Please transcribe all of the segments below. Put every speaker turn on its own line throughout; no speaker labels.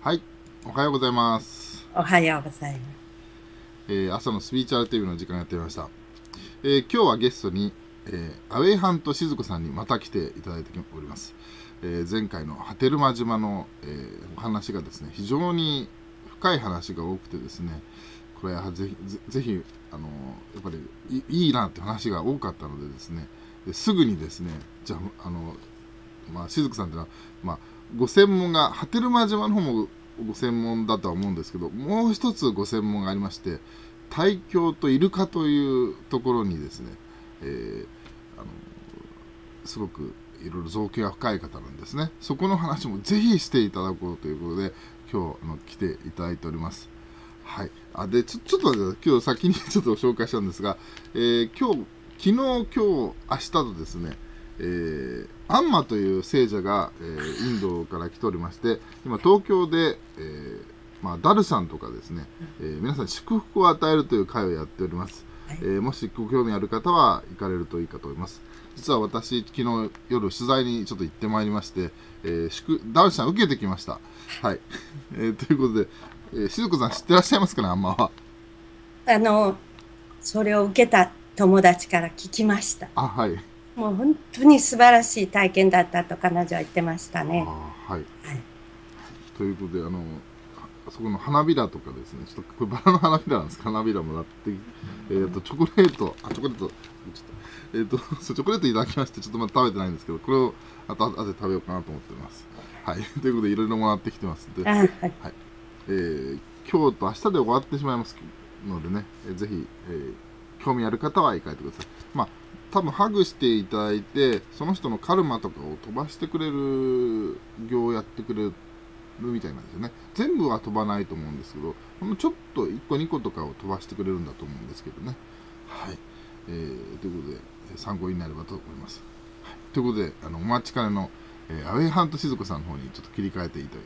はい、おはようございます。
おはようございます。
えー朝のスピーチュアルテレビの時間やってみました。えー今日はゲストに、えーアウェイハント静子さんにまた来ていただいております。えー前回の波照間島の、えーお話がですね、非常に深い話が多くてですね、これはぜひ、ぜぜひ、あのやっぱりいいいなって話が多かったのでですね、ですぐにですね、じゃあ、あの、まあ、静子さんっていうのは、まあ、ご専門が、波照間島の方もご専門だとは思うんですけど、もう一つご専門がありまして、対峡とイルカというところにですね、えーあのすごくいろいろ造形が深い方なんですね。そこの話もぜひしていただこうということで、今日あの来ていただいております。はい。あ、で、ちょ、ちょっと今日先にちょっと紹介したんですが、えー今日、昨日、今日、明日とですね、えーアンマという聖者が、えーインドから来ておりまして、今、東京で、えーまあ、ダルさんとかですね、えー皆さんに祝福を与えるという会をやっております。
はい
えーもしご興味ある方は行かれるといいかと思います。実は私、昨日夜取材にちょっと行ってまいりまして、えー祝ダルさん受けてきました。はい。えーということで、えー、静子さん知ってらっしゃいますかね、アンマは？
あの、それを受けた友達から聞きました。
あ、はい。
もう本当に素晴らしい体験だったと彼女は言ってましたね。
あはい。
はい。
ということで、あの、あそこの花びらとかですね、ちょっとこれバラの花びらなんですか、花びらもらって、えっ、と、チョコレート、あ、チョコレート、ちょっとえっ、と、そうチョコレートいただきまして、ちょっとまだ食べてないんですけど、これをあと後で食べようかなと思ってます。はい。ということで、いろいろもらってきてますんで、
あはい。
えー今日と明日で終わってしまいますのでね、えーぜひ、えー興味ある方は行かれてください。まあ、多分ハグしていただいて、その人のカルマとかを飛ばしてくれる業をやってくれるみたいなんですよね。全部は飛ばないと思うんですけど、ほんのちょっと1個2個とかを飛ばしてくれるんだと思うんですけどね。はい。えーということで、えー参考になればと思います。はい、ということで、あのお待ちかねの、えーアウェイハント静子さんの方にちょっと切り替えていただ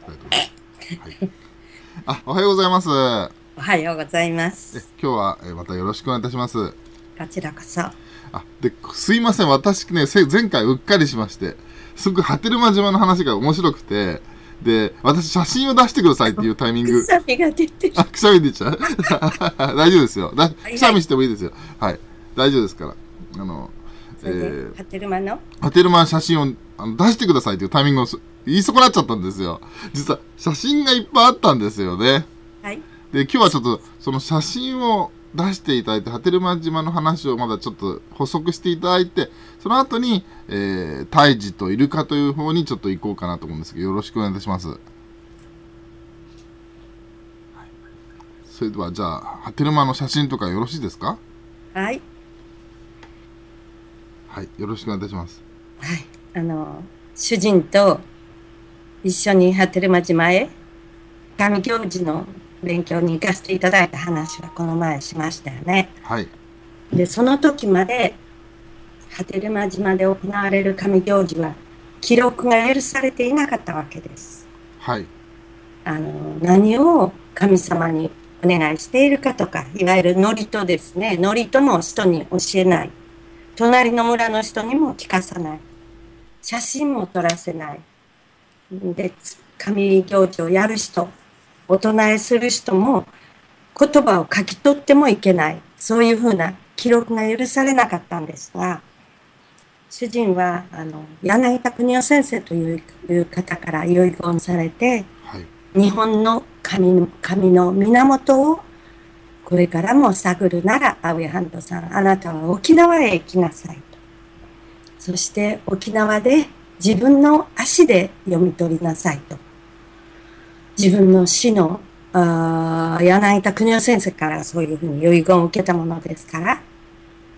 きたいと思います。はい。あ、おはようございます。
おはようございま
え
す。
今日はえーまたよろしくお願いいたします。
こちらこそ。
あ、で、すいません。私ね、せ前回うっかりしまして、すごく波照間島の話が面白くて、で、私写真を出してくださいっていうタイミング。
くさびが出てる。
あ、くしゃみ出ちゃう？大丈夫ですよ。くしゃみしてもいいですよ。はい。大丈夫ですから。あの、えー
ハテルマの？
波照間写真をあの出してくださいっていうタイミングをす言い損なっちゃったんですよ。実は写真がいっぱいあったんですよね。
はい。
で、今日はちょっと、その写真を出していただいて、波照間島の話をまだちょっと補足していただいて、その後に、えー、胎児とイルカという方にちょっと行こうかなと思うんですけど、よろしくお願いいたします。はいそれでは、じゃあ、波照間の写真とかよろしいですか？
はい。
はい、よろしくお願いいたします。
はい。あの、主人と一緒に波照間島へ、神行事の勉強に行かせていただいた話はこの前しましたよね。
はい、
で、その時まで、波照間島で行われる神行事は、記録が許されていなかったわけです。
はい、
あの、何を神様にお願いしているかとか、いわゆる祝詞ですね。祝詞も人に教えない。隣の村の人にも聞かさない。写真も撮らせない。で、神行事をやる人、お唱えする人も言葉を書き取ってもいけない。そういうふうな記録が許されなかったんですが、主人は、あの、柳田国夫先生という方から遺言されて、
はい、
日本の神の神の源をこれからも探るなら、アウェハントさん、あなたは沖縄へ行きなさいと。そして沖縄で自分の足で読み取りなさいと。自分の死の、あ柳田国夫先生からそういうふうに遺言を受けたものですから、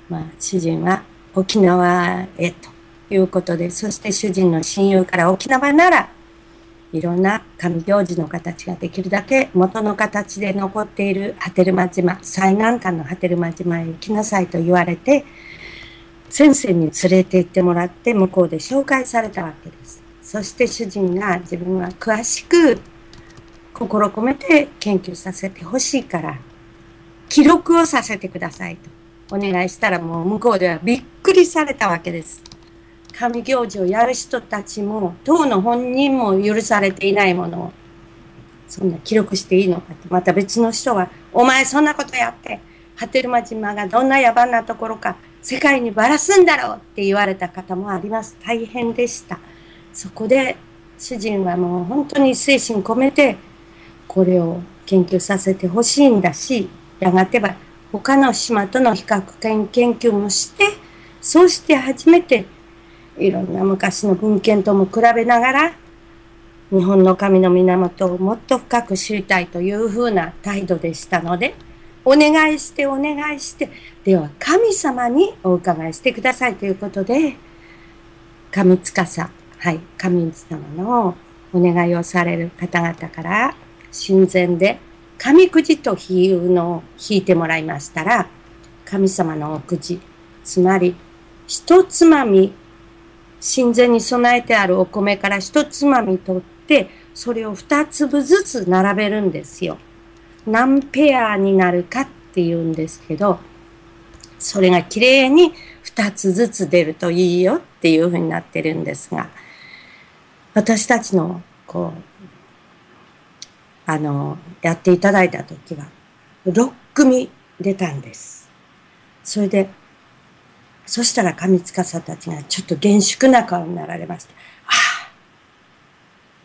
まあ、主人は沖縄へということで、そして主人の親友から沖縄なら、いろんな神行事の形ができるだけ元の形で残っている波照間島、最南端の波照間島へ行きなさいと言われて、先生に連れて行ってもらって向こうで紹介されたわけです。そして主人が自分は詳しく心込めて研究させてほしいから、記録をさせてくださいとお願いしたらもう向こうではびっくりされたわけです。神行事をやる人たちも、当の本人も許されていないものを、そんな記録していいのかと。また別の人は、お前そんなことやって、波照間島がどんな野蛮なところか、世界にばらすんだろうって言われた方もあります。大変でした。そこで、主人はもう本当に精神込めて、これを研究させてほしいんだし、やがては他の島との比較研究もして、そうして初めていろんな昔の文献とも比べながら、日本の神の源をもっと深く知りたいというふうな態度でしたので、お願いしてお願いして、では神様にお伺いしてくださいということで、神司、はい、神様のお願いをされる方々から神前で神くじというのを引いてもらいましたら、神様のおくじ、つまり一つまみ、神前に備えてあるお米から一つまみ取って、それを二粒ずつ並べるんですよ。何ペアになるかっていうんですけど、それが綺麗に二つずつ出るといいよっていうふうになってるんですが、私たちの、こう、あの、やっていただいた時は、6組出たんです。それで、そしたら神司たちがちょっと厳粛な顔になられました。ああ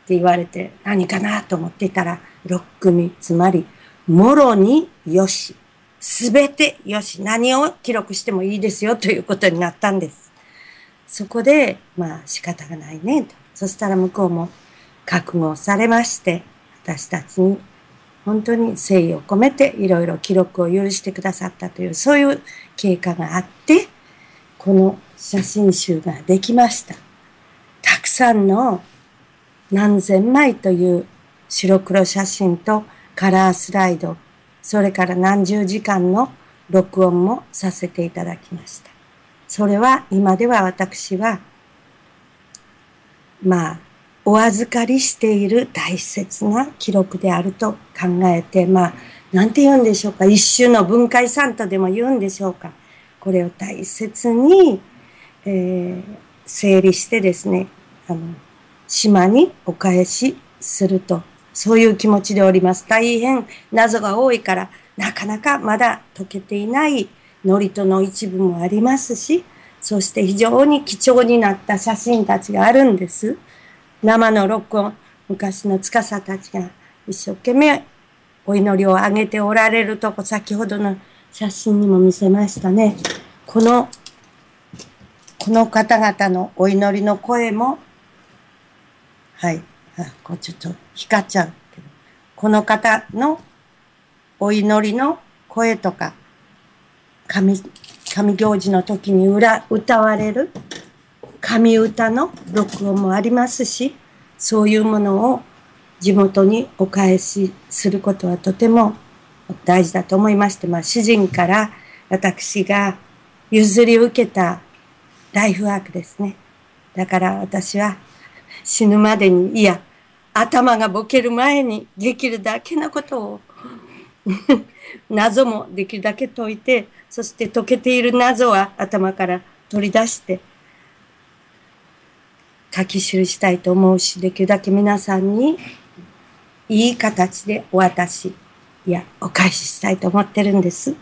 って言われて何かなと思っていたら、6組、つまり、もろによし、すべてよし、何を記録してもいいですよということになったんです。そこで、まあ仕方がないねと。そしたら向こうも覚悟されまして、私たちに本当に誠意を込めていろいろ記録を許してくださったという、そういう経過があって、この写真集ができました。たくさんの何千枚という白黒写真とカラースライド、それから何十時間の録音もさせていただきました。それは今では私は、まあ、お預かりしている大切な記録であると考えて、まあ、なんて言うんでしょうか。一種の文化遺産とでも言うんでしょうか。これを大切に、えー、整理してですね、あの、島にお返しするとそういう気持ちでおります。大変謎が多いから、なかなかまだ解けていない祝詞の一部もありますし、そして非常に貴重になった写真たちがあるんです。生の録音、昔の司たちが一生懸命お祈りをあげておられるとこ、先ほどの写真にも見せましたね。この、この方々のお祈りの声も、はい、あこうちょっと光っちゃうけど、この方のお祈りの声とか、神、神行事の時に裏歌われる神歌の録音もありますし、そういうものを地元にお返しすることはとても大事だと思いまして、まあ、主人から私が譲り受けたライフワークですね。だから私は死ぬまでに、いや、頭がボケる前にできるだけのことを 謎もできるだけ解いて、そして解けている謎は頭から取り出して、書き記したいと思うし、できるだけ皆さんにいい形でお渡し、いや、お返ししたいと思ってるんです。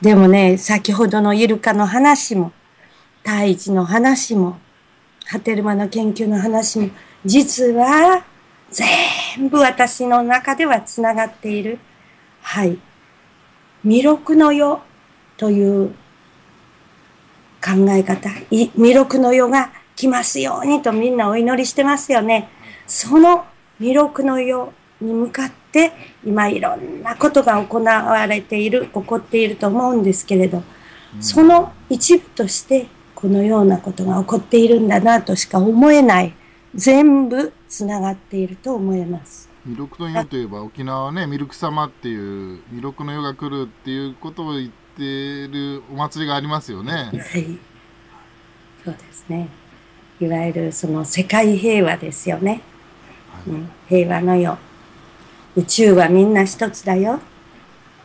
でもね、先ほどのイルカの話も、胎児の話も、ハテルマの研究の話も、実は全部私の中ではつながっている。はい。弥勒の世という考え方。弥勒の世が来ますようにとみんなお祈りしてますよね。その弥勒の世に向かって今いろんなことが行われている、起こっていると思うんですけれど、その一部としてこのようなことが起こっているんだなとしか思えない。全部つながっていると思います。
弥勒の世といえば沖縄はね弥勒様っていう弥勒の世が来るっていうことを言ってるお祭りがありますよね。はい。
そうですね。いわゆるその世界平和ですよね。はい、うん、平和の世。宇宙はみんな一つだよ。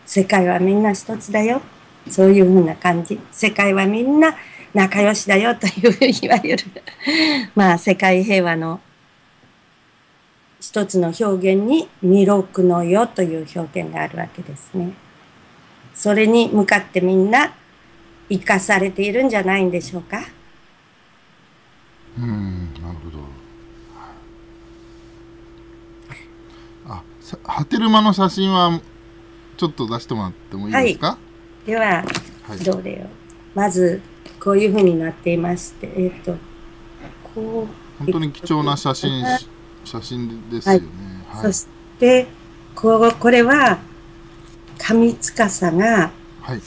世界はみんな一つだよ。そういうふうな感じ。世界はみんな仲良しだよという、いわゆるまあ、世界平和の一つの表現に弥勒の世という表現があるわけですね。それに向かってみんな生かされているんじゃないんでしょうか。
うんなるほど。あさハテルマの写真はちょっと出してもらってもいいですか？
では、
はい。
どれをまずこういうふうになっていまして、えっ、とこう
本当に貴重な写真写真ですよね。はい、
そしてこうこれは神司が
はい。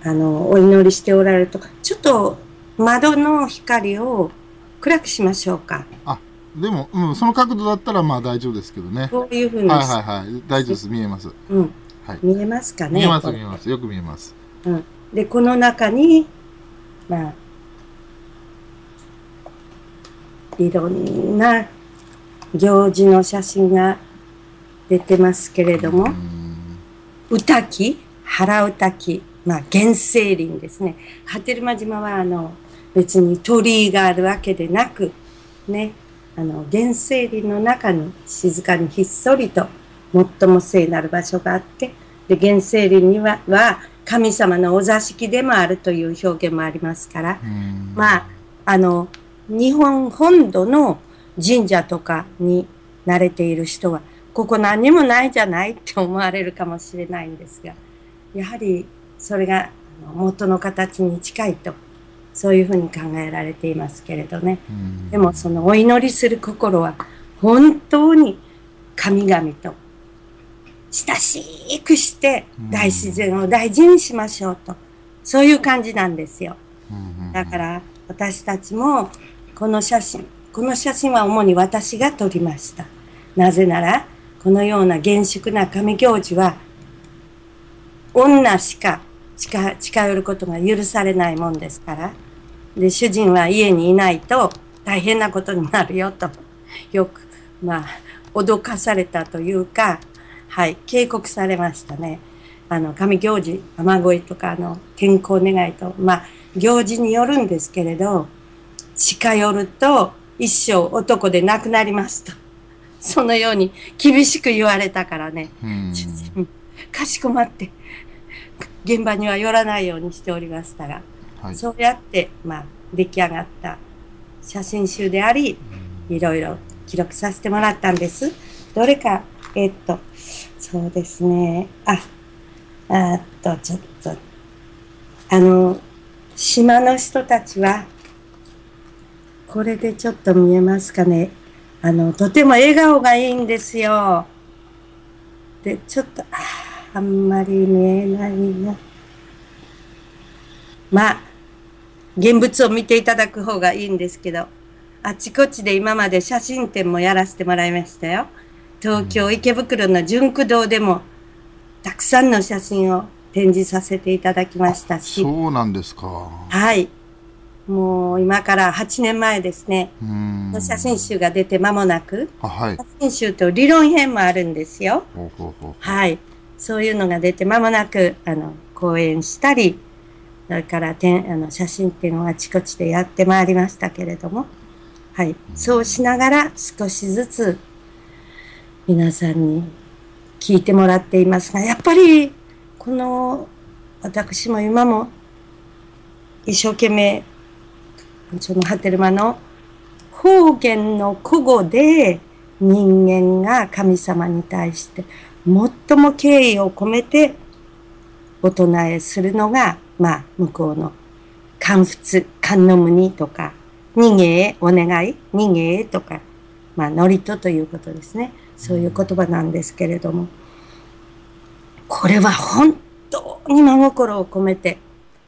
あのお祈りしておられるとちょっと窓の光を暗くしましょうか。
あでも、うん、その角度だったらまあ大丈夫ですけどね。
こういうふうに
はいはいはい。大丈夫です。見えます。
うん、
はい。
見えますかね。
見えます見えます。よく見えます。
うん、でこの中にまあいろんな行事の写真が出てますけれども、
うん。
歌木原歌木まあ原生林ですね。波照間島はあの別に鳥居があるわけでなくねあの原生林の中に静かにひっそりと最も聖なる場所があってで原生林にはは神様のお座敷でもあるという表現もありますから
うん。
まああの日本本土の神社とかに慣れている人はここ何にもないじゃないって思われるかもしれないんですがやはりそれが元の形に近いとそういうふうに考えられていますけれどね
うん
でもそのお祈りする心は本当に神々と親しくして大自然を大事にしましょうとそういう感じなんですよ。
うん
だから私たちもこの写真、この写真は主に私が撮りました。なぜなら、このような厳粛な神行事は、女しか近近寄ることが許されないもんですから。で、主人は家にいないと大変なことになるよと、よく、まあ、脅かされたというか、はい、警告されましたね。あの、神行事、雨乞いとか、あの、健康願いと、まあ、行事によるんですけれど、近寄ると一生男で亡くなりますと。そのように厳しく言われたからね、
うん
かしこまって、現場には寄らないようにしておりましたが、
はい
そうやって、まあ、出来上がった写真集であり、いろいろ記録させてもらったんです。どれか、えっと、そうですね。あ、あーっと、ちょっと、あの、島の人たちは、これでちょっと見えますかね。あの、とても笑顔がいいんですよ。で、ちょっと、あんまり見えないな。まあ、現物を見ていただく方がいいんですけど、あちこちで今まで写真展もやらせてもらいましたよ。東京池袋の純駆堂でも、たくさんの写真を展示させていただきましたし、
そうなんですか
はい。もう今から8年前ですね、
うん
写真集が出て間もなく、
あはい
写真集と理論編もあるんですよ。
ほうほうほう
はい。そういうのが出て間もなく、あの、講演したり、それから展、あの、写真展をあちこちでやってまいりましたけれども、はい。そうしながら少しずつ皆さんに聞いてもらっていますが、やっぱり、この、私も今も一生懸命、そのハテルマの方言の古語で人間が神様に対して最も敬意を込めてお唱えするのが、まあ、向こうの、観仏、観の無とか、逃げお願い、逃げとか、まあ、祝詞ということですね。そういう言葉なんですけれども、これは本当に真心を込めて、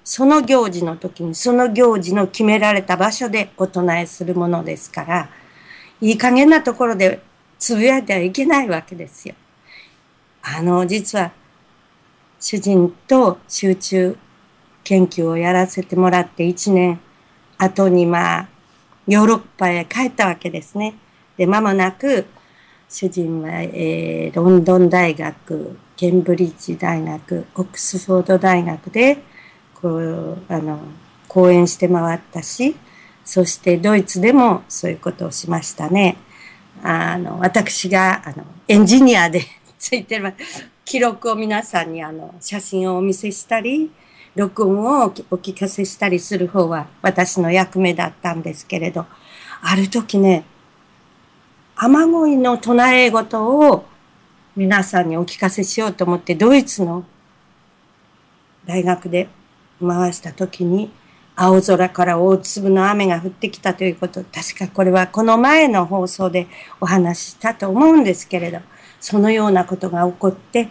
その行事の時に、その行事の決められた場所でお唱えするものですから、いい加減なところでつぶやいてはいけないわけですよ。あの、実は、主人と集中研究をやらせてもらって1年後にまあ、ヨーロッパへ帰ったわけですね。で、間もなく、主人は、えーロンドン大学、ケンブリッジ大学、オックスフォード大学で、こう、あの、講演して回ったし、そしてドイツでもそういうことをしましたね。あの、私が、あの、エンジニアで ついてる、記録を皆さんに、あの、写真をお見せしたり、録音をお聞かせしたりする方は私の役目だったんですけれど、ある時ね、雨乞いの唱え事を皆さんにお聞かせしようと思ってドイツの大学で回した時に青空から大粒の雨が降ってきたということ、確かこれはこの前の放送でお話したと思うんですけれど、そのようなことが起こって、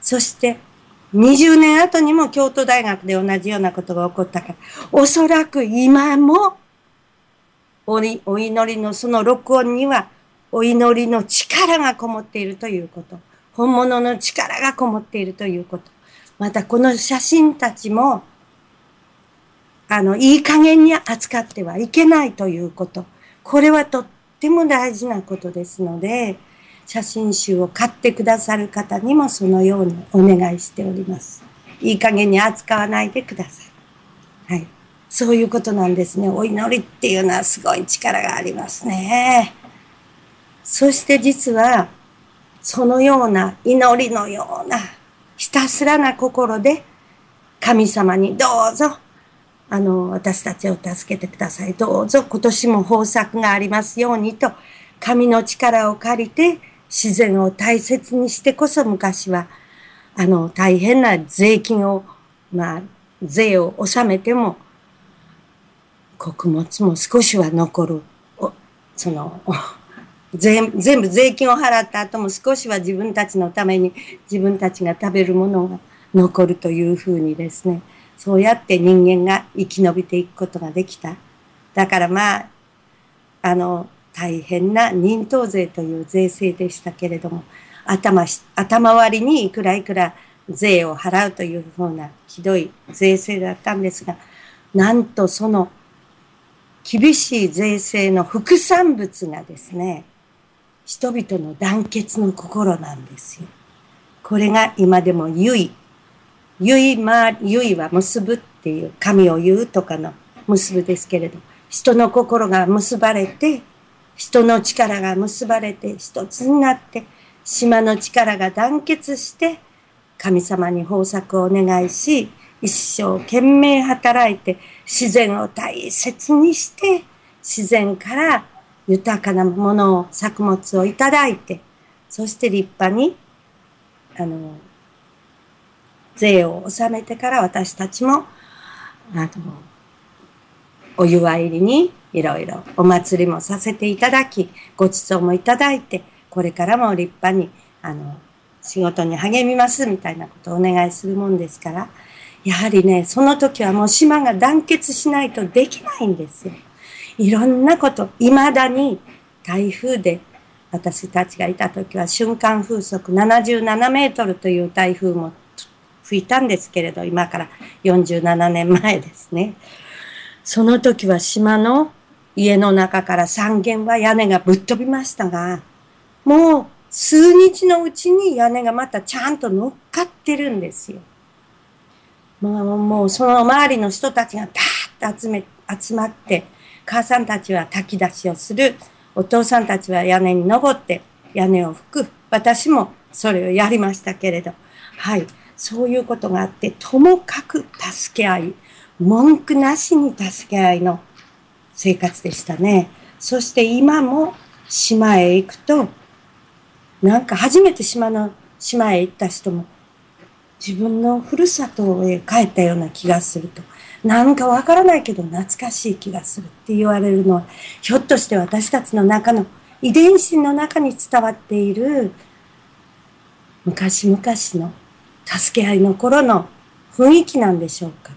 そして20年後にも京都大学で同じようなことが起こったから、おそらく今もお祈りのその録音にはお祈りの力がこもっているということ。本物の力がこもっているということ。またこの写真たちもあの、いい加減に扱ってはいけないということ。これはとっても大事なことですので、写真集を買ってくださる方にもそのようにお願いしております。いい加減に扱わないでください。はい。そういうことなんですね。お祈りっていうのはすごい力がありますね。そして実は、そのような祈りのようなひたすらな心で神様にどうぞあの、私たちを助けてください。どうぞ今年も豊作がありますようにと、神の力を借りて自然を大切にしてこそ昔は、あの、大変な税金を、まあ、税を納めても、穀物も少しは残る。その、全部税金を払った後も少しは自分たちのために自分たちが食べるものが残るというふうにですね、そうやって人間が生き延びていくことができた。だからまあ、あの、大変な任当税という税制でしたけれども、頭、頭割りにいくらいくら税を払うというふうなひどい税制だったんですが、なんとその厳しい税制の副産物がですね、人々の団結の心なんですよ。これが今でも唯一ゆいま、ゆいは結ぶっていう、神を言うとかの結ぶですけれど、人の心が結ばれて、人の力が結ばれて一つになって、島の力が団結して、神様に豊作をお願いし、一生懸命働いて、自然を大切にして、自然から豊かなものを、作物をいただいて、そして立派に、あの、税を納めてから私たちも、あの、お祝いにいろいろお祭りもさせていただき、ご馳走もいただいて、これからも立派に、あの、仕事に励みますみたいなことをお願いするもんですから、やはりね、その時はもう島が団結しないとできないんですよ。いろんなこと、未だに台風で私たちがいた時は瞬間風速77メートルという台風も吹いたんですけれど、今から47年前ですね。その時は島の家の中から3軒は屋根がぶっ飛びましたが、もう数日のうちに屋根がまたちゃんと乗っかってるんですよ。もうもうその周りの人たちがダーッと集め、集まって、母さんたちは炊き出しをする。お父さんたちは屋根に登って屋根を拭く。私もそれをやりましたけれど。はい。そういうことがあって、ともかく助け合い、文句なしに助け合いの生活でしたね。そして今も島へ行くと、なんか初めて島の、島へ行った人も、自分のふるさとへ帰ったような気がすると。なんかわからないけど懐かしい気がするって言われるのは、ひょっとして私たちの中の遺伝子の中に伝わっている昔々の助け合いの頃の雰囲気なんでしょうか。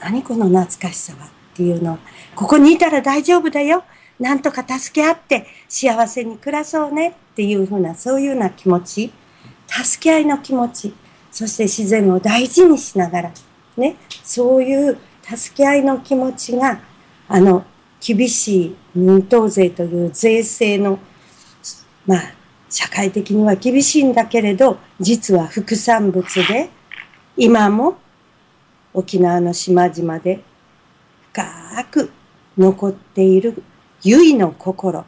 何この懐かしさはっていうの。ここにいたら大丈夫だよ。なんとか助け合って幸せに暮らそうねっていうふうな、そういうような気持ち。助け合いの気持ち。そして自然を大事にしながら、ね、そういう助け合いの気持ちが、あの、厳しい民当税という税制の、まあ、社会的には厳しいんだけれど、実は副産物で、今も沖縄の島々で深く残っている唯の心。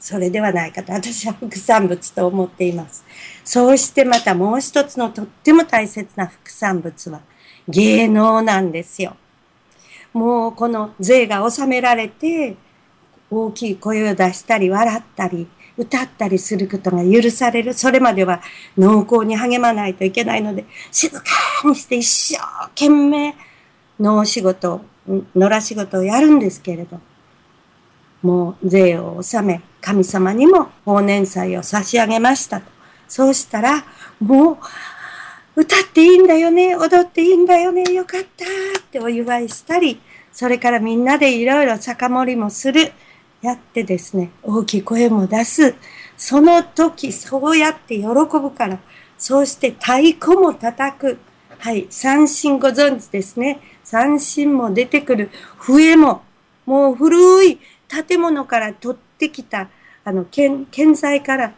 それではないかと私は副産物と思っています。そうしてまたもう一つのとっても大切な副産物は芸能なんですよ。もうこの税が納められて大きい声を出したり笑ったり歌ったりすることが許される。それまでは濃厚に励まないといけないので、静かにして一生懸命の仕事を、野良仕事をやるんですけれど、もう税を納め、神様にも法年祭を差し上げましたと。そうしたら、もう、歌っていいんだよね、踊っていいんだよね、よかったってお祝いしたり、それからみんなでいろいろ酒盛りもする。やってですね、大きい声も出す。その時、そうやって喜ぶから、そうして太鼓も叩く。はい、三振ご存知ですね。三振も出てくる。笛も、もう古い建物から取ってきた、あの、建建材から、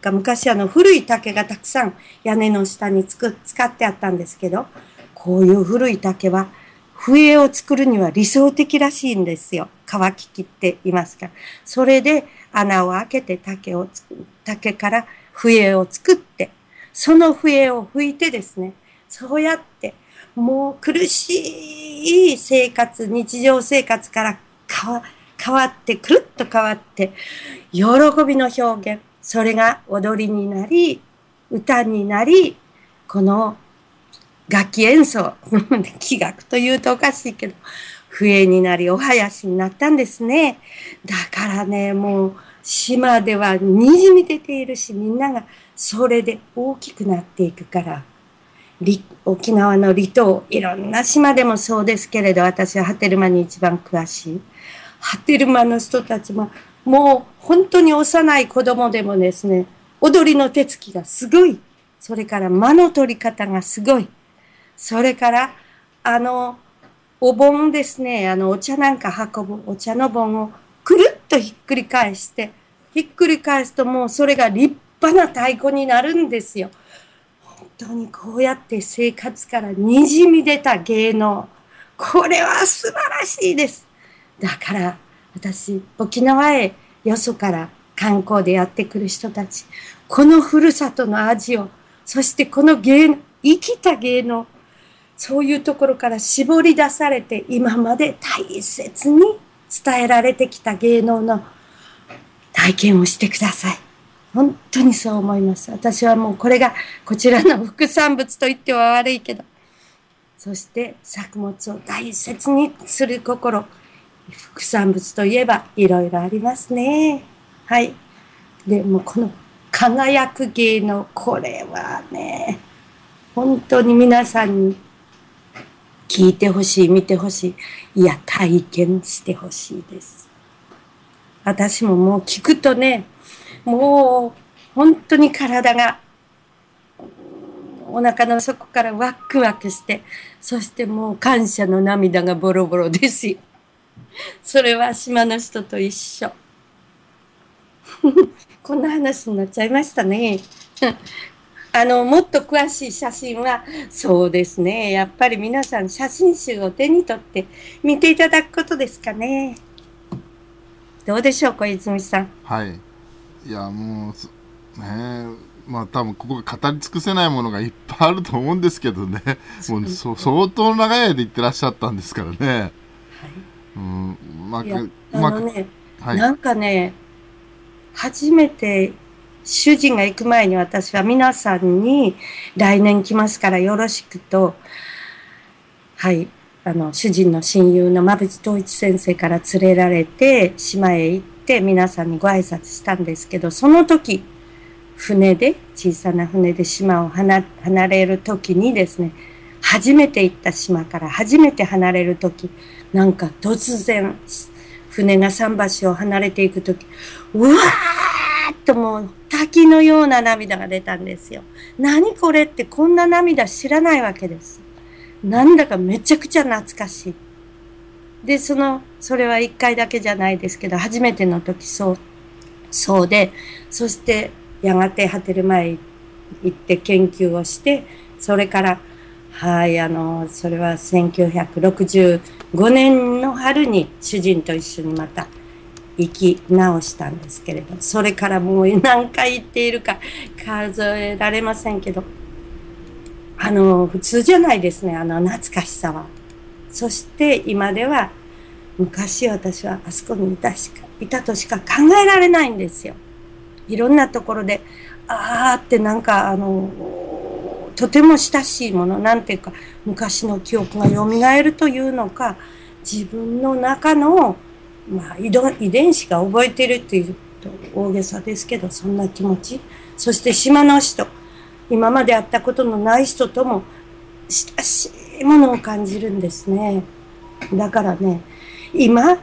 か昔あの古い竹がたくさん屋根の下につく使ってあったんですけど、こういう古い竹は笛を作るには理想的らしいんですよ。乾ききっていますから。それで穴を開けて竹を、竹から笛を作って、その笛を吹いてですね、そうやって、もう苦しい生活、日常生活から変わって、くるっと変わって、喜びの表現、それが踊りになり、歌になり、この楽器演奏、気学というとおかしいけど、笛になりお囃子になったんですね。だからね、もう島では滲み出ているし、みんながそれで大きくなっていくから、沖縄の離島、いろんな島でもそうですけれど、私は波照間に一番詳しい。波照間の人たちも、もう本当に幼い子供でもですね、踊りの手つきがすごい。それから間の取り方がすごい。それから、あの、お盆ですね、あの、お茶なんか運ぶお茶の盆をくるっとひっくり返して、ひっくり返すともうそれが立派な太鼓になるんですよ。当にこうやって生活から滲み出た芸能。これは素晴らしいです。だから、私、沖縄へよそから観光でやってくる人たち、このふるさとの味を、そしてこの芸、生きた芸能、そういうところから絞り出されて今まで大切に伝えられてきた芸能の体験をしてください。本当にそう思います。私はもうこれがこちらの副産物と言っては悪いけど、そして作物を大切にする心、副産物といえばいろいろありますね。はい。でもこの輝く芸能、これはね、本当に皆さんに聞いてほしい、見てほしい。いや、体験してほしいです。私ももう聞くとね、もう本当に体がお腹の底からワクワクして、そしてもう感謝の涙がボロボロですよ。それは島の人と一緒。こんな話になっちゃいましたね。あの、もっと詳しい写真は、そうですね。やっぱり皆さん写真集を手に取って見ていただくことですかね。どうでしょう、小泉さん。
はい。いや、もう、ねまあ多分ここが語り尽くせないものがいっぱいあると思うんですけどね。もうそ相当長い間言ってらっしゃったんですからね。はい。うん、まあ、
あのね、はい、なんかね、初めて主人が行く前に私は皆さんに来年来ますからよろしくと、はい、あの、主人の親友の馬淵東一先生から連れられて島へ行って皆さんにご挨拶したんですけど、その時、船で、小さな船で島を離れる時にですね、初めて行った島から初めて離れる時、なんか突然、船が桟橋を離れていく時、うわーっともう滝のような涙が出たんですよ。何これってこんな涙知らないわけです。なんだかめちゃくちゃ懐かしい。で、その、それは一回だけじゃないですけど、初めての時そう、そうで、そしてやがて果てる前行って研究をして、それから、はい、あの、それは1965年の春に主人と一緒にまた生き直したんですけれど、それからもう何回言っているか 数えられませんけど、あの、普通じゃないですね、あの懐かしさは。そして今では、昔私はあそこにいたしか、いたとしか考えられないんですよ。いろんなところで、あーってなんかあの、とても親しいもの、なんていうか、昔の記憶が蘇るというのか、自分の中の、まあ、遺伝子が覚えてるっていうと大げさですけど、そんな気持ち。そして島の人、今まで会ったことのない人とも親しいものを感じるんですね。だからね、今、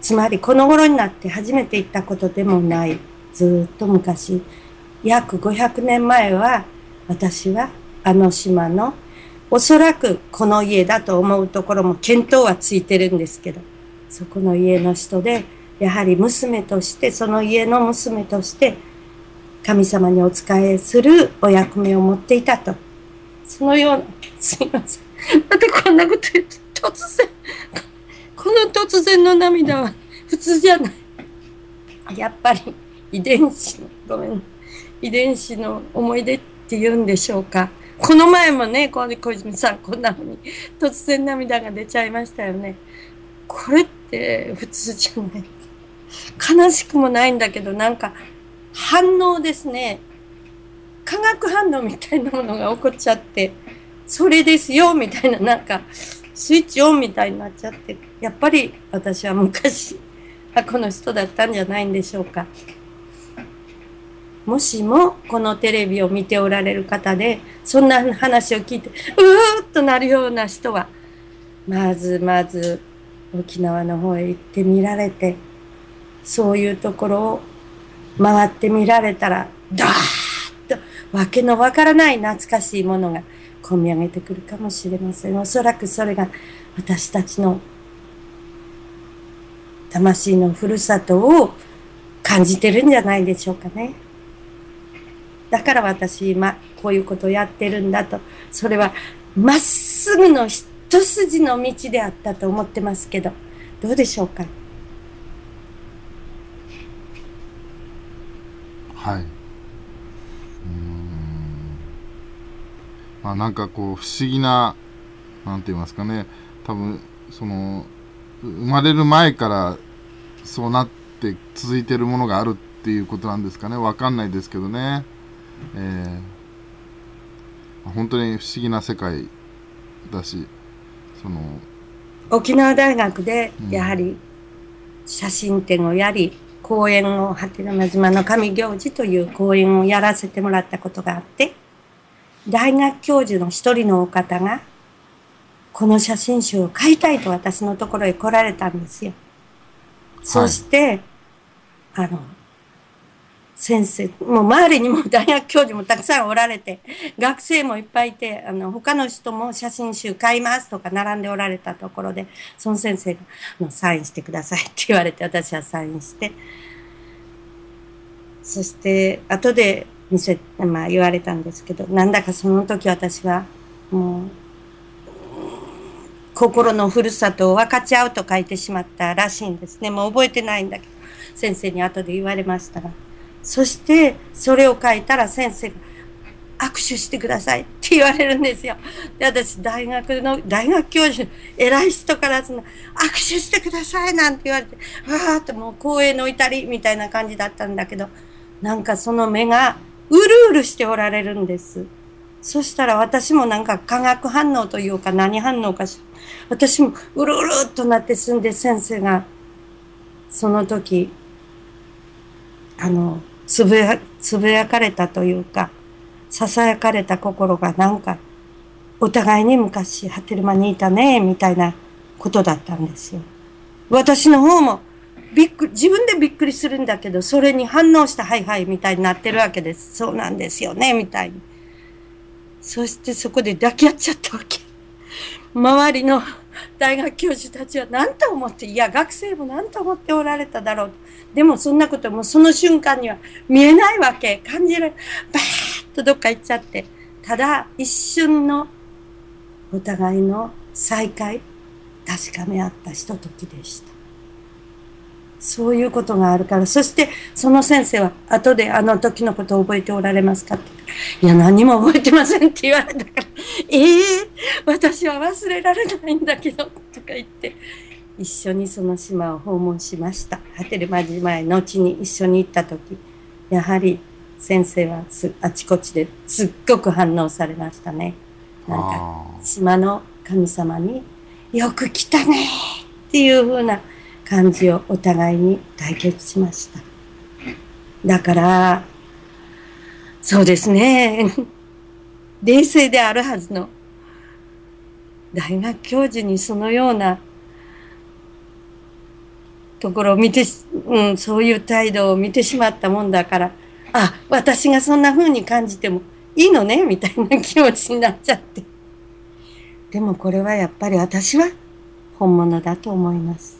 つまりこの頃になって初めて行ったことでもない。ずっと昔、約500年前は、私はあの島の、おそらくこの家だと思うところも見当はついてるんですけど、そこの家の人で、やはり娘として、その家の娘として、神様にお仕えするお役目を持っていたと。そのような、すいません。またこんなこと言って、突然、この突然の涙は普通じゃない。やっぱり遺伝子の、ごめん、遺伝子の思い出って言うんでしょうか。この前もね、小泉さんこんなのに突然涙が出ちゃいましたよね。これって普通じゃない。悲しくもないんだけど、なんか反応ですね。化学反応みたいなものが起こっちゃって、それですよ、みたいな、なんか、スイッチオンみたいになっちゃって、やっぱり私は昔、あこの人だったんじゃないんでしょうか。もしもこのテレビを見ておられる方で、そんな話を聞いて、うーっとなるような人は、まずまず沖縄の方へ行ってみられて、そういうところを回ってみられたら、ダーッわけのわからない懐かしいものが込み上げてくるかもしれません。おそらくそれが私たちの魂のふるさとを感じてるんじゃないでしょうかね。だから私今こういうことをやってるんだと。それはまっすぐの一筋の道であったと思ってますけど、どうでしょうか？
はい。まあなんかこう不思議な、なんて言いますかね、多分その、生まれる前からそうなって続いてるものがあるっていうことなんですかね。わかんないですけどね。えー、本当に不思議な世界だしその
沖縄大学でやはり写真展をやり、講演を鳩山島の神行事という講演をやらせてもらったことがあって大学教授の一人のお方がこの写真集を買いたいと私のところへ来られたんですよ。そして、あの、先生、もう周りにも大学教授もたくさんおられて、学生もいっぱいいて、あの、他の人も写真集買いますとか並んでおられたところで、その先生が、のサインしてくださいって言われて、私はサインして、そして、後で見せ、まあ言われたんですけど、なんだかその時私は、もう、心のふるさとを分かち合うと書いてしまったらしいんですね。もう覚えてないんだけど、先生に後で言われましたが。そして、それを書いたら先生が、握手してくださいって言われるんですよ。で、私、大学の、大学教授、偉い人からその、握手してくださいなんて言われて、わーっともう光栄の至りみたいな感じだったんだけど、なんかその目が、うるうるしておられるんです。そしたら私もなんか化学反応というか何反応かし。私もうるうるっとなって済んで先生が、その時、あの、つぶや、つぶやかれたというか、囁かれた心がなんか、お互いに昔、ハテルマにいたね、みたいなことだったんですよ。私の方も、びっくり、自分でびっくりするんだけど、それに反応したはいはいみたいになってるわけです。そうなんですよね、みたいに。そしてそこで抱き合っちゃったわけ。周りの大学教授たちは何と思って、いや、学生も何と思っておられただろう。でもそんなこともその瞬間には見えないわけ。感じる。バーッとどっか行っちゃって。ただ、一瞬のお互いの再会、確かめ合ったひとときでした。そういうことがあるから、そしてその先生は後であの時のことを覚えておられますかって。いや、何も覚えてませんって言われたから、ええー、私は忘れられないんだけど、とか言って、一緒にその島を訪問しました。ハテルマ島へ後に一緒に行った時、やはり先生はあちこちですっごく反応されましたね。なんか、島の神様に、よく来たねっていうふうな感じをお互いに対決しました。だから、そうですね。冷静であるはずの大学教授にそのようなところを見て、うん、そういう態度を見てしまったもんだから、あ、私がそんな風に感じてもいいのね、みたいな気持ちになっちゃって。でもこれはやっぱり私は本物だと思います。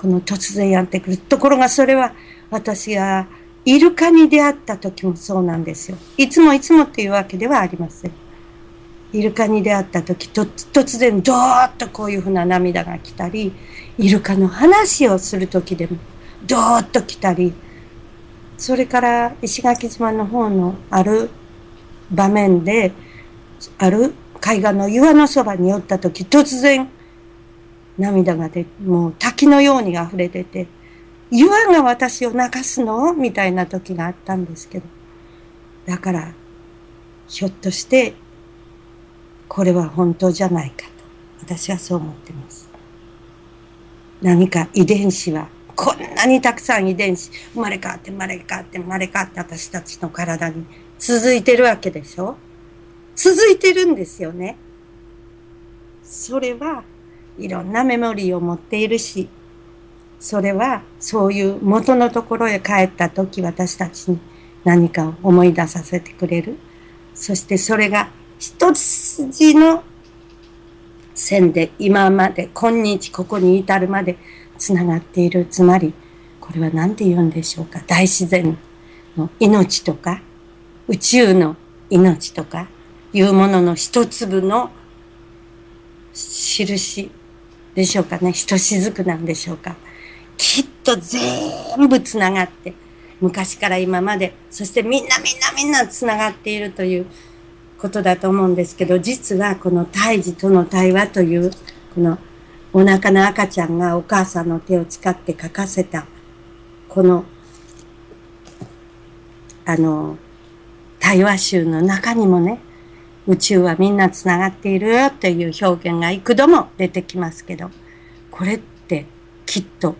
この突然やってくる。ところがそれは私がイルカに出会った時もそうなんですよ。いつもいつもっていうわけではありません。イルカに出会った時、と突然ドーッとこういうふうな涙が来たり、イルカの話をする時でもドーッと来たり、それから石垣島の方のある場面で、ある海岸の岩のそばに寄った時、突然涙が出、もう滝のように溢れてて、岩が私を泣かすの？みたいな時があったんですけど。だから、ひょっとして、これは本当じゃないかと。私はそう思ってます。何か遺伝子は、こんなにたくさん遺伝子、生まれ変わって生まれ変わって生まれ変わって私たちの体に続いてるわけでしょ？続いてるんですよね。それはいろんなメモリーを持っているし、それはそういう元のところへ帰った時私たちに何かを思い出させてくれる。そしてそれが一筋の線で今まで今日ここに至るまでつながっている。つまりこれは何て言うんでしょうか？大自然の命とか宇宙の命とかいうものの一粒の印でしょうかね。ひとしずくなんでしょうか。きっと全部つながって、昔から今まで、そしてみんなみんなみんなつながっているということだと思うんですけど、実はこの胎児との対話という、このお腹の赤ちゃんがお母さんの手を使って書かせた、この、あの、対話集の中にもね、宇宙はみんなつながっているという表現が幾度も出てきますけど、これってきっと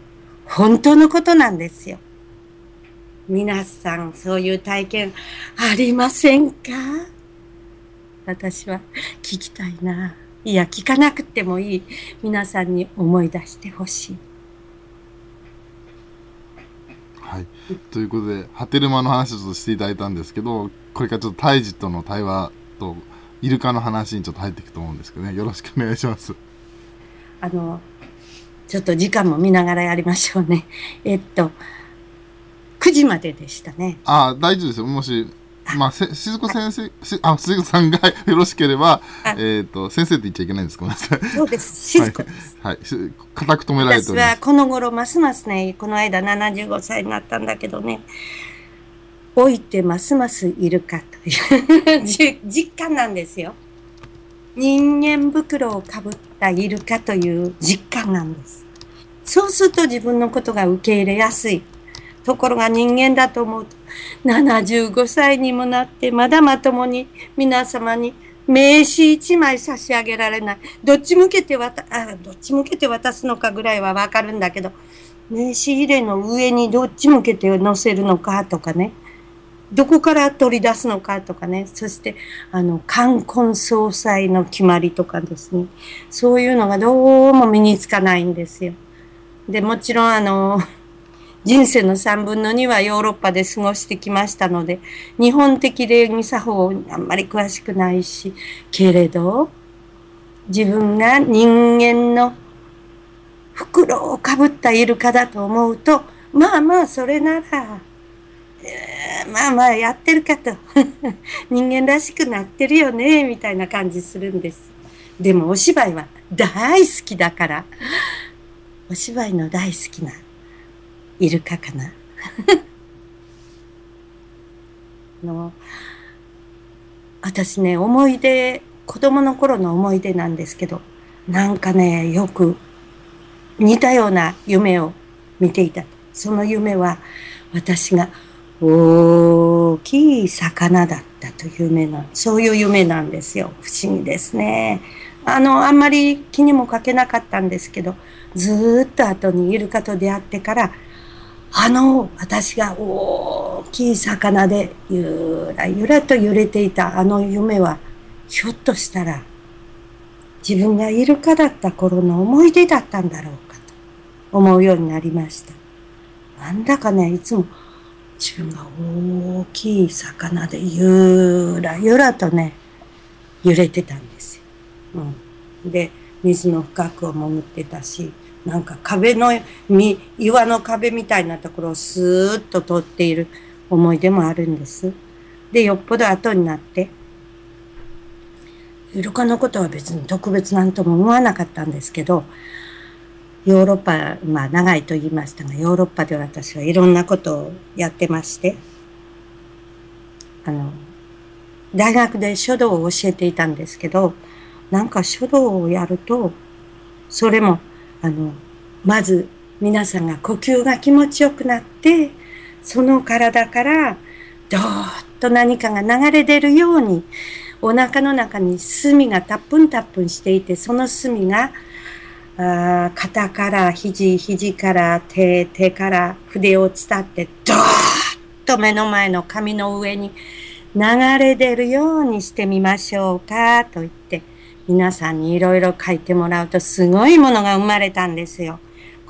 本当のことなんですよ。皆さんそういう体験ありませんか？私は聞きたいな。いや、聞かなくてもいい。皆さんに思い出してほしい。
はい。ということで、ハテルマの話をしていただいたんですけど、これからちょっと胎児との対話とイルカの話にちょっと入っていくと思うんですけどねよろしくお願いします
あのちょっと時間も見ながらやりましょうね えっと9時まででしたね
ああ大丈夫ですよもしまあ、しずこ先生、しあ、しずこさんが よろしければ、えっ、ー、と、先生って言っちゃいけないんです。ごめんなさい。
そうです。しずこです。
はい。固、はい、く止められて
おります。私はこの頃、ますますね、この間75歳になったんだけどね、老いてますますいるかという 実感なんですよ。人間袋をかぶったイルカという実感なんです。そうすると自分のことが受け入れやすい。ところが人間だと思うと、75歳にもなってまだまともに皆様に名刺一枚差し上げられない。どっち向けて渡、あ、どっち向けて渡すのかぐらいはわかるんだけど、名刺入れの上にどっち向けて載せるのかとかね。どこから取り出すのかとかね、そして、あの、冠婚葬祭の決まりとかですね、そういうのがどうも身につかないんですよ。で、もちろんあの、人生の3分の2はヨーロッパで過ごしてきましたので、日本的礼儀作法あんまり詳しくないし、けれど、自分が人間の袋をかぶったイルカだと思うと、まあまあそれなら、まあまあやってるかと 人間らしくなってるよねみたいな感じするんですでもお芝居は大好きだからお芝居の大好きなイルカかな。の私ね、思い出、子供の頃の思い出なんですけど、なんかね、よく似たような夢を見ていた。その夢は私が大きい魚だったという夢な、そういう夢なんですよ。不思議ですね。あの、あんまり気にもかけなかったんですけど、ずっと後にイルカと出会ってから、あの、私が大きい魚でゆらゆらと揺れていたあの夢は、ひょっとしたら自分がイルカだった頃の思い出だったんだろうかと思うようになりました。なんだかね、いつも自分が大きい魚でゆらゆらとね、揺れてたんですよ。うん、で、水の深くを潜ってたし、なんか壁の、岩の壁みたいなところをスーッと通っている思い出もあるんです。で、よっぽど後になって、イルカのことは別に特別なんとも思わなかったんですけど、ヨーロッパ、まあ長いと言いましたが、ヨーロッパで私はいろんなことをやってまして、あの、大学で書道を教えていたんですけど、なんか書道をやると、それも、あの、まず皆さんが呼吸が気持ちよくなって、その体からどーっと何かが流れ出るように、お腹の中に墨がたっぷんたっぷんしていて、その墨が、あ肩から肘、肘から手、手から筆を伝って、ドーッと目の前の紙の上に流れ出るようにしてみましょうか、と言って、皆さんにいろいろ書いてもらうとすごいものが生まれたんですよ。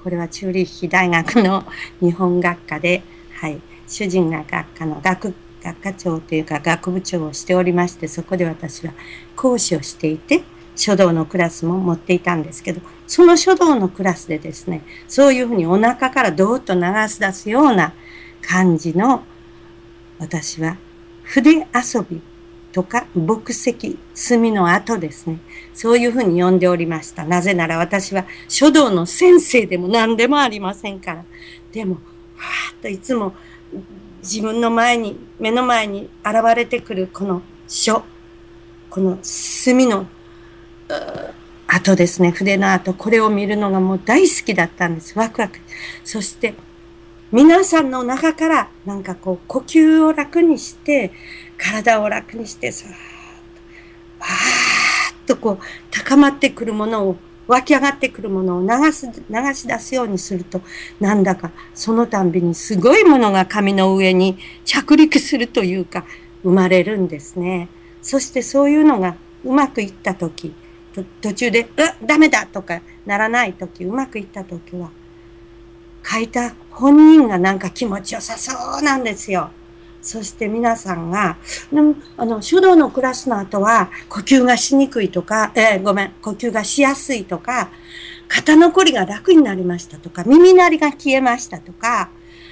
これはチューリッヒ大学の 日本学科で、はい、主人が学科の学学科長というか学部長をしておりまして、そこで私は講師をしていて、書道のクラスも持っていたんですけど、その書道のクラスでですね、そういうふうにお腹からどーっと流し出すような感じの、私は筆遊びとか墨跡、墨の後ですね。そういうふうに呼んでおりました。なぜなら私は書道の先生でも何でもありませんから。でも、はーっといつも自分の前に、目の前に現れてくるこの書、この墨の後ですね、筆の後、これを見るのがもう大好きだったんです。ワクワク。そして、皆さんの中から、なんかこう、呼吸を楽にして、体を楽にして、さーっと、わーっとこう、高まってくるものを湧き上がってくるものを流す、流し出すようにすると、なんだかそのたんびにすごいものが紙の上に着陸するというか、生まれるんですね。そしてそういうのがうまくいったとき、途中で、うダメだとかならないとき、うまくいったときは、書いた本人がなんか気持ちよさそうなんですよ。そして皆さんが、でもあの、書道のクラスの後は、呼吸がしにくいとか、えー、ごめん、呼吸がしやすいとか、肩のこりが楽になりましたとか、耳鳴りが消えましたとか、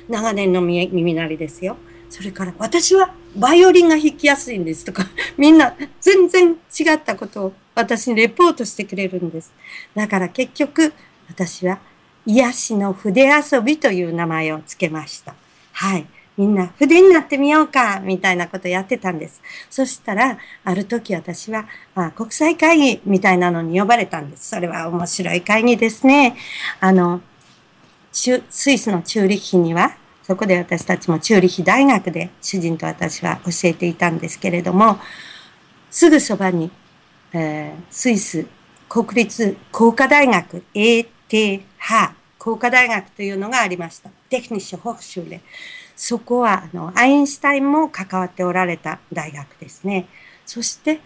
長年の耳鳴りですよ。それから、私はバイオリンが弾きやすいんですとか、みんな全然違ったことを私にレポートしてくれるんです。だから結局、私は癒しの筆遊びという名前を付けました。はい。みんな筆になってみようか、みたいなことやってたんです。そしたら、ある時私は、あ、国際会議みたいなのに呼ばれたんです。それは面白い会議ですね。あの、スイスのチューリッヒには、そこで私たちもチューリヒ大学で主人と私は教えていたんですけれども、すぐそばに、えー、スイス国立工科大学 ETH 工科大学というのがありました。テクニッシュホフシュレ。そこは、あの、アインシュタインも関わっておられた大学ですね。そして、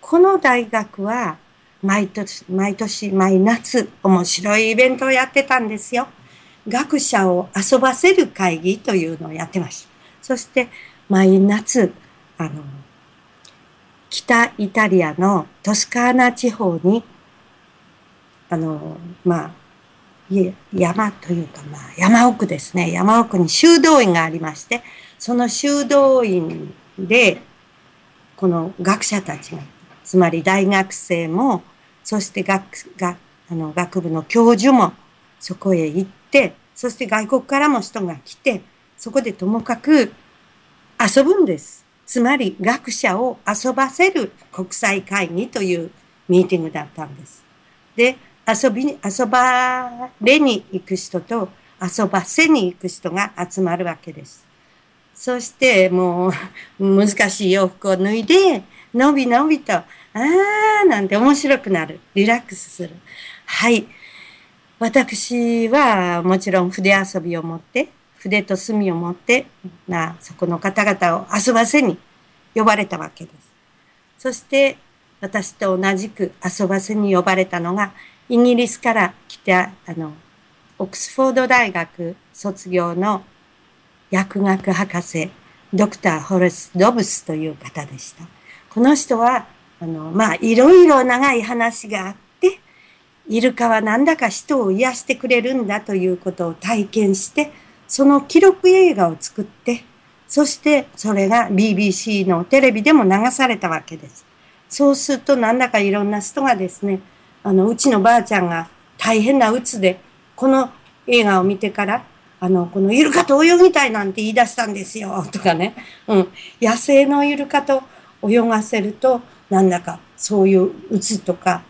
この大学は、毎年、毎年、毎夏、面白いイベントをやってたんですよ。学者を遊ばせる会議というのをやってました。そして、毎夏、あの、北イタリアのトスカーナ地方に、あの、まあ、山というか、まあ、山奥ですね。山奥に修道院がありまして、その修道院で、この学者たちが、つまり大学生も、そして学、があの学部の教授も、そこへ行って、そして外国からも人が来て、そこでともかく遊ぶんです。つまり学者を遊ばせる国際会議というミーティングだったんです。で、遊びに、遊ばれに行く人と遊ばせに行く人が集まるわけです。そしてもう難しい洋服を脱いで、のびのびと、あーなんて面白くなる。リラックスする。はい。私はもちろん筆遊びを持って、筆と墨を持って、な、そこの方々を遊ばせに呼ばれたわけです。そして、私と同じく遊ばせに呼ばれたのが、イギリスから来た、あの、オックスフォード大学卒業の薬学博士、ドクター・ホレス・ドブスという方でした。この人は、あの、まあ、いろいろ長い話があって、イルカはなんだか人を癒してくれるんだということを体験して、その記録映画を作って、そしてそれが BBC のテレビでも流されたわけです。そうするとなんだかいろんな人がですね、あの、うちのばあちゃんが大変な鬱で、この映画を見てから、あの、このイルカと泳ぎたいなんて言い出したんですよ、とかね。うん。野生のイルカと泳がせると、なんだかそういううつとか、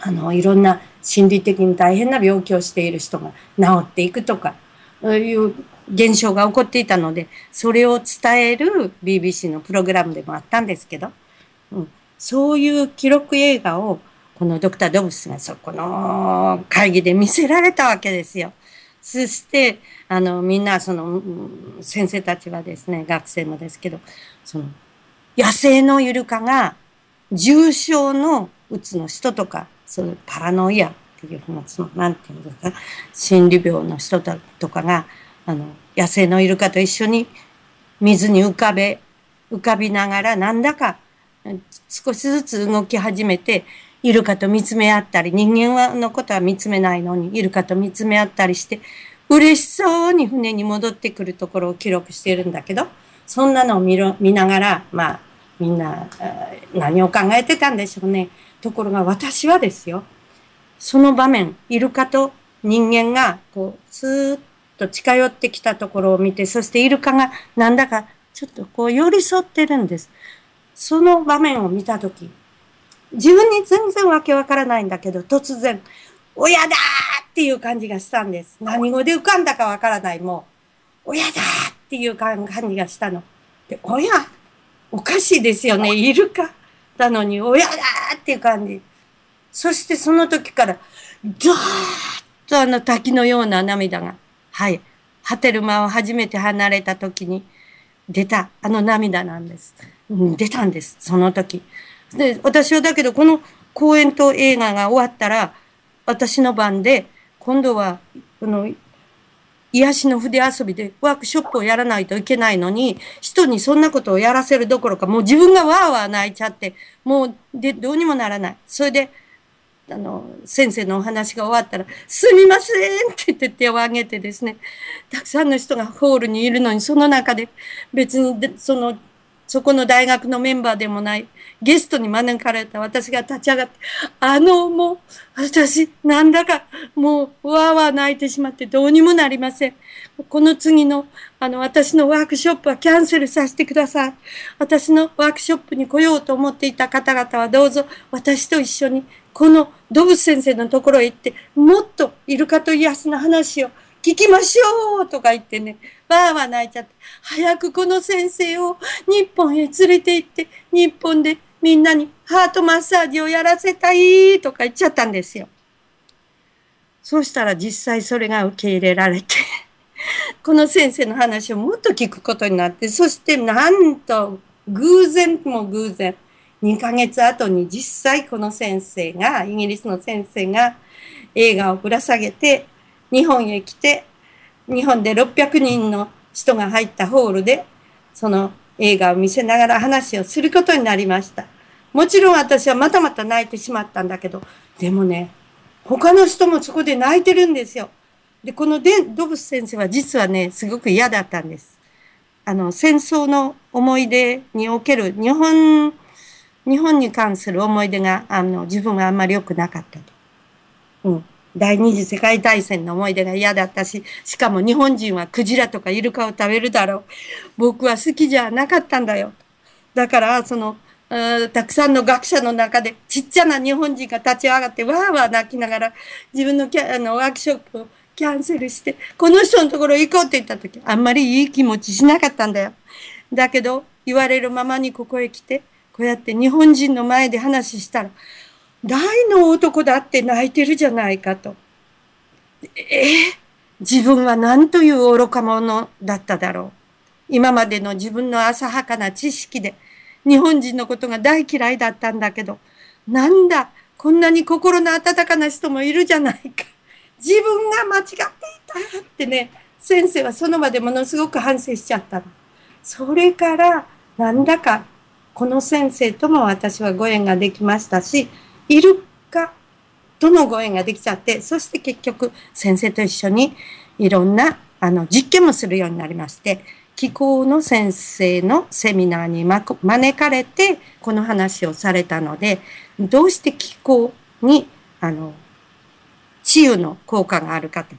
あの、いろんな心理的に大変な病気をしている人が治っていくとか、いう現象が起こっていたので、それを伝える BBC のプログラムでもあったんですけど、うん、そういう記録映画をこのドクター・ドブスがそこの会議で見せられたわけですよ。そして、あの、みんな、その、先生たちはですね、学生もですけど、その、野生のイルカが、重症のうつの人とか、そのパラノイアっていうふうな、その、なんていうんですか、心理病の人だとかが、あの、野生のイルカと一緒に水に浮かべ、浮かびながら、なんだか、少しずつ動き始めて、イルカと見つめ合ったり、人間はのことは見つめないのに、イルカと見つめ合ったりして、嬉しそうに船に戻ってくるところを記録しているんだけど、そんなのを見ろ見ながら、まあ、みんな何を考えてたんでしょうね。ところが私はですよ、その場面、イルカと人間が、こう、スーッと近寄ってきたところを見て、そしてイルカがなんだかちょっとこう寄り添ってるんです。その場面を見たとき、自分に全然わけわからないんだけど、突然、親だっていう感じがしたんです。何語で浮かんだかわからない、もう。親だっていう感じがしたの。で、親おかしいですよね。イルカなのに、親だっていう感じ。そしてその時から、ドーッとあの滝のような涙が、はい、ハテルマを初めて離れた時に出たあの涙なんです。うん、出たんです、その時。で、私はだけど、この公演と映画が終わったら、私の番で、今度は、この、癒しの筆遊びでワークショップをやらないといけないのに、人にそんなことをやらせるどころか、もう自分がわーわー泣いちゃって、もう、で、どうにもならない。それで、あの、先生のお話が終わったら、すみませんって言って手を挙げてですね、たくさんの人がホールにいるのに、その中で別に、そのそこの大学のメンバーでもない、ゲストに招かれた私が立ち上がって、あの、もう、私、なんだか、もう、わーわー泣いてしまってどうにもなりません。この次の、あの、私のワークショップはキャンセルさせてください。私のワークショップに来ようと思っていた方々はどうぞ、私と一緒に、この動物先生のところへ行って、もっとイルカと癒すの話を聞きましょうとか言ってね、ばあは泣いちゃって、早くこの先生を日本へ連れて行って、日本でみんなにハートマッサージをやらせたいとか言っちゃったんですよ。そうしたら実際それが受け入れられて この先生の話をもっと聞くことになって、そしてなんと偶然も偶然、2ヶ月後に実際この先生が、イギリスの先生が映画をぶら下げて日本へ来て、日本で600人の人が入ったホールで、その映画を見せながら話をすることになりました。もちろん私はまたまた泣いてしまったんだけど、でもね、他の人もそこで泣いてるんですよ。で、このデドブス先生は実はね、すごく嫌だったんです。あの、戦争の思い出における日本、日本に関する思い出が、あの、自分はあんまり良くなかったと。うん。第二次世界大戦の思い出が嫌だったし、しかも日本人はクジラとかイルカを食べるだろう。僕は好きじゃなかったんだよ。だから、その、たくさんの学者の中でちっちゃな日本人が立ち上がってわーわー泣きながら自分のキャあのワークショップをキャンセルして、この人のところ行こうって言った時、あんまりいい気持ちしなかったんだよ。だけど、言われるままにここへ来て、こうやって日本人の前で話したら、大の男だって泣いてるじゃないかと。え自分は何という愚か者だっただろう。今までの自分の浅はかな知識で日本人のことが大嫌いだったんだけど、なんだ、こんなに心の温かな人もいるじゃないか。自分が間違っていたってね、先生はその場でものすごく反省しちゃったの。それから、なんだか、この先生とも私はご縁ができましたし、イルカとのご縁ができちゃって、そして結局先生と一緒にいろんなあの実験もするようになりまして、気候の先生のセミナーに招かれて、この話をされたので、どうして気候に、あの、治癒の効果があるかと。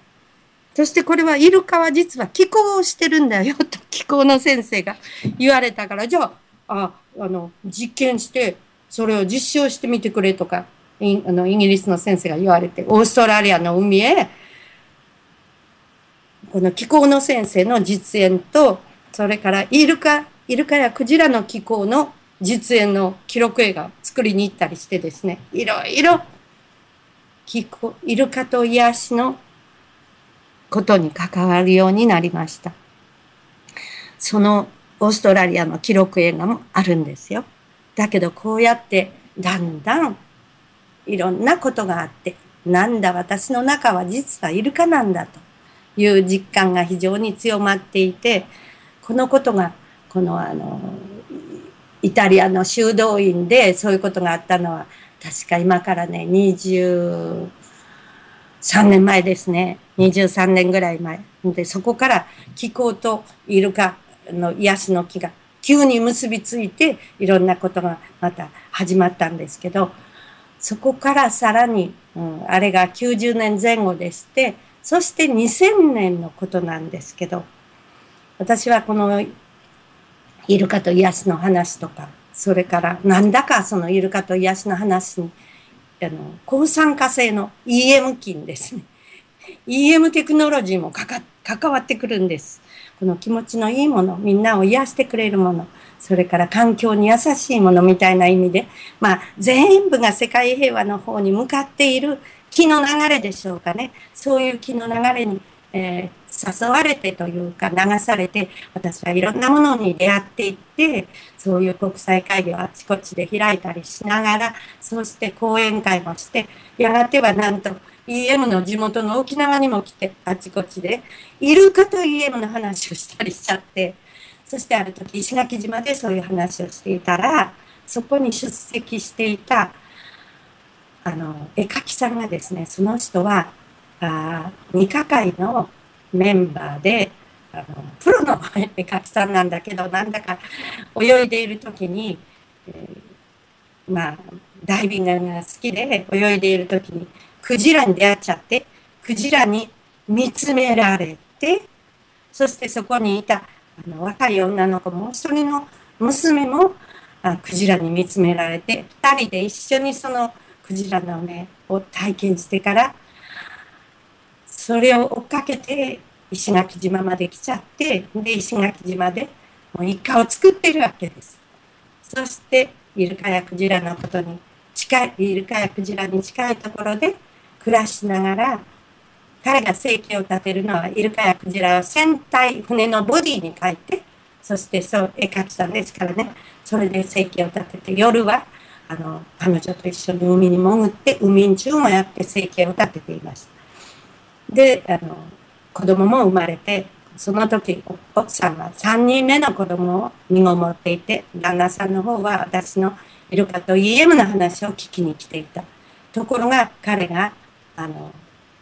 そしてこれはイルカは実は気候をしてるんだよと気候の先生が言われたから、じゃあ、ああの、実験して、それを実証してみてくれとか、イあのイギリスの先生が言われて、オーストラリアの海へ、この気候の先生の実演と、それからイルカ、イルカやクジラの気候の実演の記録映画を作りに行ったりしてですね、いろいろ気候、イルカと癒しのことに関わるようになりました。そのオーストラリアの記録映画もあるんですよ。だけどこうやってだんだんいろんなことがあって、なんだ私の中は実はイルカなんだという実感が非常に強まっていて、このことが、このあの、イタリアの修道院でそういうことがあったのは、確か今からね、23年前ですね。23年ぐらい前。で、そこから気候とイルカの癒しの木が急に結びついていろんなことがまた始まったんですけど、そこからさらに、うん、あれが90年前後でして、そして2000年のことなんですけど、私はこのイルカと癒しの話とか、それからなんだかそのイルカと癒しの話に、あの、抗酸化性の EM 菌ですね。EM テクノロジーもかか関わってくるんです。この気持ちのいいもの、みんなを癒してくれるもの、それから環境に優しいものみたいな意味で、まあ、全部が世界平和の方に向かっている気の流れでしょうかね。そういう気の流れに、えー、誘われてというか流されて、私はいろんなものに出会っていって、そういう国際会議をあちこちで開いたりしながら、そうして講演会もして、やがてはなんと EM の地元の沖縄にも来て、あちこちで、イルカと EM の話をしたりしちゃって、そしてある時、石垣島でそういう話をしていたら、そこに出席していた、あの、絵描きさんがですね、その人は、あ二課会のメンバーで、あのプロの絵描きさんなんだけど、なんだか泳いでいる時に、えー、まあ、ダイビングが好きで泳いでいる時に、クジラに出会っちゃって、クジラに見つめられて、そしてそこにいたあの若い女の子もう一人の娘もあクジラに見つめられて、二人で一緒にそのクジラの目を体験してから、それを追っかけて石垣島まで来ちゃって、で、石垣島でもうイカを作ってるわけです。そして、イルカやクジラのことに近い、イルカやクジラに近いところで、暮らしながら、彼が生計を立てるのは、イルカやクジラを船体、船のボディに描いて、そしてそう、絵描きさんですからね、それで生計を立てて、夜は、あの、彼女と一緒に海に潜って、海ん中もやって生計を立てていました。で、あの、子供も生まれて、その時、奥さんは3人目の子供を身ごもっていて、旦那さんの方は私のイルカと EM の話を聞きに来ていた。ところが彼があの、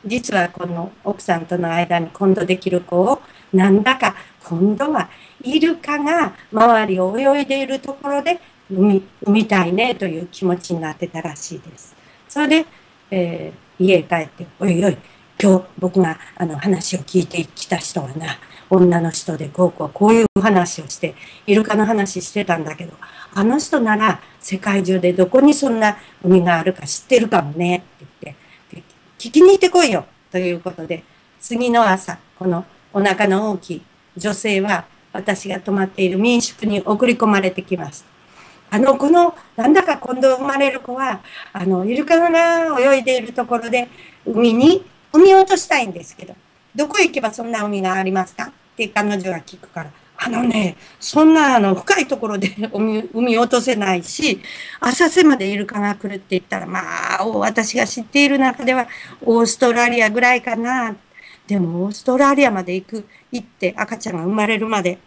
実はこの奥さんとの間に今度できる子を、なんだか今度はイルカが周りを泳いでいるところで産み産みたいねという気持ちになってたらしいです。それで、え家へ帰って、おいおい、今日僕があの話を聞いてきた人はな、女の人でこうこうこういう話をして、イルカの話してたんだけど、あの人なら世界中でどこにそんな海があるか知ってるかもねって、聞きに行ってこいよということで、次の朝、このお腹の大きい女性は私が泊まっている民宿に送り込まれてきました。あの、この、なんだか今度生まれる子は、あの、イルカが泳いでいるところで、海に、海を落としたいんですけど、どこへ行けばそんな海がありますか？って彼女が聞くから、あのね、そんなあの深いところで 海海落とせないし、浅瀬までイルカが来るって言ったら、まあ、私が知っている中ではオーストラリアぐらいかな。でもオーストラリアまで行く、行って赤ちゃんが生まれるまで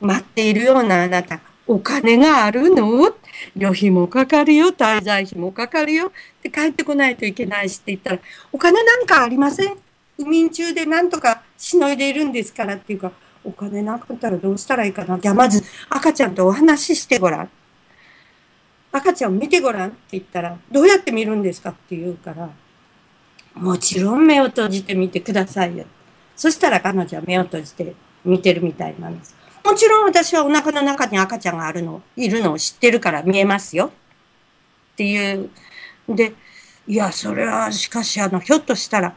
待っているようなあなた、お金があるの？旅費もかかるよ、滞在費もかかるよ。って帰ってこないといけないしって言ったら、お金なんかありません？海中でなんとかしのいでいるんですからっていうか、お金なかったらどうしたらいいかな。じゃあまず赤ちゃんとお話ししてごらん。赤ちゃんを見てごらんって言ったら、どうやって見るんですかって言うから、もちろん目を閉じてみてくださいよ。そしたら彼女は目を閉じて見てるみたいなんです。もちろん私はお腹の中に赤ちゃんがあるの、いるのを知ってるから見えますよ。っていう。で、いや、それはしかしあの、ひょっとしたら、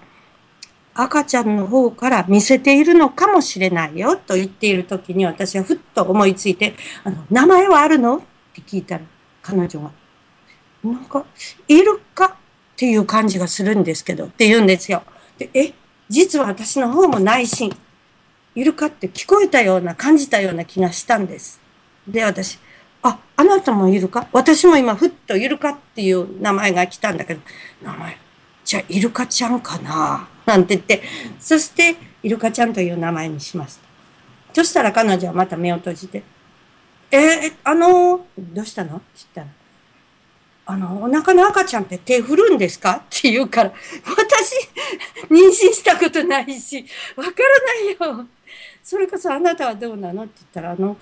赤ちゃんの方から見せているのかもしれないよと言っている時に私はふっと思いついて、あの、名前はあるのって聞いたら、彼女が、なんか、いるかっていう感じがするんですけど、って言うんですよ。で、え、実は私の方も内心、いるかって聞こえたような、感じたような気がしたんです。で、私、あ、あなたもいるか？私も今、ふっといるかっていう名前が来たんだけど、名前、じゃあ、イルカちゃんかな？なんて言って、そして、イルカちゃんという名前にしました。そしたら彼女はまた目を閉じて、えー、あの、どうしたの？って言ったら、あの、お腹の赤ちゃんって手振るんですか？って言うから、私、妊娠したことないし、わからないよ。それこそあなたはどうなの？って言ったら、あの、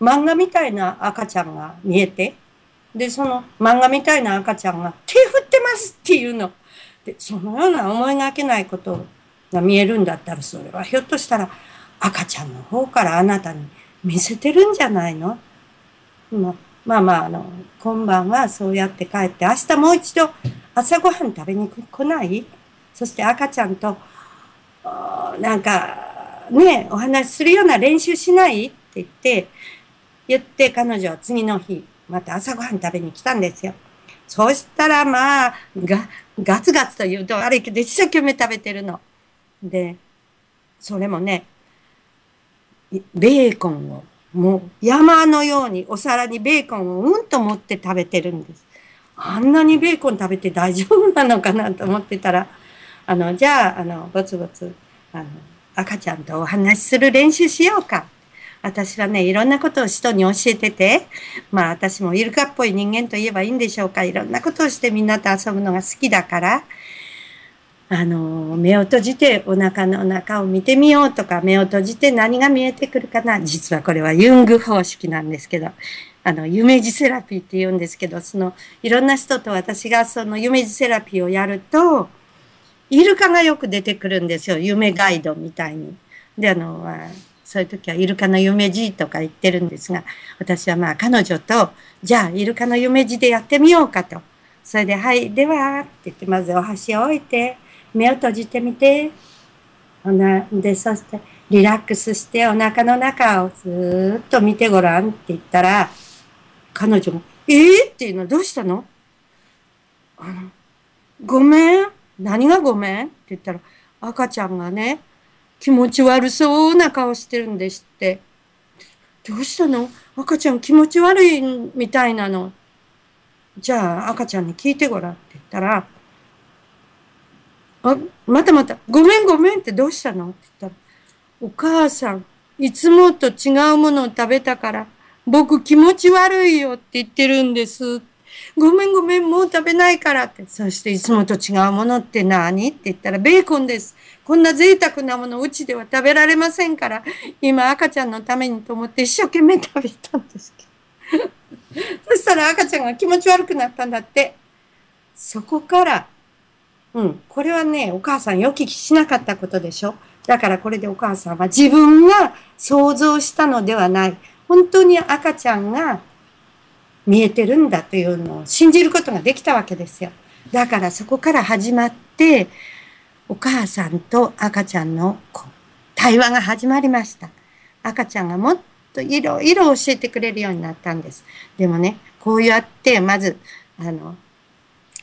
漫画みたいな赤ちゃんが見えて、で、その漫画みたいな赤ちゃんが手振ってますっていうの。で、そのような思いがけないことが見えるんだったら、それはひょっとしたら赤ちゃんの方からあなたに見せてるんじゃないの？まあまあ、あの、今晩はそうやって帰って、明日もう一度朝ごはん食べに来ない？そして赤ちゃんと、なんか、ね、お話しするような練習しない？って言って、言って彼女は次の日、また朝ごはん食べに来たんですよ。そしたらまあ、が、ガツガツと言うとあれけど一生懸命食べてるの。で、それもね、ベーコンを、もう山のようにお皿にベーコンをうんと持って食べてるんです。あんなにベーコン食べて大丈夫なのかなと思ってたら、あの、じゃあ、あの、ぼつぼつ、あの、赤ちゃんとお話しする練習しようか。私はね、いろんなことを人に教えてて、まあ私もイルカっぽい人間と言えばいいんでしょうか。いろんなことをしてみんなと遊ぶのが好きだから、あの、目を閉じてお腹の中を見てみようとか、目を閉じて何が見えてくるかな。実はこれはユング方式なんですけど、あの、夢ジセラピーって言うんですけど、その、いろんな人と私がその夢ジセラピーをやると、イルカがよく出てくるんですよ。夢ガイドみたいに。で、あの、そういう時はイルカの夢字とか言ってるんですが、私はまあ彼女と、じゃあイルカの夢字でやってみようかと。それで、はい、では、って言って、まずお箸を置いて、目を閉じてみて、おなで、そして、リラックスしてお腹の中をずっと見てごらんって言ったら、彼女も、えー、っていうのどうしたの？あの、ごめん？何がごめん？って言ったら、赤ちゃんがね、気持ち悪そうな顔してるんですって。どうしたの？赤ちゃん気持ち悪いみたいなの。じゃあ赤ちゃんに聞いてごらんって言ったら、あ、またまた、ごめんごめんってどうしたの？って言ったら、お母さん、いつもと違うものを食べたから、僕気持ち悪いよって言ってるんですって。ごめんごめん、もう食べないからって。そしていつもと違うものって何？って言ったら、ベーコンです。こんな贅沢なものうちでは食べられませんから、今赤ちゃんのためにと思って一生懸命食べたんですけど。そしたら赤ちゃんが気持ち悪くなったんだって。そこからうん。これはね、お母さん予期しなかったことでしょだからこれでお母さんは自分が想像したのではない。本当に赤ちゃんが見えてるんだというのを信じることができたわけですよ。だからそこから始まって、お母さんと赤ちゃんの対話が始まりました。赤ちゃんがもっといろいろ教えてくれるようになったんです。でもね、こうやって、まず、あの、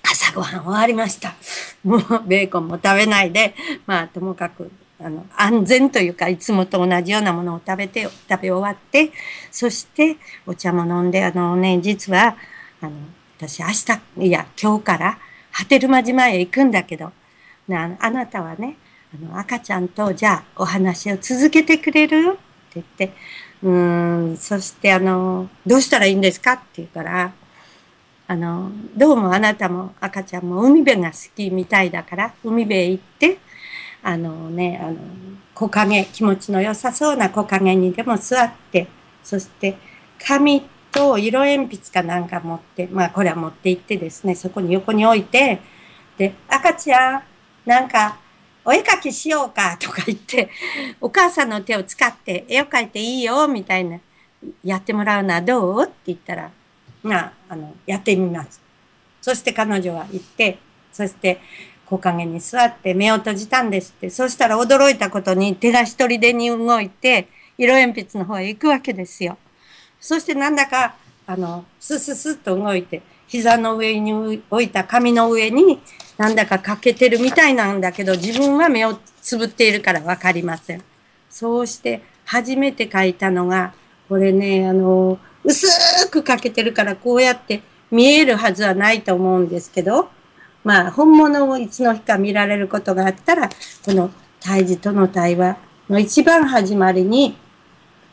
朝ごはん終わりました。もうベーコンも食べないで、まあともかくあの、安全というか、いつもと同じようなものを食べて、食べ終わって、そしてお茶も飲んで、あのね、実は、あの、私明日、いや、今日から波照間島へ行くんだけど、なあなたはね、あの、赤ちゃんと、じゃあ、お話を続けてくれる？って言って、うん、そしてあの、どうしたらいいんですか？って言うから、あの、どうもあなたも赤ちゃんも海辺が好きみたいだから、海辺へ行って、あのね、あの、木陰、気持ちの良さそうな木陰にでも座って、そして紙と色鉛筆かなんか持って、まあこれは持って行ってですね、そこに横に置いて、で、赤ちゃん、なんか、お絵描きしようか とか言って、お母さんの手を使って絵を描いていいよ、みたいな、やってもらうのはどう？って言ったら、まあ、あの、やってみます。そして彼女は行って、そして木陰に座って目を閉じたんですって。そしたら驚いたことに手が一人でに動いて、色鉛筆の方へ行くわけですよ。そしてなんだか、あの、スススッと動いて、膝の上に置いた紙の上に、なんだか欠けてるみたいなんだけど、自分は目をつぶっているからわかりません。そうして初めて書いたのが、これね、あの、薄く欠けてるからこうやって見えるはずはないと思うんですけど、まあ、本物をいつの日か見られることがあったら、この胎児との対話の一番始まりに、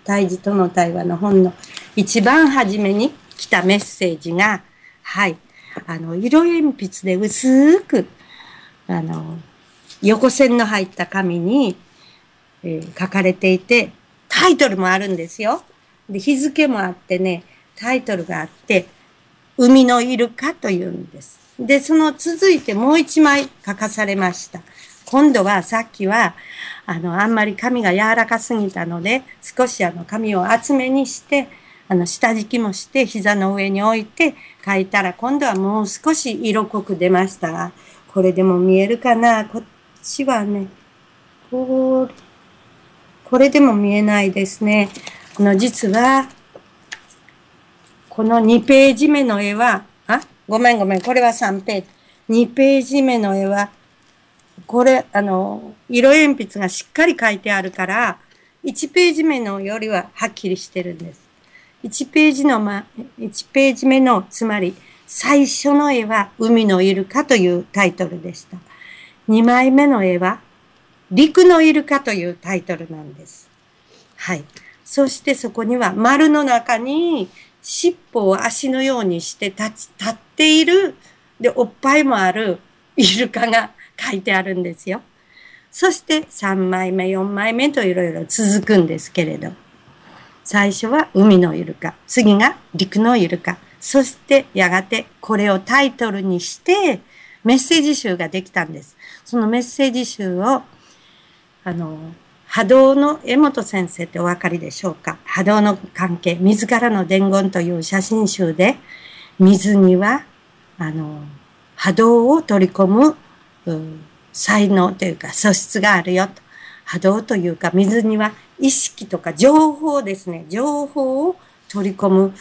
胎児との対話の本の一番初めに来たメッセージが、はい、あの、色鉛筆で薄く、あの、横線の入った紙に、えー、書かれていて、タイトルもあるんですよ。で、日付もあってね、タイトルがあって、海のイルカというんです。で、その続いてもう一枚書かされました。今度はさっきは、あの、あんまり紙が柔らかすぎたので、少しあの紙を厚めにして、あの、下敷きもして膝の上に置いて書いたら、今度はもう少し色濃く出ましたが、これでも見えるかな？こっちはね、こう、これでも見えないですね。あの、実は、この2ページ目の絵は、ごめんごめん。これは3ページ。2ページ目の絵は、これ、あの、色鉛筆がしっかり書いてあるから、1ページ目のよりははっきりしてるんです。1ページの、ま、1ページ目の、つまり、最初の絵は、海のイルカというタイトルでした。2枚目の絵は、陸のイルカというタイトルなんです。はい。そしてそこには丸の中に尻尾を足のようにして立ち、立っている、で、おっぱいもあるイルカが書いてあるんですよ。そして3枚目、4枚目といろいろ続くんですけれど、最初は海のイルカ、次が陸のイルカ、そしてやがてこれをタイトルにしてメッセージ集ができたんです。そのメッセージ集を、あの、波動の江本先生ってお分かりでしょうか？波動の関係、水からの伝言という写真集で、水には、あの、波動を取り込む、う才能というか素質があるよと。波動というか水には意識とか情報ですね。情報を取り込む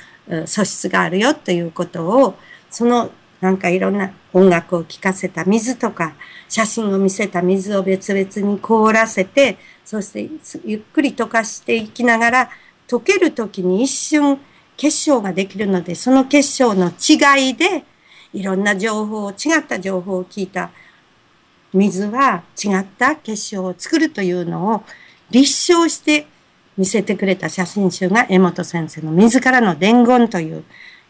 素質があるよということを、そのなんかいろんな音楽を聴かせた水とか、写真を見せた水を別々に凍らせて、そしてゆっくり溶かしていきながら、溶けるときに一瞬結晶ができるので、その結晶の違いで、いろんな情報を、違った情報を聞いた水は違った結晶を作るというのを立証して見せてくれた写真集が江本先生の自らの伝言という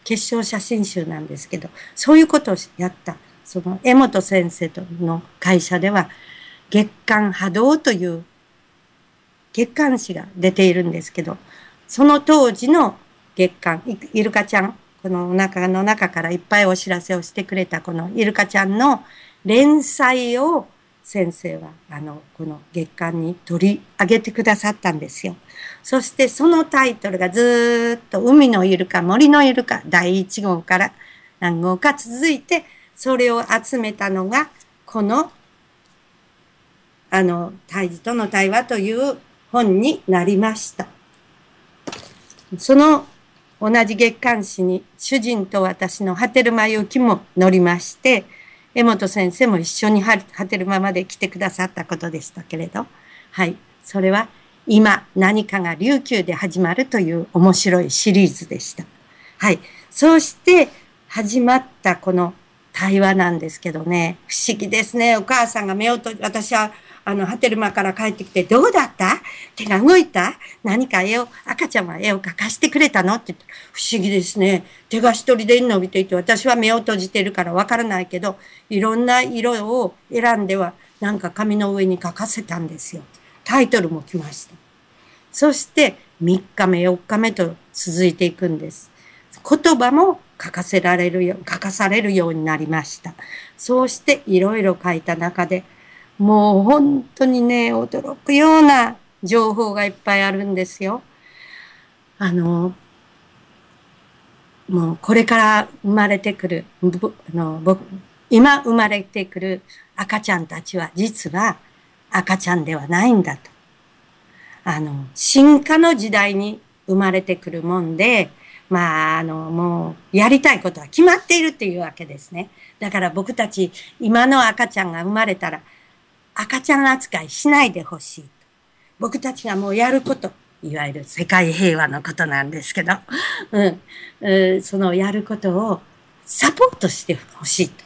結晶写真集なんですけど、そういうことをやった、その江本先生の会社では、月刊波動という月刊誌が出ているんですけど、その当時の月刊、イルカちゃんこのお腹の中からいっぱいお知らせをしてくれたこのイルカちゃんの連載を先生は、あの、この月間に取り上げてくださったんですよ。そしてそのタイトルがずっと海のイルカ、森のイルカ、第1号から何号か続いて、それを集めたのが、この、あの、胎児との対話という本になりました。その同じ月刊誌に主人と私の波照間行きも乗りまして、江本先生も一緒に波照間まで来てくださったことでしたけれど、はい。それは今何かが琉球で始まるという面白いシリーズでした。はい。そうして始まったこの対話なんですけどね、不思議ですね。お母さんが目を閉じ、私はあの、ハテルマから帰ってきて、どうだった手が動いた何か絵を、赤ちゃんは絵を描かしてくれたの？って言った不思議ですね。手が一人で伸びていて、私は目を閉じてるからわからないけど、いろんな色を選んでは、なんか紙の上に書かせたんですよ。タイトルも来ました。そして、3日目、4日目と続いていくんです。言葉も書かせられるよ、書かされるようになりました。そうしていろいろ書いた中で、もう本当にね、驚くような情報がいっぱいあるんですよ。あの、もうこれから生まれてくる、あの僕今生まれてくる赤ちゃんたちは実は赤ちゃんではないんだと。あの、進化の時代に生まれてくるもんで、まあ、あの、もう、やりたいことは決まっているっていうわけですね。だから僕たち、今の赤ちゃんが生まれたら、赤ちゃん扱いしないでほしい。僕たちがもうやること、いわゆる世界平和のことなんですけど、うん、そのやることをサポートしてほしいと。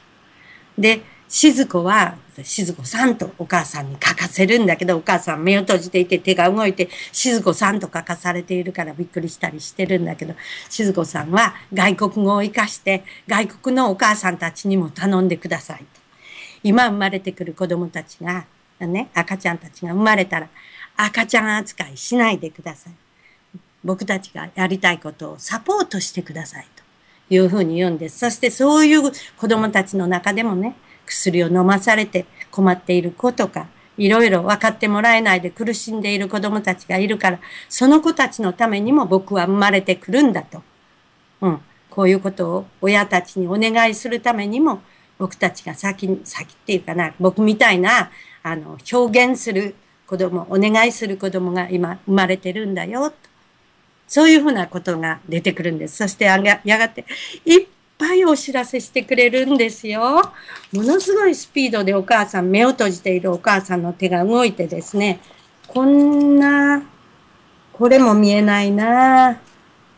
で、静子は、静子さんとお母さんに書かせるんだけど、お母さん目を閉じていて手が動いて、静子さんと書かされているからびっくりしたりしてるんだけど、静子さんは外国語を活かして、外国のお母さんたちにも頼んでくださいと。今生まれてくる子供たちが、ね、赤ちゃんたちが生まれたら、赤ちゃん扱いしないでください。僕たちがやりたいことをサポートしてくださいというふうに言うんです。そしてそういう子供たちの中でもね、薬を飲まされて困っている子とか、いろいろ分かってもらえないで苦しんでいる子供たちがいるから、その子たちのためにも僕は生まれてくるんだと。うん。こういうことを親たちにお願いするためにも、僕たちが先に、先っていうかな、僕みたいな、あの、表現する子供、お願いする子供が今生まれてるんだよ、と。そういうふうなことが出てくるんです。そしてやがて、いっぱいお知らせしてくれるんですよ。ものすごいスピードでお母さん、目を閉じているお母さんの手が動いてですね、こんな、これも見えないな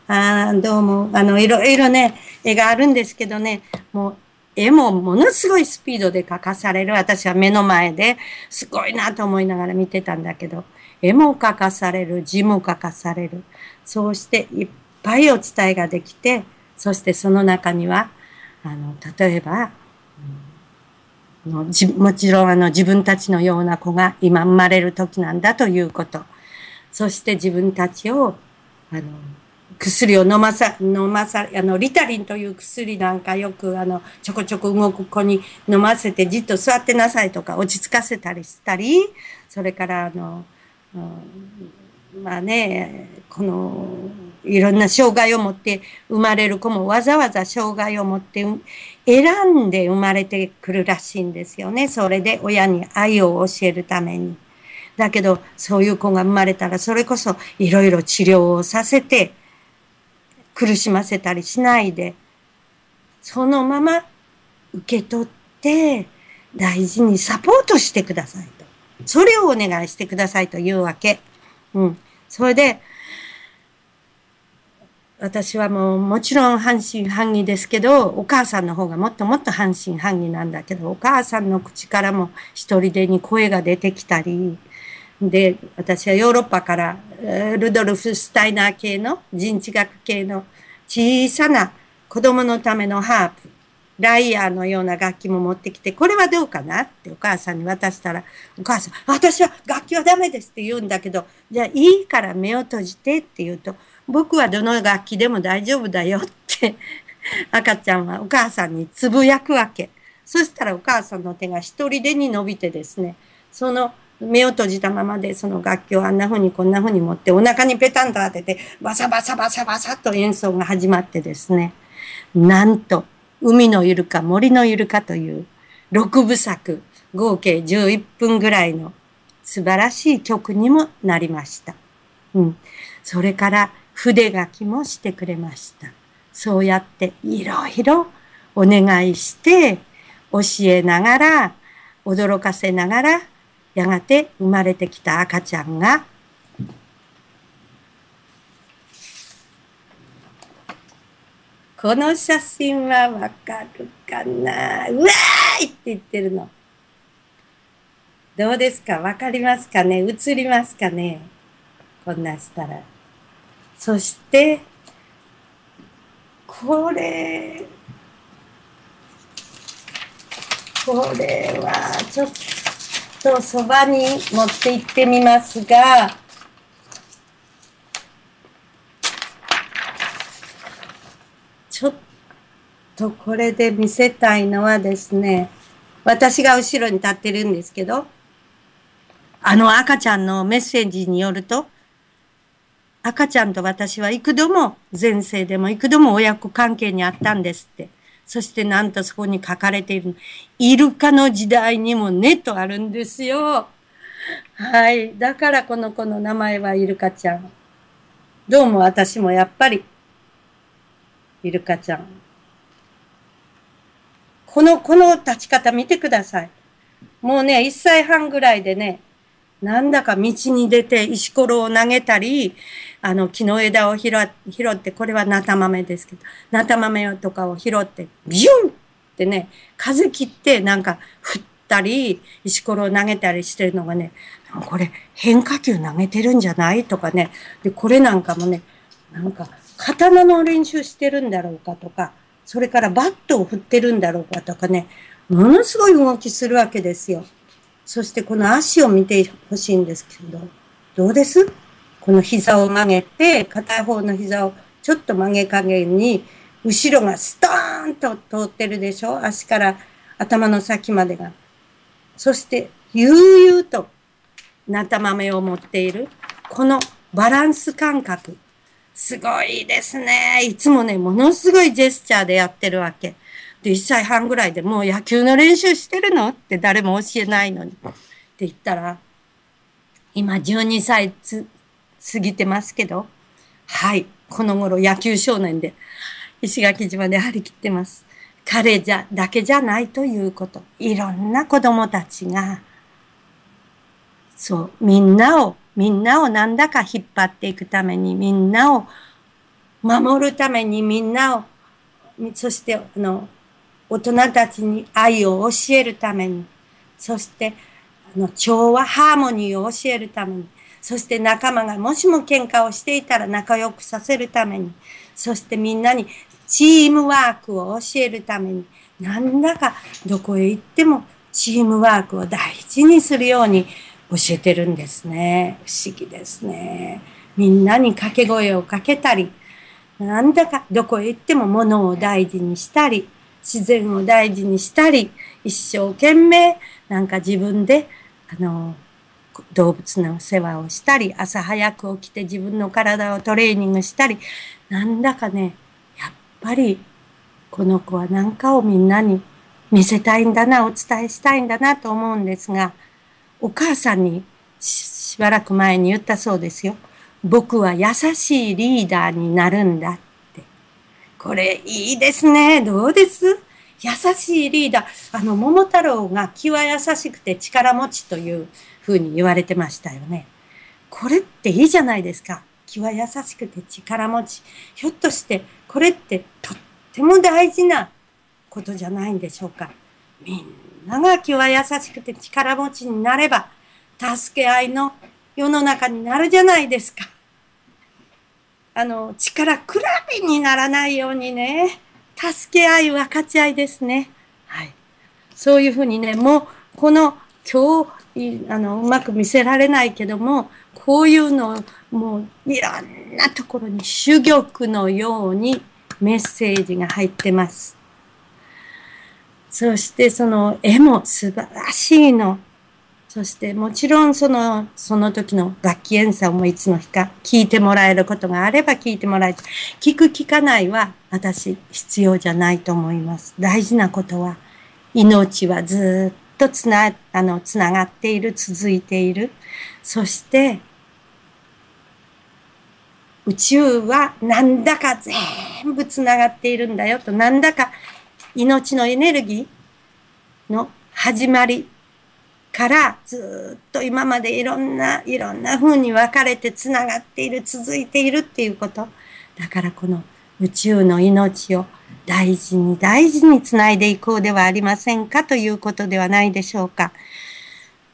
あどうも、あの、いろいろね、絵があるんですけどね、もう絵もものすごいスピードで描かされる。私は目の前ですごいなと思いながら見てたんだけど、絵も描かされる、字も書かされる。そうしていっぱいお伝えができて、そしてその中には、あの、例えば、もちろんあの自分たちのような子が今生まれる時なんだということ。そして自分たちを、あの、薬を飲まさ、飲まさ、あの、リタリンという薬なんかよく、あの、ちょこちょこ動く子に飲ませてじっと座ってなさいとか落ち着かせたりしたり、それから、あの、うん、まあね、この、いろんな障害を持って生まれる子もわざわざ障害を持って選んで生まれてくるらしいんですよね。それで親に愛を教えるために。だけど、そういう子が生まれたら、それこそいろいろ治療をさせて、苦しませたりしないで、そのまま受け取って大事にサポートしてくださいと。それをお願いしてくださいというわけ。うん。それで、私はもうもちろん半信半疑ですけど、お母さんの方がもっともっと半信半疑なんだけど、お母さんの口からも一人でに声が出てきたり、で、私はヨーロッパからルドルフ・スタイナー系の人知学系の小さな子供のためのハープ、ライヤーのような楽器も持ってきて、これはどうかなってお母さんに渡したら、お母さん、私は楽器はダメですって言うんだけど、じゃあいいから目を閉じてって言うと、僕はどの楽器でも大丈夫だよって 赤ちゃんはお母さんにつぶやくわけ。そしたらお母さんの手が一人でに伸びてですね、その目を閉じたままでその楽器をあんな風にこんな風に持ってお腹にペタンと当ててバサバサバサバサと演奏が始まってですね、なんと海のイルカ、森のイルカという6部作、合計11分ぐらいの素晴らしい曲にもなりました。うん。それから筆書きもしてくれました。そうやっていろいろお願いして教えながら驚かせながらやがて生まれてきた赤ちゃんがこの写真はわかるかな？うわーいって言ってるの。どうですか？わかりますかね？映りますかね？こんなしたら。そして、これ、これはちょっとそばに持って行ってみますが、ちょっとこれで見せたいのはですね、私が後ろに立ってるんですけど、あの赤ちゃんのメッセージによると、赤ちゃんと私は幾度も前世でも幾度も親子関係にあったんですって。そしてなんとそこに書かれている、イルカの時代にもねとあるんですよ。はい。だからこの子の名前はイルカちゃん。どうも私もやっぱり、イルカちゃん。この、この立ち方見てください。もうね、1歳半ぐらいでね、なんだか道に出て石ころを投げたり、あの木の枝を拾って、これはナタ豆ですけど、ナタ豆とかを拾って、ビュンってね、風切ってなんか振ったり、石ころを投げたりしてるのがね、これ変化球投げてるんじゃないとかね、で、これなんかもね、なんか刀の練習してるんだろうかとか、それからバットを振ってるんだろうかとかね、ものすごい動きするわけですよ。そしてこの足を見てほしいんですけど、どうです？この膝を曲げて、片方の膝をちょっと曲げ加減に、後ろがストーンと通ってるでしょ？足から頭の先までが。そして、悠々と、なた豆を持っている、このバランス感覚。すごいですね。いつもね、ものすごいジェスチャーでやってるわけ。で、1歳半ぐらいでもう野球の練習してるの？って誰も教えないのに。って言ったら、今12歳つ過ぎてますけど、はい、この頃野球少年で石垣島で張り切ってます。彼じゃ、だけじゃないということ。いろんな子供たちが、そう、みんなを、みんなをなんだか引っ張っていくために、みんなを守るために、みんなを、そして、あの、大人たちに愛を教えるために、そして、あの、調和、ハーモニーを教えるために、そして仲間がもしも喧嘩をしていたら仲良くさせるために、そしてみんなにチームワークを教えるために、なんだかどこへ行ってもチームワークを大事にするように教えてるんですね。不思議ですね。みんなに掛け声をかけたり、なんだかどこへ行っても物を大事にしたり、自然を大事にしたり、一生懸命なんか自分で、あの、動物の世話をしたり、朝早く起きて自分の体をトレーニングしたり、なんだかね、やっぱりこの子は何かをみんなに見せたいんだな、お伝えしたいんだなと思うんですが、お母さんにしばらく前に言ったそうですよ。僕は優しいリーダーになるんだ。これいいですね。どうです？優しいリーダー。あの、桃太郎が気は優しくて力持ちというふうに言われてましたよね。これっていいじゃないですか。気は優しくて力持ち。ひょっとして、これってとっても大事なことじゃないんでしょうか。みんなが気は優しくて力持ちになれば、助け合いの世の中になるじゃないですか。あの、力比べにならないようにね、助け合い、分かち合いですね。はい。そういうふうにね、もう、この、今日、あの、うまく見せられないけども、こういうのを、もう、いろんなところに珠玉のようにメッセージが入ってます。そしてその絵も素晴らしいの。そしてもちろんその、その時の楽器演奏もいつの日か聞いてもらえることがあれば聞いてもらえる。聞く聞かないは私必要じゃないと思います。大事なことは命はずっとつな、あの、つながっている、続いている。そして宇宙はなんだか全部つながっているんだよと、なんだか命のエネルギーの始まりからずっと今までいろんな、いろんな風に分かれてつながっている、続いているっていうこと。だからこの宇宙の命を大事に大事につないでいこうではありませんか？ということではないでしょうか。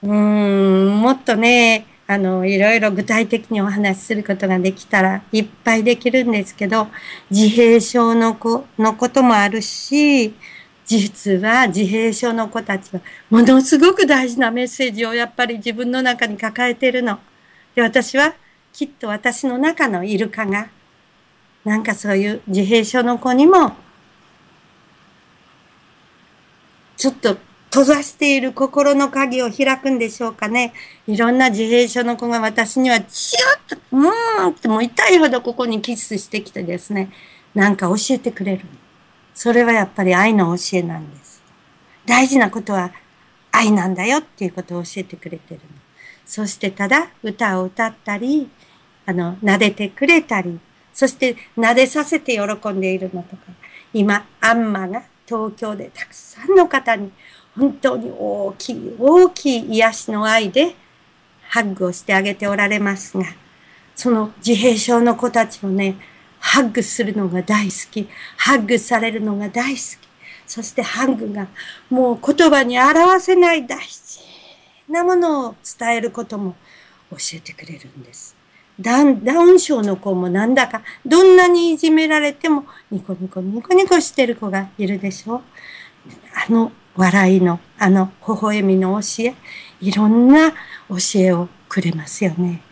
うーん、もっとね、あの、いろいろ具体的にお話しすることができたらいっぱいできるんですけど、自閉症の子のこともあるし、実は自閉症の子たちはものすごく大事なメッセージをやっぱり自分の中に抱えてるの。で、私はきっと私の中のイルカが、なんかそういう自閉症の子にも、ちょっと閉ざしている心の鍵を開くんでしょうかね。いろんな自閉症の子が私には、チュッと、うーんってもう痛いほどここにキスしてきてですね、なんか教えてくれる。それはやっぱり愛の教えなんです。大事なことは愛なんだよっていうことを教えてくれてるの。そしてただ歌を歌ったり、あの、撫でてくれたり、そして撫でさせて喜んでいるのとか、今、アンマが東京でたくさんの方に本当に大きい、大きい癒しの愛でハッグをしてあげておられますが、その自閉症の子たちもね、ハッグするのが大好き。ハッグされるのが大好き。そしてハッグがもう言葉に表せない大事なものを伝えることも教えてくれるんです。ダウン症の子もなんだか、どんなにいじめられてもニコニコニコニコしてる子がいるでしょうあの笑いの、あの、微笑みの教え、いろんな教えをくれますよね。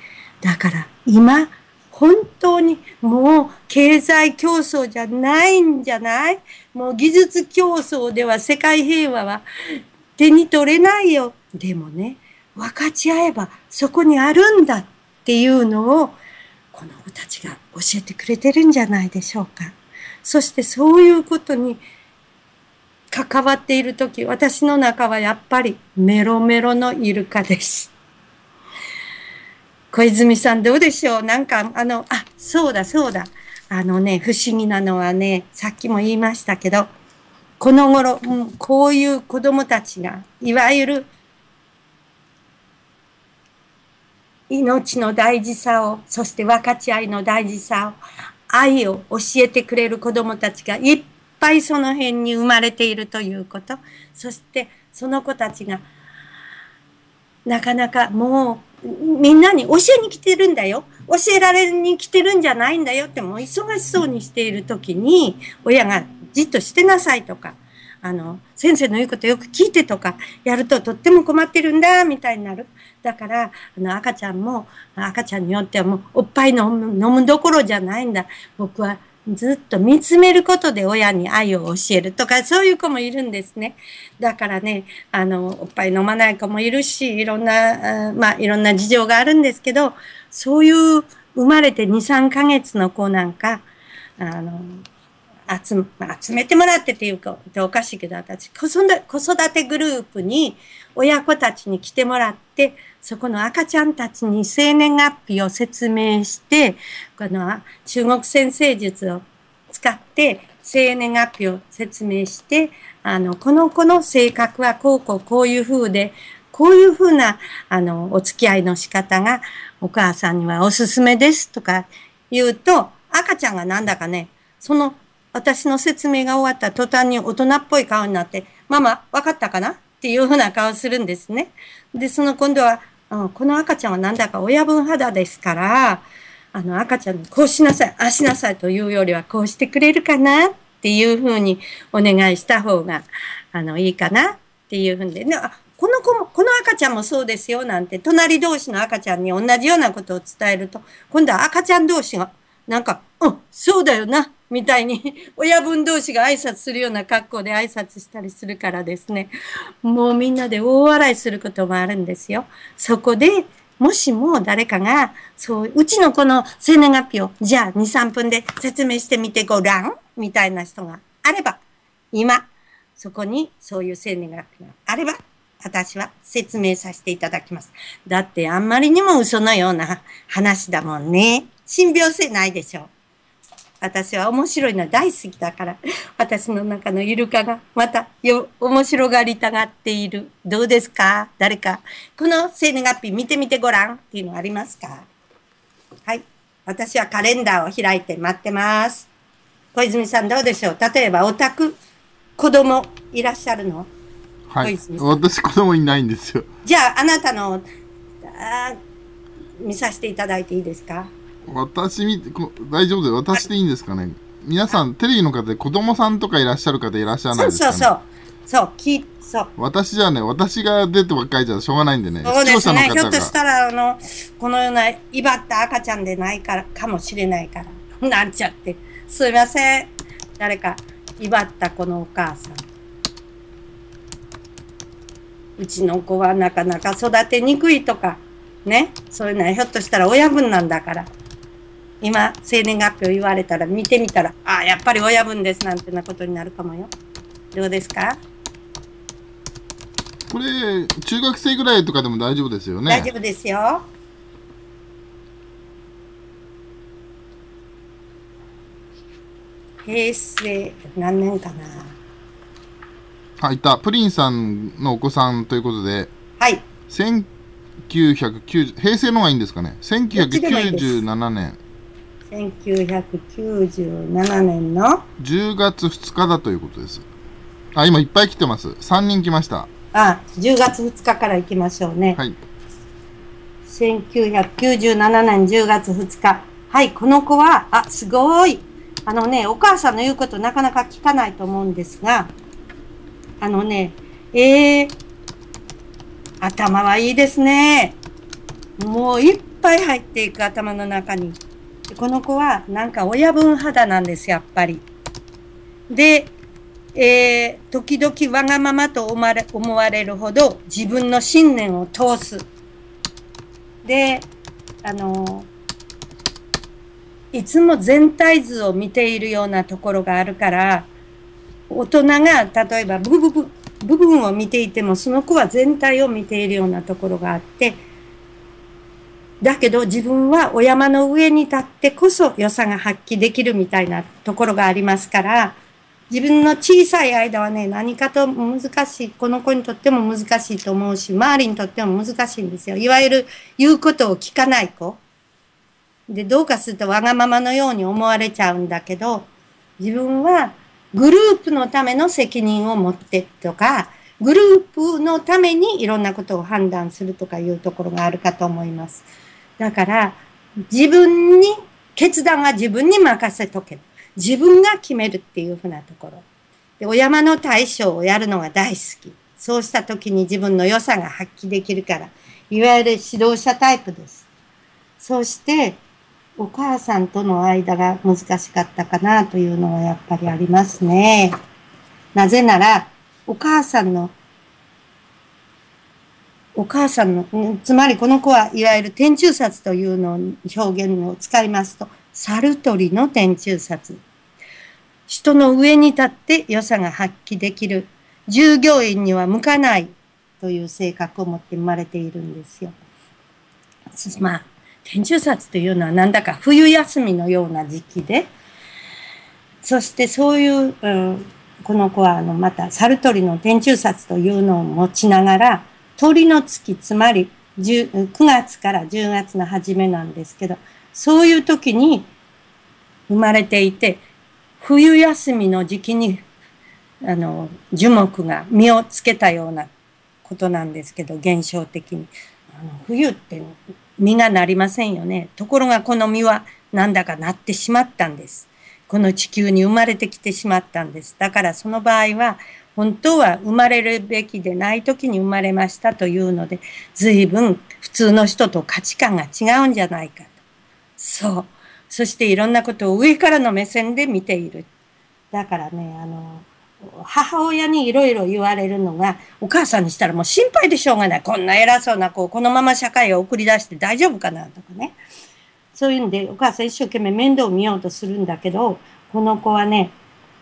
だから今、本当にもう経済競争じゃないんじゃない？もう技術競争では世界平和は手に取れないよ。でもね、分かち合えばそこにあるんだっていうのをこの子たちが教えてくれてるんじゃないでしょうか。そしてそういうことに関わっているとき、私の中はやっぱりメロメロのイルカです。小泉さんどうでしょう？なんか、あの、あ、そうだそうだ。あのね、不思議なのはね、さっきも言いましたけど、この頃、うん、こういう子供たちが、いわゆる命の大事さを、そして分かち合いの大事さを、愛を教えてくれる子供たちがいっぱいその辺に生まれているということ。そしてその子たちがなかなかもうみんなに教えに来てるんだよ。教えられに来てるんじゃないんだよってもう忙しそうにしている時に親がじっとしてなさいとか、あの、先生の言うことよく聞いてとかやるととっても困ってるんだみたいになる。だから、あの赤ちゃんも赤ちゃんによってはもうおっぱい飲む飲むどころじゃないんだ。僕はずっと見つめることで親に愛を教えるとか、そういう子もいるんですね。だからね、あの、おっぱい飲まない子もいるし、いろんな、まあ、いろんな事情があるんですけど、そういう生まれて2、3ヶ月の子なんか、あの、集ま集めてもらってっていうか、おかしいけど、私子育てグループに親子たちに来てもらって、そこの赤ちゃんたちに生年月日を説明して、この中国先生術を使って生年月日を説明して、あの、この子の性格はこうこうこういう風で、こういう風な、あの、お付き合いの仕方がお母さんにはおすすめですとか言うと、赤ちゃんがなんだかね、その私の説明が終わった途端に大人っぽい顔になって、ママ、わかったかな？っていうふうな顔するんですね。で、その今度は、うん、この赤ちゃんはなんだか親分肌ですから、あの赤ちゃんにこうしなさい、あしなさいというよりはこうしてくれるかな？っていうふうにお願いした方が、あの、いいかな？っていうふうにで、ね、この子も、この赤ちゃんもそうですよなんて、隣同士の赤ちゃんに同じようなことを伝えると、今度は赤ちゃん同士が、なんか、うん、そうだよなみたいに 親分同士が挨拶するような格好で挨拶したりするからですね。もうみんなで大笑いすることもあるんですよ。そこで、もしも誰かが、そう、うちのこの生年月日を、じゃあ2、3分で説明してみてごらんみたいな人があれば、今、そこにそういう生年月日があれば、私は説明させていただきます。だってあんまりにも嘘のような話だもんね。信憑性ないでしょう。私は面白いの大好きだから、私の中のイルカがまたよ面白がりたがっている。どうですか？誰か、この生年月日見てみてごらんっていうのありますか？はい。私はカレンダーを開いて待ってます。小泉さんどうでしょう？例えばお宅、子供いらっしゃるの？
はい。私子供いないんですよ。
じゃあ、あなたの、あ見させていただいていいですか？
私見て、大丈夫で私でいいんですかね？皆さん、テレビの方で子供さんとかいらっしゃる方いらっしゃらないですか、ね、
そうそうそう。そう、き、そう。
私じゃね、私が出てばっかりじゃしょうがないんでね。
そうですね。ひょっとしたら、あの、このような、威張った赤ちゃんでないから、かもしれないから。なんちゃって。すいません。誰か、威張ったこのお母さん。うちの子はなかなか育てにくいとか、ね。そういうのはひょっとしたら親分なんだから。今、生年月日を言われたら見てみたら、ああ、やっぱり親分ですなんてなことになるかもよ。どうですか？
これ、中学生ぐらいとかでも大丈夫ですよね。
大丈夫ですよ。平成何年かな？
あ、いた。プリンさんのお子さんということで。
はい。
1990、平成のがいいんですかね。1997年。
1997年の
10月2日だということです。あ、今いっぱい来てます。3人来ました。
あ、10月2日から行きましょうね。
はい。
1997年10月2日。はい、この子は、あ、すごい。あのね、お母さんの言うことなかなか聞かないと思うんですが、あのね、ええー、頭はいいですね。もういっぱい入っていく頭の中に。この子はなんか親分肌なんです、やっぱり。で、えー、時々わがままと思われ思われるほど自分の信念を通す。で、あの、いつも全体図を見ているようなところがあるから、大人が例えば部分部分を見ていても、その子は全体を見ているようなところがあって、だけど自分はお山の上に立ってこそ良さが発揮できるみたいなところがありますから、自分の小さい間はね、何かと難しい、この子にとっても難しいと思うし、周りにとっても難しいんですよ。いわゆる言うことを聞かない子。で、どうかするとわがままのように思われちゃうんだけど、自分はグループのための責任を持ってとか、グループのためにいろんなことを判断するとかいうところがあるかと思います。だから、自分に、決断は自分に任せとけ。自分が決めるっていうふうなところ。で、お山の大将をやるのが大好き。そうした時に自分の良さが発揮できるから、いわゆる指導者タイプです。そして、お母さんとの間が難しかったかなというのはやっぱりありますね。なぜなら、お母さんのお母さんの、つまりこの子はいわゆる天中殺というのを表現を使いますと、猿取の天中殺。人の上に立って良さが発揮できる。従業員には向かないという性格を持って生まれているんですよ。まあ、天中殺というのはなんだか冬休みのような時期で、そしてそういう、うん、この子はあのまた猿取の天中殺というのを持ちながら、鳥の月、つまり9月から10月の初めなんですけど、そういう時に生まれていて、冬休みの時期に、あの、樹木が実をつけたようなことなんですけど、現象的に。あの冬って実がなりませんよね。ところがこの実はなんだかなってしまったんです。この地球に生まれてきてしまったんです。だからその場合は、本当は生まれるべきでない時に生まれましたというので、随分普通の人と価値観が違うんじゃないかと。そう。そしていろんなことを上からの目線で見ている。だからね、あの、母親にいろいろ言われるのが、お母さんにしたらもう心配でしょうがない。こんな偉そうな子を、このまま社会を送り出して大丈夫かなとかね。そういうんで、お母さん一生懸命面倒を見ようとするんだけど、この子はね、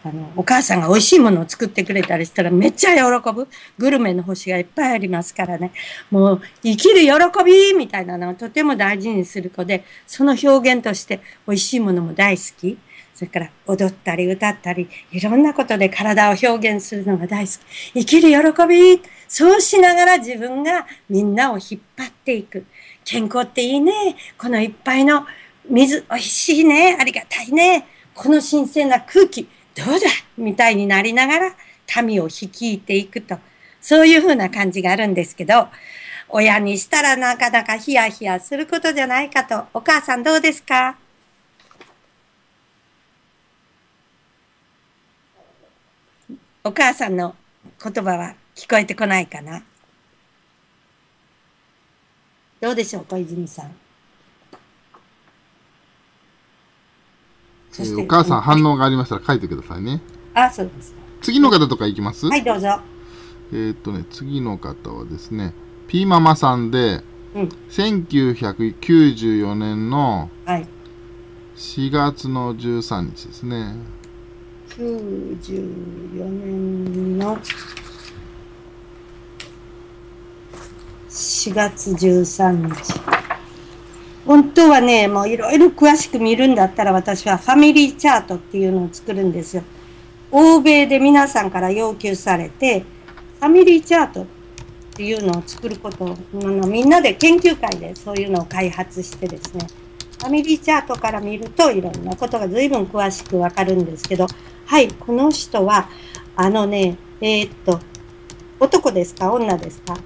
あの、お母さんが美味しいものを作ってくれたりしたらめっちゃ喜ぶ。グルメの星がいっぱいありますからね。もう、生きる喜びみたいなのをとても大事にする子で、その表現として美味しいものも大好き。それから踊ったり歌ったり、いろんなことで体を表現するのが大好き。生きる喜び。そうしながら自分がみんなを引っ張っていく。健康っていいね。このいっぱいの水、美味しいね。ありがたいね。この新鮮な空気。どうだみたいになりながら民を率いていくと、そういうふうな感じがあるんですけど、親にしたらなかなかヒヤヒヤすることじゃないかと、お母さんどうですか？お母さんの言葉は聞こえてこないかな？どうでしょう、小泉さん。
えーお母さん反応がありましたら書いてくださいね。
あ、そうです。
次の方とかいきます、
はい、どうぞ。
えーっとね、次の方はですね、ピーママさんで、
うん。
1994年の
はい。
4月の13日ですね。
94年の4月13日。本当はね、もういろいろ詳しく見るんだったら私はファミリーチャートっていうのを作るんですよ。欧米で皆さんから要求されて、ファミリーチャートっていうのを作ることを、あのみんなで研究会でそういうのを開発してですね、ファミリーチャートから見るといろんなことが随分詳しくわかるんですけど、はい、この人は、あのね、えーっと、男ですか？女ですか？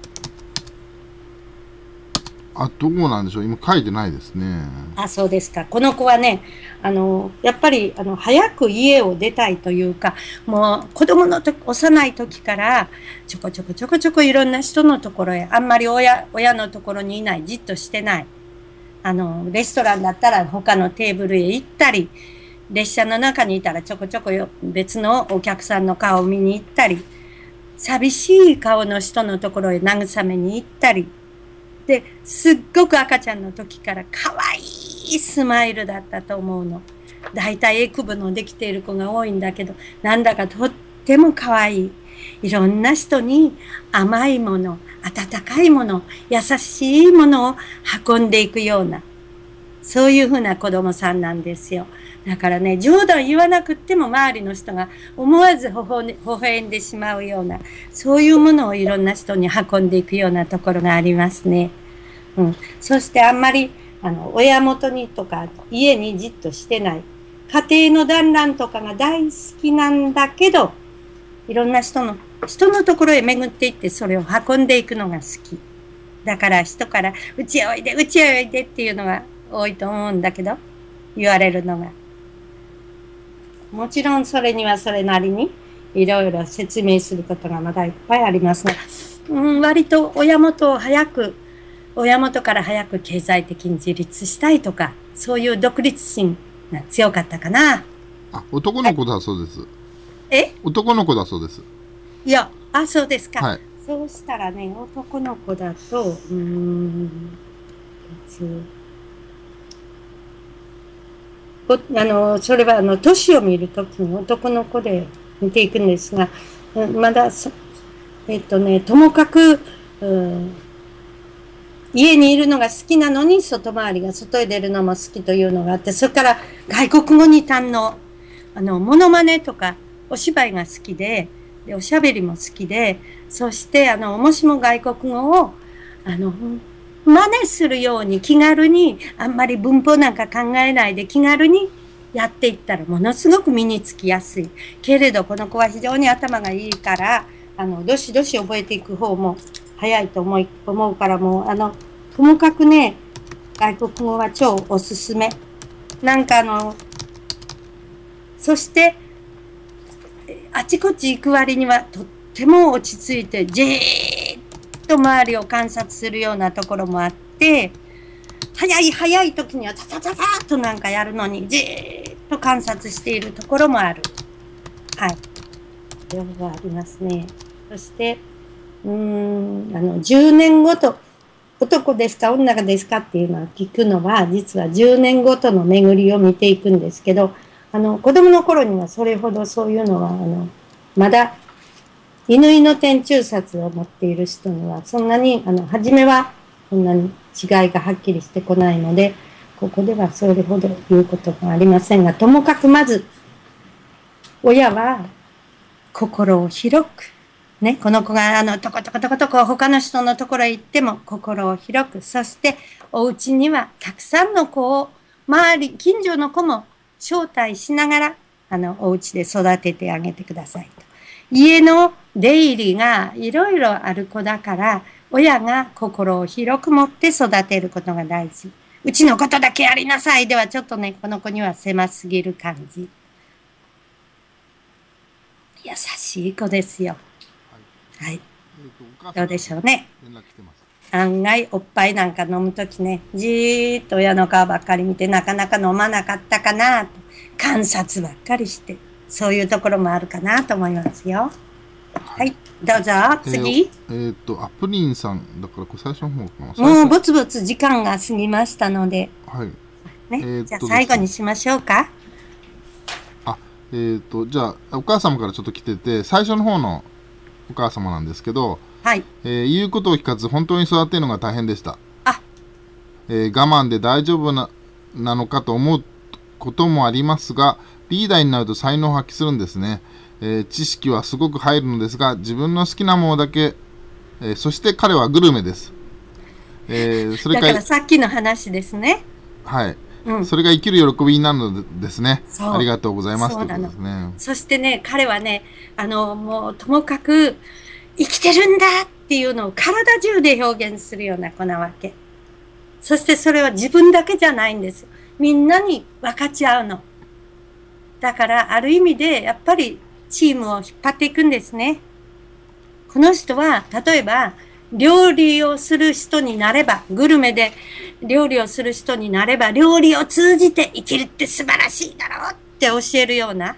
あ、どうなんでしょう？今書いてないですね。
あ、そうですか。この子はね、あの、やっぱり、あの、早く家を出たいというか、もう、子供の時、幼い時から、ちょこちょこちょこちょこいろんな人のところへ、あんまり親、親のところにいない、じっとしてない。あの、レストランだったら他のテーブルへ行ったり、列車の中にいたらちょこちょこよ別のお客さんの顔を見に行ったり、寂しい顔の人のところへ慰めに行ったり、で、すっごく赤ちゃんの時から可愛いスマイルだったと思うの。だいたいエクブのできている子が多いんだけど、なんだかとっても可愛い。いろんな人に甘いもの、温かいもの、優しいものを運んでいくような、そういうふうな子供さんなんですよ。だからね、冗談言わなくっても周りの人が思わず微笑んでしまうような、そういうものをいろんな人に運んでいくようなところがありますね。うん。そしてあんまり、あの、親元にとか家にじっとしてない。家庭の団らんとかが大好きなんだけど、いろんな人の、人のところへ巡っていってそれを運んでいくのが好き。だから人から、うちへおいで、うちへおいでっていうのが多いと思うんだけど、言われるのが。もちろんそれにはそれなりにいろいろ説明することがまだいっぱいありますが、うん、割と親元を早く、親元から早く経済的に自立したいとか、そういう独立心が強かったかな。
あ、男の子だそうです。
え？
男の子だそうです。
いや、あ、そうですか。
はい。
そうしたらね、男の子だと、うーん、あの、それはあの、年を見るときに男の子で見ていくんですが、まだ、えっとね、ともかく、うん家にいるのが好きなのに、外回りが外へ出るのも好きというのがあって、それから外国語に堪能。あの、モノマネとか、お芝居が好きで、で、おしゃべりも好きで、そして、あの、もしも外国語を、あの、真似するように気軽に、あんまり文法なんか考えないで気軽にやっていったら、ものすごく身につきやすい。けれど、この子は非常に頭がいいから、あの、どしどし覚えていく方も早いと思い、思うから、もう、あの、ともかくね、外国語は超おすすめ。なんかあの、そして、あちこち行く割にはとっても落ち着いて、じーっと周りを観察するようなところもあって、早い早い時には、ザザザザーっとなんかやるのに、じーっと観察しているところもある。はい。ありますね。そして、うん、あの、10年ごと、男ですか女がですかっていうのは聞くのは、実は10年ごとの巡りを見ていくんですけど、あの、子供の頃にはそれほどそういうのは、あの、まだ、犬の天中殺を持っている人には、そんなに、あの、初めは、そんなに違いがはっきりしてこないので、ここではそれほど言うこともありませんが、ともかくまず、親は心を広く、ね、この子があの、とことことことこ他の人のところへ行っても心を広く、そしてお家にはたくさんの子を、周り、近所の子も招待しながら、あの、お家で育ててあげてくださいと。家の出入りがいろいろある子だから、親が心を広く持って育てることが大事。うちのことだけやりなさいではちょっとね、この子には狭すぎる感じ。優しい子ですよ。はい。
えー
どうでしょうね。案外おっぱいなんか飲むときね、じーっと親の顔ばっかり見てなかなか飲まなかったかなと観察ばっかりして、そういうところもあるかなと思いますよ。はい、どうぞ、次。
えーっと、アプリンさん、だからこれ最初の方かな。
もうぼつぼつ時間が過ぎましたので、
はい。
ね、
えー
じゃあ最後にしましょうか。
あ、えーっと、じゃあ、お母様からちょっと来てて、最初の方のお母様なんですけど、
はい。
えー言うことを聞かず、本当に育てるのが大変でした。
あ
えー我慢で大丈夫な、なのかと思うこともありますが、リーダーになると才能を発揮するんですね。えー知識はすごく入るのですが、自分の好きなものだけ、えーそして彼はグルメです。えー それか
ららさっきの話ですね。
はい。
うん。
それが生きる喜びになるのですね。ありがとうございます。
そう
ね。
そしてね、彼はね、あの、もうともかく生きてるんだっていうのを体中で表現するような子なわけ。そしてそれは自分だけじゃないんですよ。みんなに分かち合うの。だから、ある意味で、やっぱりチームを引っ張っていくんですね。この人は、例えば、料理をする人になれば、グルメで料理をする人になれば、料理を通じて生きるって素晴らしいだろうって教えるような。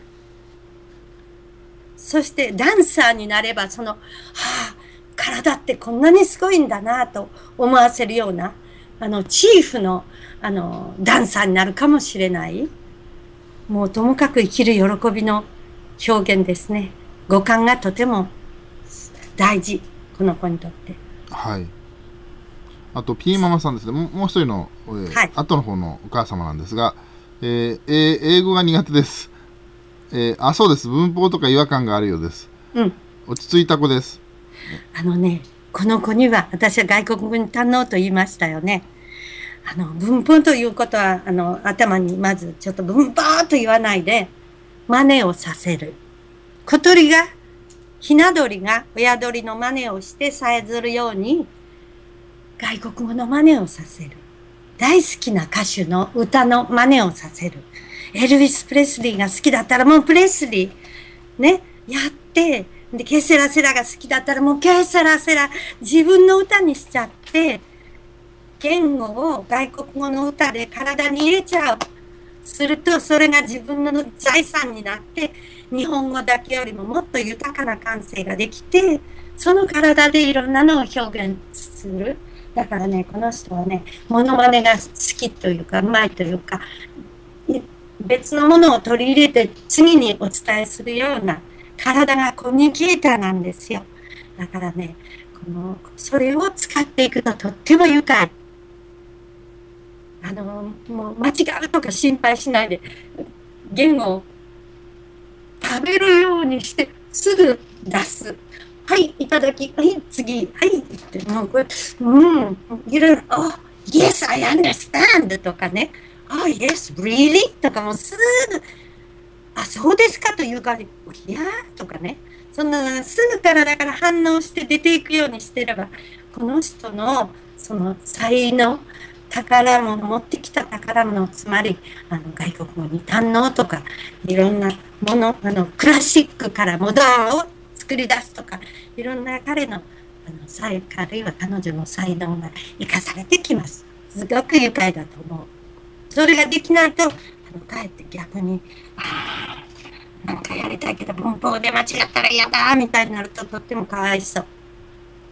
そしてダンサーになれば、その、はあ、体ってこんなにすごいんだなと思わせるような、あの、チーフの、あの、ダンサーになるかもしれない。もうともかく生きる喜びの表現ですね。五感がとても大事。この子にとって。
はい。あと、ピーママさんですね。もうもう一人の、えー
はい
後の方のお母様なんですが、えーえー英語が苦手です。えーあ、そうです。文法とか違和感があるようです。
うん。
落ち着いた子です。
あのね、この子には、私は外国語に堪能と言いましたよね。あの、文法ということは、あの、頭にまずちょっと文法と言わないで、真似をさせる。小鳥が、ひな鳥が親鳥の真似をしてさえずるように、外国語の真似をさせる。大好きな歌手の歌の真似をさせる。エルヴィス・プレスリーが好きだったらもうプレスリー、ね、やって、で、ケセラセラが好きだったらもうケセラセラ自分の歌にしちゃって、言語を外国語の歌で体に入れちゃう。すると、それが自分の財産になって、日本語だけよりももっと豊かな感性ができて、その体でいろんなのを表現する。だからね、この人はね、モノマネが好きというか、うまいというか、別のものを取り入れて次にお伝えするような体がコミュニケーターなんですよ。だからね、この、それを使っていくととっても愉快。あの、もう間違うとか心配しないで、言語を食べるようにしてすぐ出す。はい、いただき、はい、次、はい、って、もうこれ、うん、いろいろ、oh, yes, I understand とかね、oh, yes, really? とかもすぐ、あ、そうですかというか、いやーとかね、そんなすぐ体から反応して出ていくようにしてれば、この人のその才能、宝物、持ってきた宝物、つまり、あの、外国語に堪能とか、いろんなもの、あの、クラシックからモダンを作り出すとか、いろんな彼の、あの、才、あるいは彼女の才能が生かされてきます。すごく愉快だと思う。それができないと、あのかえって逆に、ああ、なんかやりたいけど文法で間違ったら嫌だみたいになるととってもかわいそう。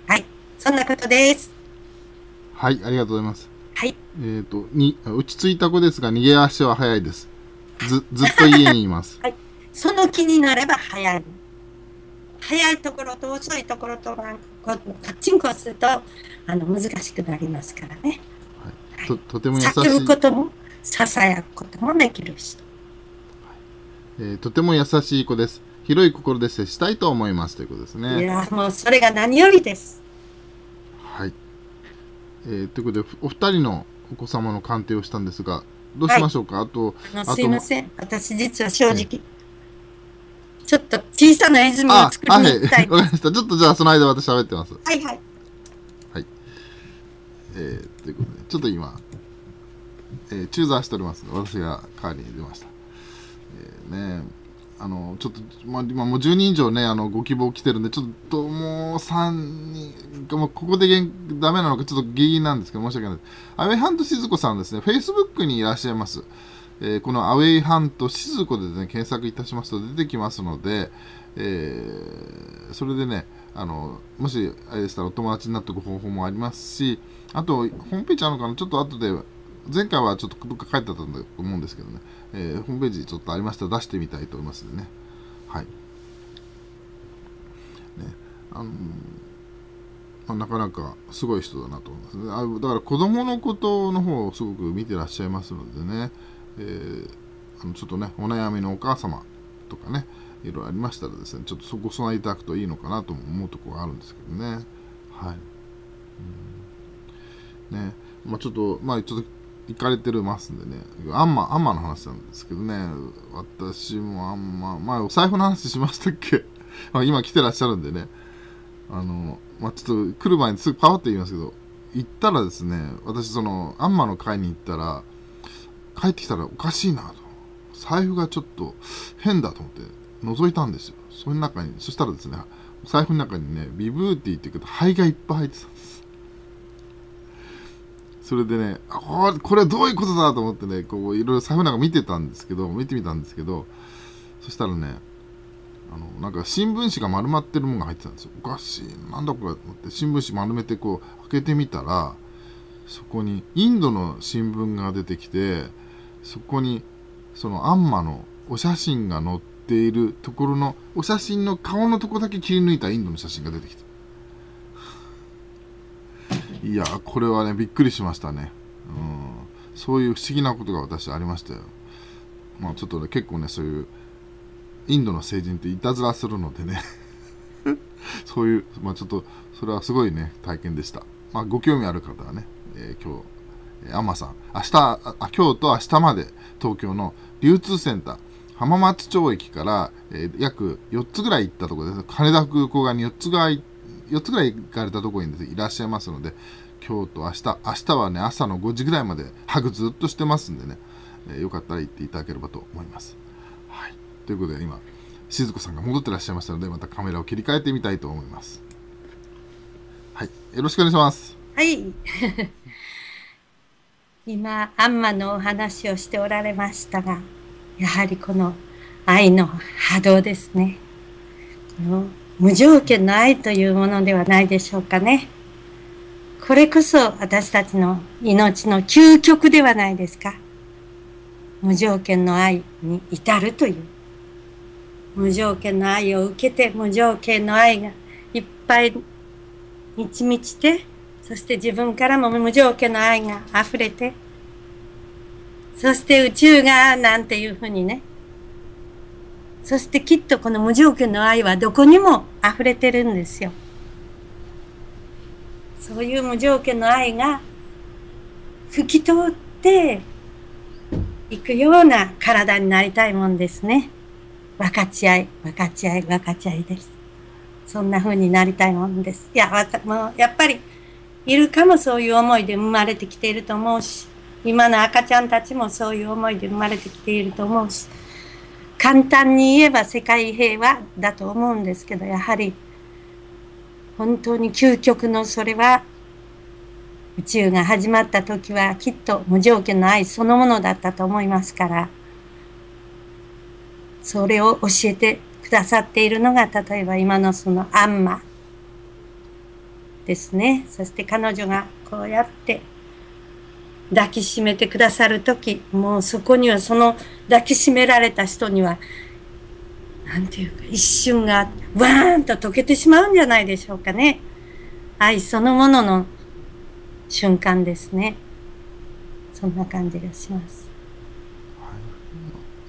はい、そんなことです。
はい、ありがとうございます。
はい、
えっ、と、に、落ち着いた子ですが、逃げ足は早いです。ず、ずっと家にいます。
その気になれば早い。早いところと遅いところとなんかこうカッチンコするとあの難しくなりますからね。
と、とても優しい。
叫ぶこともささやくこともできる人。
えーとても優しい子です。広い心で接したいと思います。ということです
い
ね。
やもうそれが何よりです。
はい。えーということで、お二人のお子様の鑑定をしたんですが、どうしましょうか、あと、
あの
あと
すいません。私実は正直、ちょっと小さな泉を
あ、
作りに行きたい。
かりました。ちょっとじゃあその間私喋ってます。
はいはい。
えーということで、ちょっと今、えー、中座しております。私が代わりに出ました。えーねあの、ちょっと、まあ、今もう10人以上ね、あの、ご希望来てるんで、ちょっともう3人、もうここでげんダメなのか、ちょっとギリなんですけど、申し訳ないです。アウェイハント静子さんですね、Facebook にいらっしゃいます。えーこのアウェイハント静子ででね、検索いたしますと出てきますので、えーそれでね、あの、もし、あれでしたらお友達になっておく方法もありますし、あと、ホームページあるのかな？ちょっと後で、前回はちょっとどっか書いてあったと思うんですけどね、えーホームページちょっとありましたら出してみたいと思いますね。はい。ね、あのまあ、なかなかすごい人だなと思いますね。あだから子供のことの方をすごく見てらっしゃいますのでね、えーあのちょっとね、お悩みのお母様とかね、いろいろありましたらですね、ちょっとそこ備えいただくといいのかなと思うところがあるんですけどね。はい。うんね、まあちょっと、まあちょっと行かれてるますんでね、アンマ、アンマの話なんですけどね、私もアンマ、まあお財布の話しましたっけ？あ今来てらっしゃるんでね、あの、まあちょっと来る前にすぐパワって言いますけど、行ったらですね、私その、アンマの会に行ったら、帰ってきたらおかしいなと。財布がちょっと変だと思って覗いたんですよ。その中に、そしたらですね、お財布の中にね、ビブーティーっていうけど、灰がいっぱい入ってたんです。それでね、これはどういうことだと思ってね、こう、いろいろ財布の中見てたんですけど、見てみたんですけど、そしたらね、あの、なんか新聞紙が丸まってるものが入ってたんですよ。おかしい。なんだこれと思って、新聞紙丸めてこう、開けてみたら、そこにインドの新聞が出てきて、そこにそのアンマのお写真が載っているところのお写真の顔のとこだけ切り抜いたインドの写真が出てきたいやこれはねびっくりしましたね。うん。そういう不思議なことが私ありましたよ。まあちょっとね結構ねそういうインドの成人っていたずらするのでね。そういうまあちょっとそれはすごいね体験でした。まあご興味ある方はね、えー今日えーアマさん、明日、あ今日と明日まで東京の流通センター、浜松町駅から、えー約4つぐらい行ったところです。羽田空港側に4つぐらい、4つぐらい行かれたところにねいらっしゃいますので、今日と明日、明日はね、朝の5時ぐらいまでハグずっとしてますんでね、えーよかったら行っていただければと思います。はい。ということで今、静子さんが戻ってらっしゃいましたので、またカメラを切り替えてみたいと思います。はい。よろしくお願いします。
はい。今、アンマのお話をしておられましたが、やはりこの愛の波動ですね。この無条件の愛というものではないでしょうかね。これこそ私たちの命の究極ではないですか。無条件の愛に至るという。無条件の愛を受けて無条件の愛がいっぱい満ち満ちて、そして自分からも無条件の愛が溢れて、そして宇宙がなんていうふうにね、そしてきっとこの無条件の愛はどこにも溢れてるんですよ。そういう無条件の愛が吹き通っていくような体になりたいもんですね。分かち合い、分かち合い、分かち合いです。そんな風になりたいもんです。いや、わたもうやっぱり、いるかもそういう思いで生まれてきていると思うし、今の赤ちゃんたちもそういう思いで生まれてきていると思うし、簡単に言えば世界平和だと思うんですけど、やはり、本当に究極のそれは、宇宙が始まった時はきっと無条件の愛そのものだったと思いますから、それを教えてくださっているのが、例えば今のそのアンマですね。そして彼女がこうやって抱きしめてくださるとき、もうそこにはその抱きしめられた人には、なんていうか一瞬がワーンと溶けてしまうんじゃないでしょうかね。愛そのものの瞬間ですね。そんな感じがします。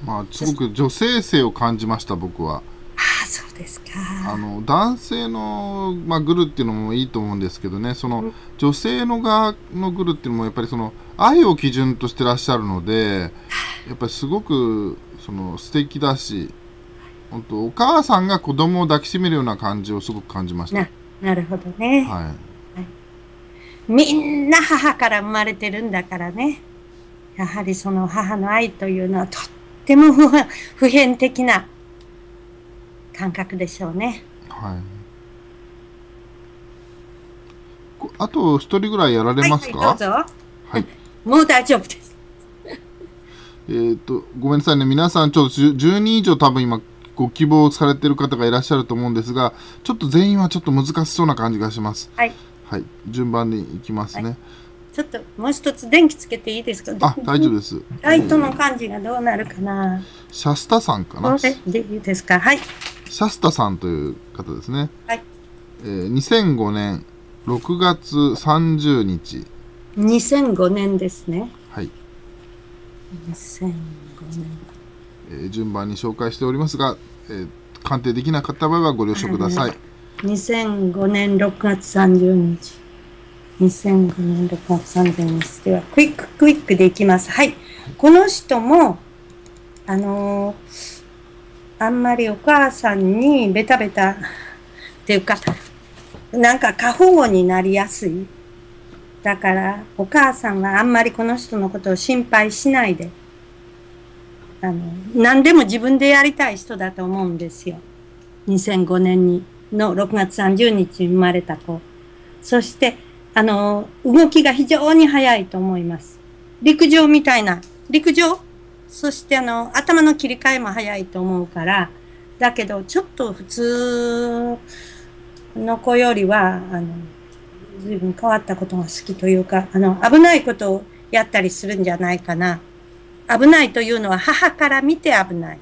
まあ、すごく女性性を感じました、僕は。
ああ、そうですか。
あの、男性の、まあ、グルっていうのもいいと思うんですけどね、その、女性の側のグルっていうのも、やっぱりその、愛を基準としてらっしゃるので、やっぱりすごく、その、素敵だし、本当お母さんが子供を抱きしめるような感じをすごく感じました。
ななるほどね。はい。はい、みんな母から生まれてるんだからね。やはりその母の愛というのはとっても普遍的な感覚でしょうね。はい。
あと一人ぐらいやられますか、はい、
はい、どうぞ。はい。もう大丈夫です。
えっと、ごめんなさいね。皆さん、ちょっと10人以上多分今、ご希望されてる方がいらっしゃると思うんですが、ちょっと全員はちょっと難しそうな感じがします。
はい。
はい。順番に行きますね。はい、
ちょっともう一つ電気つけていいですか？
あ、大丈夫です。
ライトの感じがどうなるかな。
シャスタさんかな？
でいいですか？はい。
シャスタさんという方ですね。
はい。
えー、2005年6月30日。
2005年ですね。
はい。
2005年。
えー、順番に紹介しておりますが、えー、鑑定できなかった場合はご了承ください。
2005年6月30日。2005年6月30日では、クイッククイックでいきます。はい。この人も、あのーあんまりお母さんにベタベタっていうか、なんか過保護になりやすい。だから、お母さんはあんまりこの人のことを心配しないで、あの、何でも自分でやりたい人だと思うんですよ。2005年に、の6月30日に生まれた子。そして、あの、動きが非常に早いと思います。陸上みたいな、陸上？そしてあの、頭の切り替えも早いと思うから、だけど、ちょっと普通の子よりは、あの、随分変わったことが好きというか、あの、危ないことをやったりするんじゃないかな。危ないというのは母から見て危ない。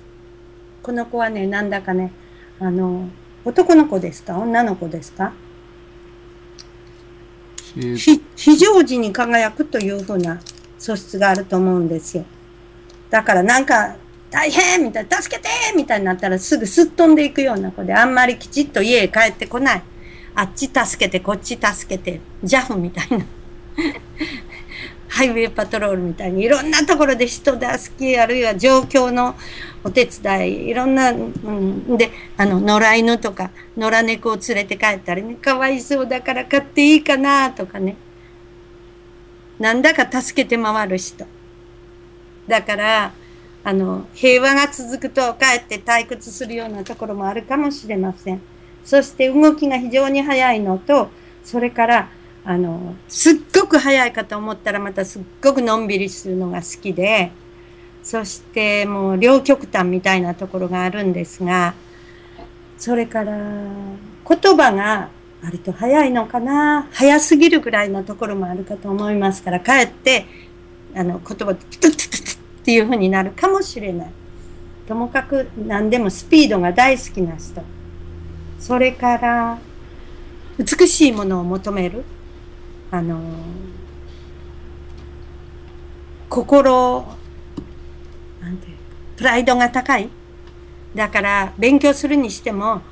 この子はね、なんだかね、あの、男の子ですか？女の子ですか？非常時に輝くというふうな素質があると思うんですよ。だからなんか、大変みたいな、助けてみたいになったらすぐすっ飛んでいくような子で、あんまりきちっと家へ帰ってこない。あっち助けて、こっち助けて、ジャフみたいな。ハイウェイパトロールみたいにいろんなところで人助け、あるいは状況のお手伝い、いろんな、うん、で、あの、野良犬とか、野良猫を連れて帰ったりね、かわいそうだから飼っていいかなとかね。なんだか助けて回る人。だから、あの、平和が続くとかえって退屈するようなところもあるかもしれません。そして動きが非常に速いのと、それから、あの、すっごく速いかと思ったらまたすっごくのんびりするのが好きで、そしてもう両極端みたいなところがあるんですが、それから言葉が割と早いのかな早すぎるぐらいのところもあるかと思いますから、かえって、あの、言葉、ピトッピトッっていうふうになるかもしれない。ともかく何でもスピードが大好きな人。それから、美しいものを求める。あの、心、なんてプライドが高い。だから、勉強するにしても、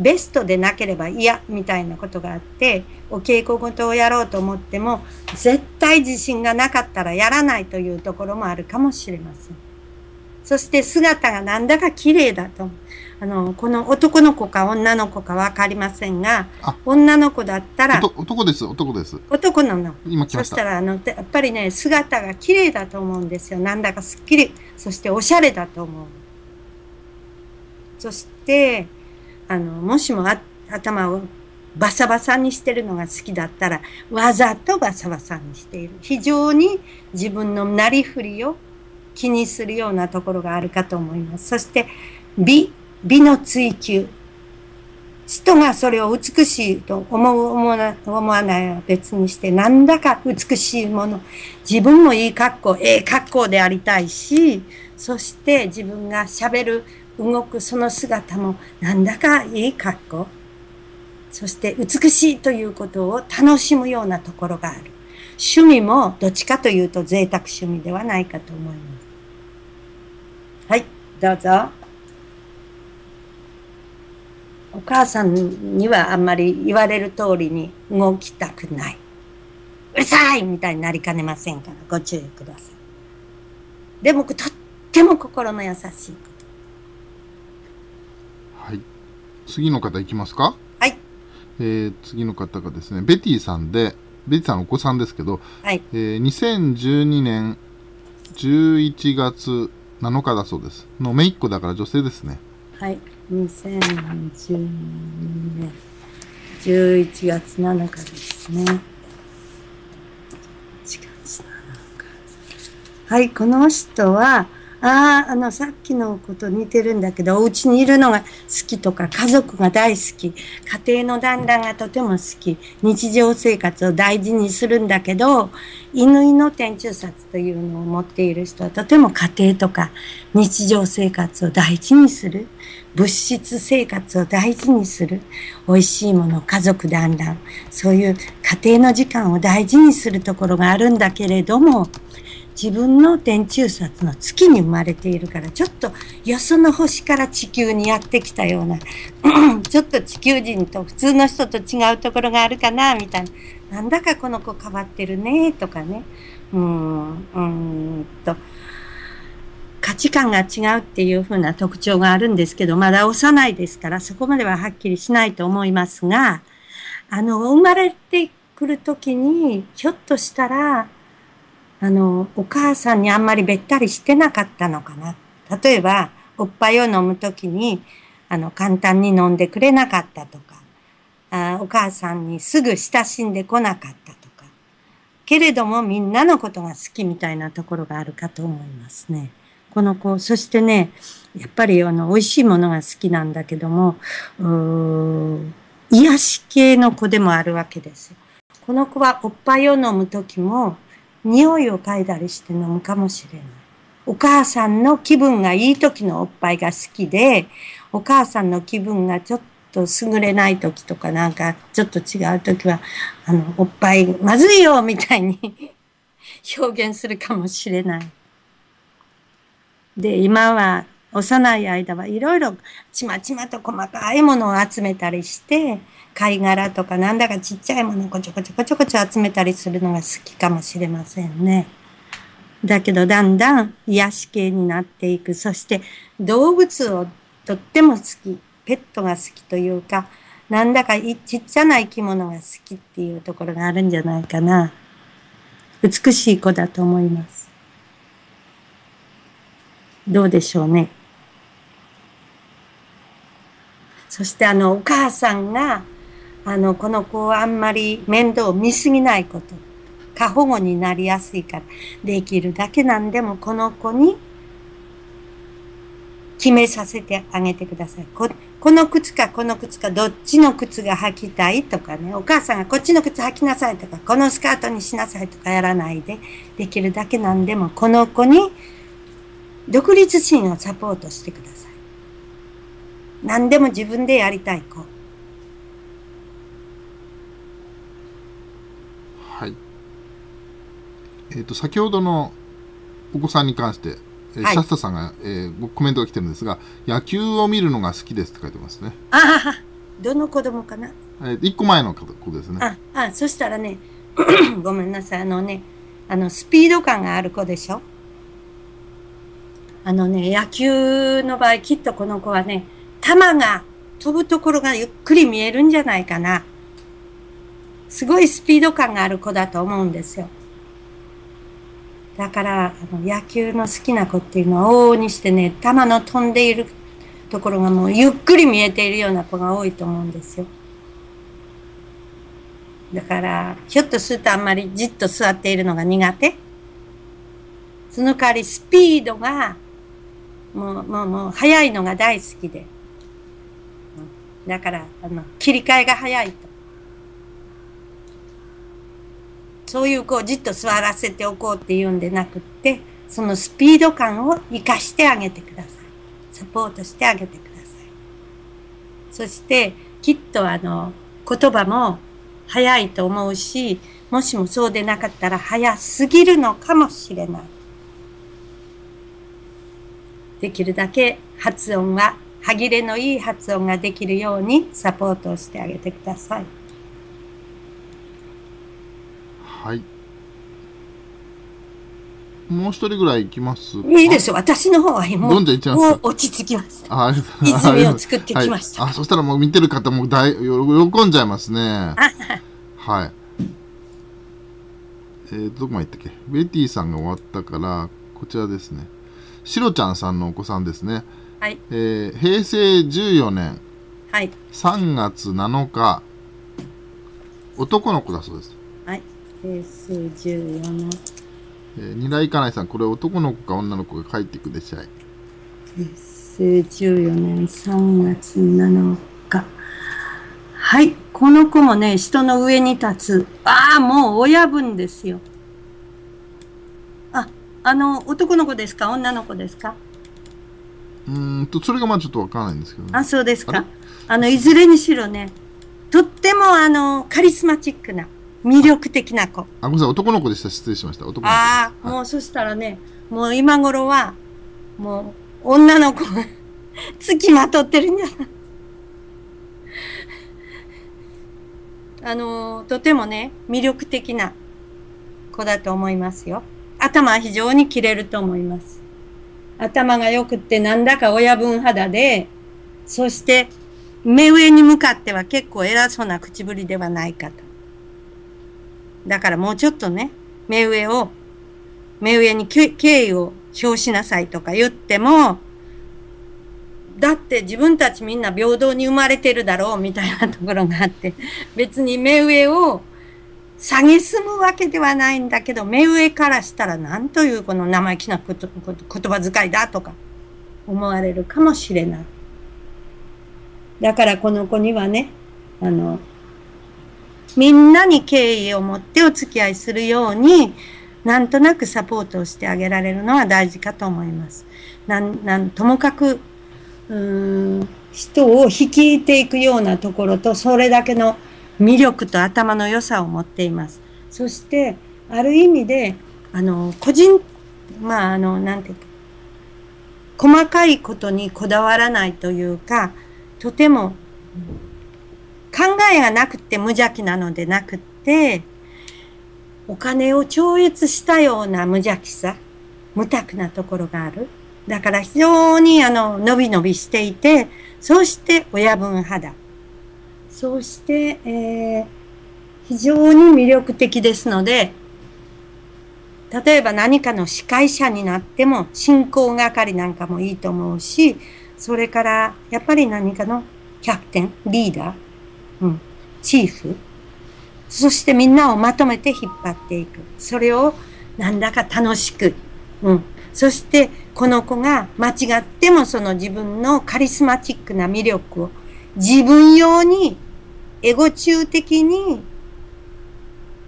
ベストでなければ嫌みたいなことがあって、お稽古事をやろうと思っても、絶対自信がなかったらやらないというところもあるかもしれません。そして姿がなんだか綺麗だと。あの、この男の子か女の子かわかりませんが、女の子だったら。
男です、男です。
男なの。
今来ました。そ
したら、あの、やっぱりね、姿が綺麗だと思うんですよ。なんだかすっきり、そしておしゃれだと思う。そして、あの、もしも頭をバサバサにしてるのが好きだったら、わざとバサバサにしている。非常に自分のなりふりを気にするようなところがあるかと思います。そして、美、美の追求。人がそれを美しいと思う、思わないは別にして、なんだか美しいもの。自分もいい格好、ええ格好でありたいし、そして自分が喋る、動くその姿も、なんだかいい格好。そして美しいということを楽しむようなところがある。趣味もどっちかというと贅沢趣味ではないかと思います。はい、どうぞ。お母さんにはあんまり言われる通りに動きたくない。うるさいみたいになりかねませんからご注意ください。でもとっても心の優しいこ
と。はい。次の方いきますか？
はい。
えー、次の方がですね、ベティさんで、ベティさんお子さんですけど、
はい。
えー、2012年11月7日だそうです。のめいっ子だから女性ですね。
はい。2012年11月7日ですね。1月7日。はい、この人は、ああ、あの、さっきのこと似てるんだけど、お家にいるのが好きとか、家族が大好き、家庭の団らんがとても好き、日常生活を大事にするんだけど、犬の天中殺というのを持っている人はとても家庭とか日常生活を大事にする。物質生活を大事にする。美味しいもの、家族団らん。そういう家庭の時間を大事にするところがあるんだけれども、自分の天中殺の月に生まれているから、ちょっとよその星から地球にやってきたような、ちょっと地球人と普通の人と違うところがあるかな、みたいな。なんだかこの子変わってるね、とかね。うん、うんと。価値観が違うっていうふうな特徴があるんですけど、まだ幼いですから、そこまでははっきりしないと思いますが、あの、生まれてくるときに、ひょっとしたら、あの、お母さんにあんまりべったりしてなかったのかな。例えば、おっぱいを飲むときに、あの、簡単に飲んでくれなかったとか、あお母さんにすぐ親しんでこなかったとか、けれどもみんなのことが好きみたいなところがあるかと思いますね。この子、そしてね、やっぱりあの、美味しいものが好きなんだけども、癒し系の子でもあるわけですこの子はおっぱいを飲むときも、匂いを嗅いだりして飲むかもしれない。お母さんの気分がいい時のおっぱいが好きで、お母さんの気分がちょっと優れない時とかなんかちょっと違う時は、あの、おっぱいまずいよみたいに 表現するかもしれない。で、今は幼い間はいろいろちまちまと細かいものを集めたりして、貝殻とかなんだかちっちゃいものをこちょこちょこちょこちょ集めたりするのが好きかもしれませんね。だけどだんだん癒し系になっていく。そして動物をとっても好き。ペットが好きというか、なんだかちっちゃな生き物が好きっていうところがあるんじゃないかな。美しい子だと思います。どうでしょうね。そしてあの、お母さんが、あの、この子はあんまり面倒を見すぎないこと。過保護になりやすいから、できるだけなんでもこの子に決めさせてあげてください。ここの靴かこの靴かどっちの靴が履きたいとかね、お母さんがこっちの靴履きなさいとか、このスカートにしなさいとかやらないで、できるだけなんでもこの子に独立心をサポートしてください。何でも自分でやりたい子。
はい。えっ、ー、と、先ほどのお子さんに関して、えー、はい、シャスタさんが、えー、コメントが来てるんですが、野球を見るのが好きですって書いてますね。
ああ、どの子供かな？
えー、一個前の子ですね。
あ、あ、そしたらね、ごめんなさい、あのね、あの、スピード感がある子でしょ？あのね、野球の場合、きっとこの子はね、球が飛ぶところがゆっくり見えるんじゃないかな。すごいスピード感がある子だと思うんですよ。だから、あの野球の好きな子っていうのは往々にしてね、球の飛んでいるところがもうゆっくり見えているような子が多いと思うんですよ。だから、ひょっとするとあんまりじっと座っているのが苦手。その代わりスピードが、もう、もう、もう、速いのが大好きで。だから、あの、切り替えが早いと。そういう、こう、じっと座らせておこうっていうんでなくって、そのスピード感を活かしてあげてください。サポートしてあげてください。そして、きっとあの、言葉も早いと思うし、もしもそうでなかったら早すぎるのかもしれない。できるだけ発音は、歯切れのいい発音ができるようにサポートをしてあげてください。
はい。もう一人ぐらい行きます
いいですよ。私の方はもう、
どんどん行っちゃいます
もう落ち着きました。
あありがとうございます
泉を作ってきました
はいあ、そしたらもう見てる方も大、よ喜んじゃいますね。はい。えー、どこまで行ったっけ？ベティさんが終わったから、こちらですね。シロちゃんさんのお子さんですね。
はい。
えー、平成14年
はい。
3月7日、男の子だそうです。
はい。平成14年。
えー、二来家内さん、これ男の子か女の子が帰ってくでしゃい。
平成14年3月7日。はい。この子もね、人の上に立つ。ああ、もう親分ですよ。あ、あの、男の子ですか？女の子ですか？
うーんと、それがまあちょっとわからないんですけど、ね。
あ、そうですか。あの、いずれにしろね、とってもあの、カリスマチックな、魅力的な子。
あ、ごめんなさい、男の子でした。失礼しました。男の子。
ああ、
はい
もうそしたらね、もう今頃は、もう女の子が 付きまとってるんじゃないあのー、とてもね、魅力的な子だと思いますよ。頭は非常に切れると思います。頭が良くってなんだか親分肌で、そして目上に向かっては結構偉そうな口ぶりではないかと。だからもうちょっとね、目上を、目上に敬意を表しなさいとか言っても、だって自分たちみんな平等に生まれてるだろうみたいなところがあって、別に目上を下げすむわけではないんだけど、目上からしたら何というこの生意気なことこと言葉遣いだとか思われるかもしれない。だからこの子にはね、あの、みんなに敬意を持ってお付き合いするように、なんとなくサポートをしてあげられるのは大事かと思います。なん、なん、ともかく、うーん、人を率いていくようなところと、それだけの魅力と頭の良さを持っています。そして、ある意味で、あの、個人、まあ、あの、なんていうか、細かいことにこだわらないというか、とても考えがなくて無邪気なのでなくて、お金を超越したような無邪気さ、無託なところがある。だから非常にあの、伸び伸びしていて、そして親分肌。そして、えー、非常に魅力的ですので、例えば何かの司会者になっても進行係なんかもいいと思うし、それからやっぱり何かのキャプテン、リーダー、うん、チーフ、そしてみんなをまとめて引っ張っていく。それをなんだか楽しく、うん。そしてこの子が間違ってもその自分のカリスマチックな魅力を自分用にエゴ中的に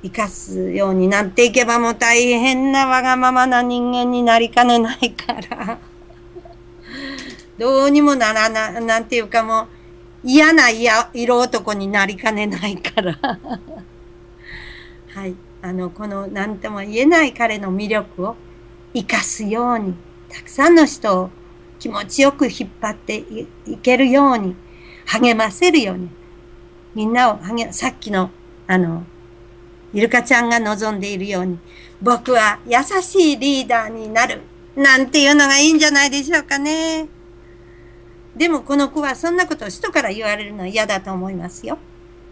生かすようになっていけばもう大変なわがままな人間になりかねないから。どうにもならな、なんていうかもう嫌な色男になりかねないから。はい。あの、この何とも言えない彼の魅力を生かすように、たくさんの人を気持ちよく引っ張っていいけるように、励ませるように、みんなを励、さっきの、あの、イルカちゃんが望んでいるように、僕は優しいリーダーになる、なんていうのがいいんじゃないでしょうかね。でもこの子はそんなことを人から言われるのは嫌だと思いますよ。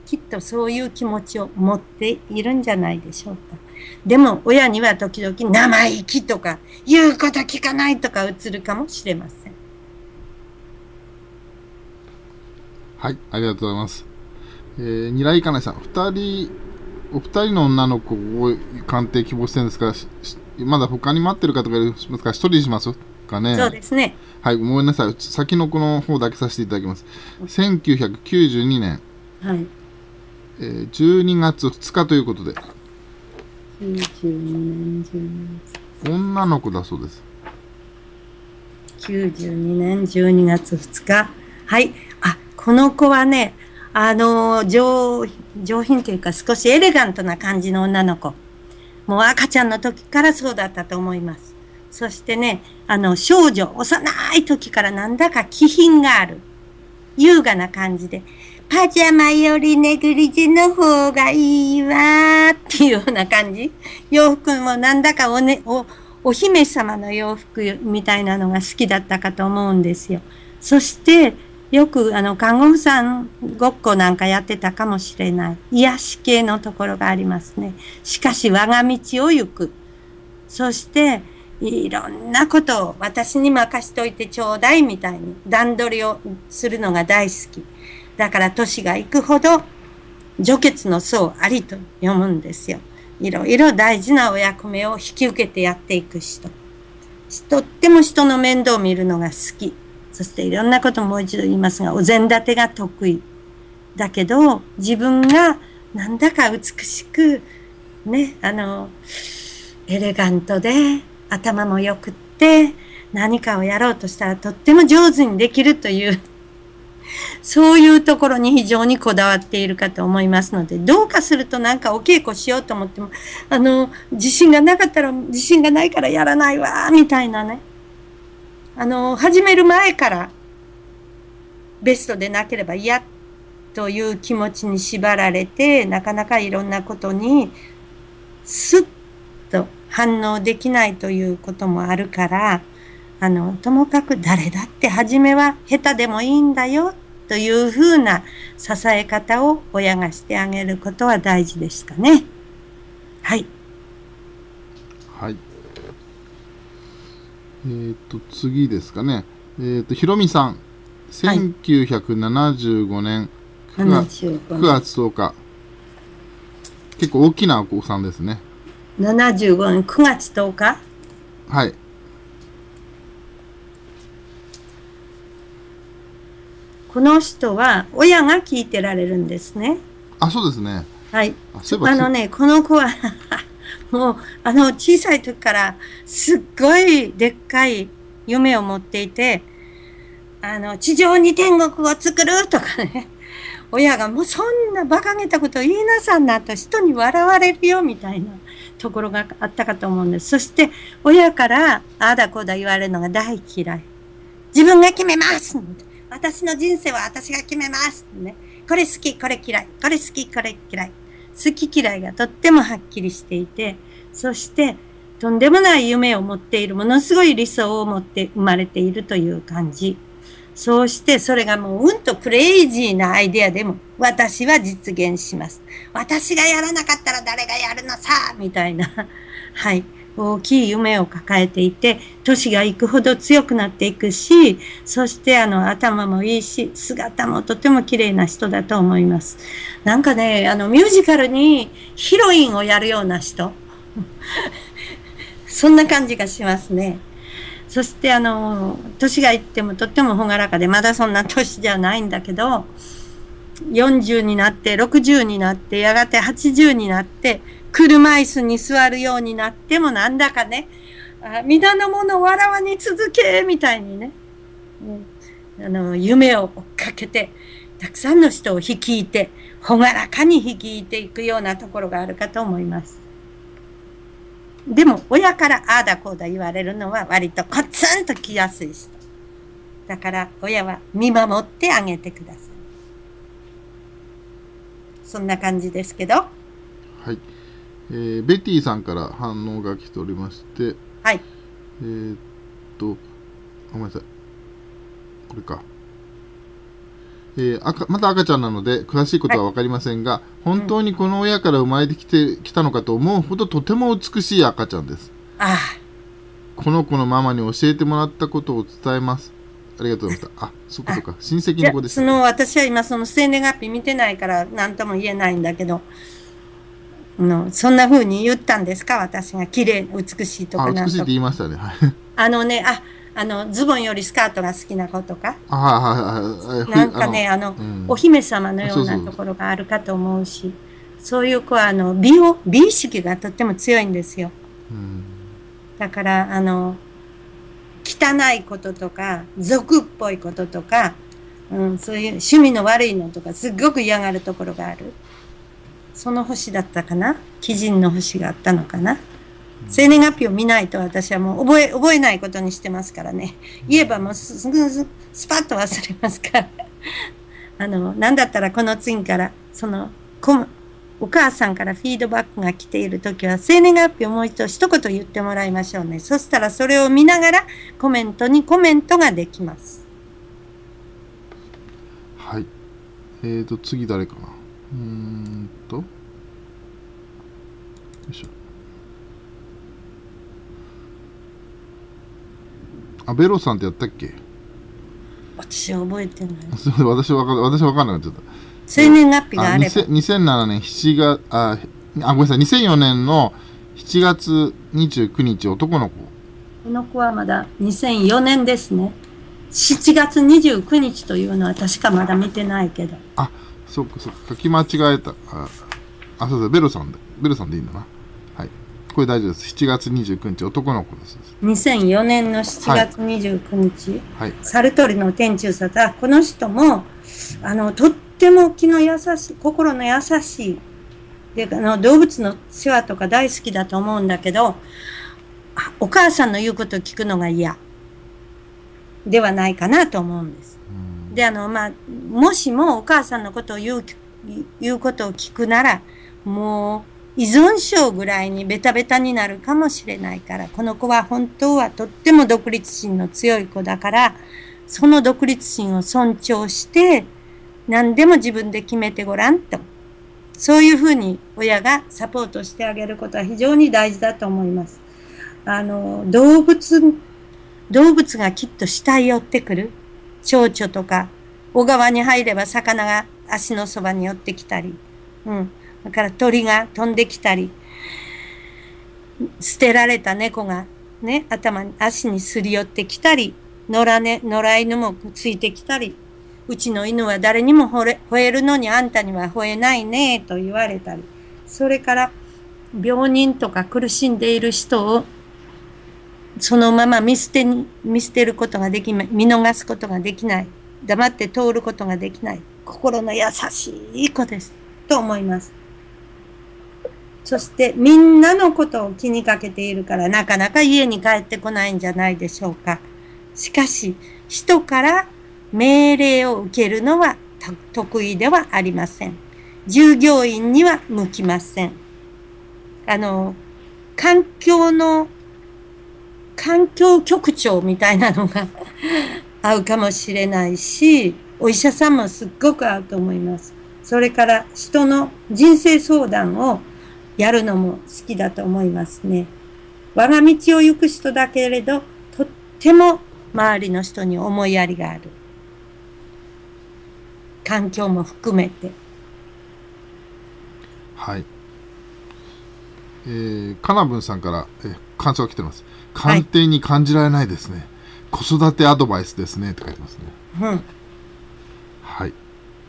きっとそういう気持ちを持っているんじゃないでしょうか。でも親には時々生意気とか言うこと聞かないとか映るかもしれません。
はい、ありがとうございます。えー、二来かなさん、二人お二人の女の子を鑑定希望してるんですが、まだ他に待ってる方がいますか一人にしますかね。
そうですね。
はい、ごめんなさい。先のこの方だけさせていただきます。1992年、
はい。
えー12月2日ということで、
92年、12
女の子だそうです。
92年12月2日。はい。あ、この子はね、あの、上、上品というか少しエレガントな感じの女の子。もう赤ちゃんの時からそうだったと思います。そしてね、あの、少女、幼い時からなんだか気品がある。優雅な感じで、パジャマよりネグリジェの方がいいわーっていうような感じ。洋服もなんだかおね、お、お姫様の洋服みたいなのが好きだったかと思うんですよ。そして、よくあの、看護婦さんごっこなんかやってたかもしれない。癒し系のところがありますね。しかし我が道を行く。そして、いろんなことを私に任しといてちょうだいみたいに段取りをするのが大好き。だから年が行くほど、除血の層ありと読むんですよ。いろいろ大事なお役目を引き受けてやっていく人。とっても人の面倒を見るのが好き。そしていろんなこともう一度言いますが、お膳立てが得意。だけど、自分がなんだか美しく、ね、あの、エレガントで、頭も良くって、何かをやろうとしたらとっても上手にできるという、そういうところに非常にこだわっているかと思いますので、どうかするとなんかお稽古しようと思っても、あの、自信がなかったら自信がないからやらないわ、みたいなね。あの、始める前からベストでなければ嫌という気持ちに縛られて、なかなかいろんなことにスッ反応できないということもあるから、あの、ともかく誰だって初めは下手でもいいんだよというふうな支え方を親がしてあげることは大事ですかね。はい。
はい。えっ、と、次ですかね。えっ、と、ひろみさん。
はい
1975年9月 ,9
75
月10日。結構大きなお子さんですね。
75年9月10日
はい。
この人は親が聞いてられるんですね。
あ、そうですね。
はい。
あ
のね、この子は もう、あの、小さい時から、すっごいでっかい夢を持っていて、あの、地上に天国を作るとかね、親がもうそんな馬鹿げたことを言いなさんなと人に笑われるよみたいなところがあったかと思うんです。そして、親から、ああだこうだ言われるのが大嫌い。自分が決めます私の人生は私が決めますね。これ好き、これ嫌い。これ好き、これ嫌い。好き嫌いがとってもはっきりしていて、そして、とんでもない夢を持っている、ものすごい理想を持って生まれているという感じ。そうして、それがもううんとクレイジーなアイデアでも、私は実現します。私がやらなかったら誰がやるのさみたいな。はい。大きい夢を抱えていて、年が行くほど強くなっていくし、そしてあの頭もいいし、姿もとても綺麗な人だと思います。なんかね、あのミュージカルにヒロインをやるような人。そんな感じがしますね。そしてあの、年がいってもとっても朗らかで、まだそんな年じゃないんだけど、40になって、60になって、やがて80になって、車椅子に座るようになってもなんだかね、皆の者を笑わに続け、みたいにね、うん、あの、夢を追っかけて、たくさんの人を率いて、ほがらかに率いていくようなところがあるかと思います。でも、親からああだこうだ言われるのは割とコツンと来やすい人。だから、親は見守ってあげてください。そんな感じですけど。
はい。えーベティさんから反応が来ておりまして、
はい。
えーっと、ごめんなさい。これか。えー赤まだ赤ちゃんなので詳しいことは分かりませんが、本当にこの親から生まれてきてきたのかと思うほどとても美しい赤ちゃんです。
あ
この子のママに教えてもらったことを伝えます。ありがとうございました。あ、そっかそっか。親戚の子です
そ。の私は今その生年月日見てないから何とも言えないんだけど、の、そんな風に言ったんですか？私が綺麗、美しいと
あ、
かなんとか
美しいって。言いましたね。はい。
あのね、あ、あの、ズボンよりスカートが好きな子とか。なんかね、あの、
うん
お姫様のようなところがあるかと思うし、そういう子は、あの、美を、美意識がとっても強いんですよ。
うん
だから、あの、汚いこととか、俗っぽいこととか、うん、そういう趣味の悪いのとか、すっごく嫌がるところがある。その星だったかな？鬼人の星があったのかな？生年月日を見ないと私はもう覚え、覚えないことにしてますからね。言えばもうすすぐすスパッと忘れますから。あの、なんだったらこの次から、その、こお母さんからフィードバックが来ているときは、生年月日をもう一度一言言ってもらいましょうね。そしたらそれを見ながらコメントにコメントができます。
はい。えーと、次誰かな。うーんと。よいしょ。あ、ベロさんってやったっけ？
私は覚えてない。
すみません、私わか私わかんなくなっちゃった。
生年月日が
あ
あれば。
2000 2007年7月、あ、あごめんなさい、2004年の7月29日、男の子。
この子はまだ2004年ですね。7月29日というのは確かまだ見てないけど。
あ、そっかそっか、書き間違えた。あ、あそうそう、ベロさんだ。ベロさんでいいんだな。はい。これ大丈夫です。7月29日、男の子です。
2004年の7月29日、
はい。
サルトリの天中さんあこの人も、あの、とっても気の優しい、心の優しい。で、あの、動物の世話とか大好きだと思うんだけど、あお母さんの言うことを聞くのが嫌。ではないかなと思うんです。
うん
で、あの、まあ、もしもお母さんのことを言う、言うことを聞くなら、もう依存症ぐらいにベタベタになるかもしれないから、この子は本当はとっても独立心の強い子だから、その独立心を尊重して、何でも自分で決めてごらんと。そういうふうに親がサポートしてあげることは非常に大事だと思います。あの、動物、動物がきっと死体寄ってくる。蝶々とか、小川に入れば魚が足のそばに寄ってきたり、うん。だから鳥が飛んできたり、捨てられた猫がね、頭に、足にすり寄ってきたり、野良ね、野良犬もついてきたり、うちの犬は誰にも吠れ吠えるのにあんたには吠えないね、と言われたり、それから病人とか苦しんでいる人をそのまま見捨てに、見捨てることができ、見逃すことができない、黙って通ることができない、心の優しい子です。と思います。そして、みんなのことを気にかけているから、なかなか家に帰ってこないんじゃないでしょうか。しかし、人から命令を受けるのは得意ではありません。従業員には向きません。あの、環境の環境局長みたいなのが 合うかもしれないし、お医者さんもすっごく合うと思います。それから人の人生相談をやるのも好きだと思いますね。我が道を行く人だけれど、とっても周りの人に思いやりがある。環境も含めて。
はい。えー、かなぶんさんから、えー感想が来てます。鑑定に感じられないですね。子育てアドバイスですね。って書いてますね。
うん。
はい。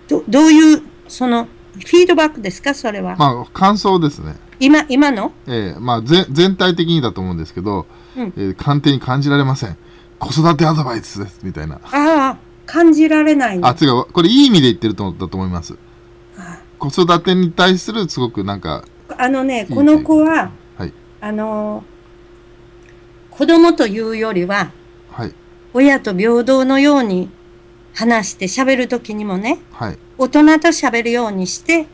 ど、どういう、その、フィードバックですか？それは。
まあ、感想ですね。
今、今の？
えー、まあ、ぜ全体的にだと思うんですけど、
うん
えー鑑定に感じられません。子育てアドバイスです。みたいな。
ああ、感じられないの。
あ、違う。これいい意味で言ってるとだと思います。
あ
子育てに対するすごくなんか、
あのね、この子は、
はい。
あの、子供というよりは、
はい。
親と平等のように話して喋るときにもね、
はい。
大人と喋るようにして、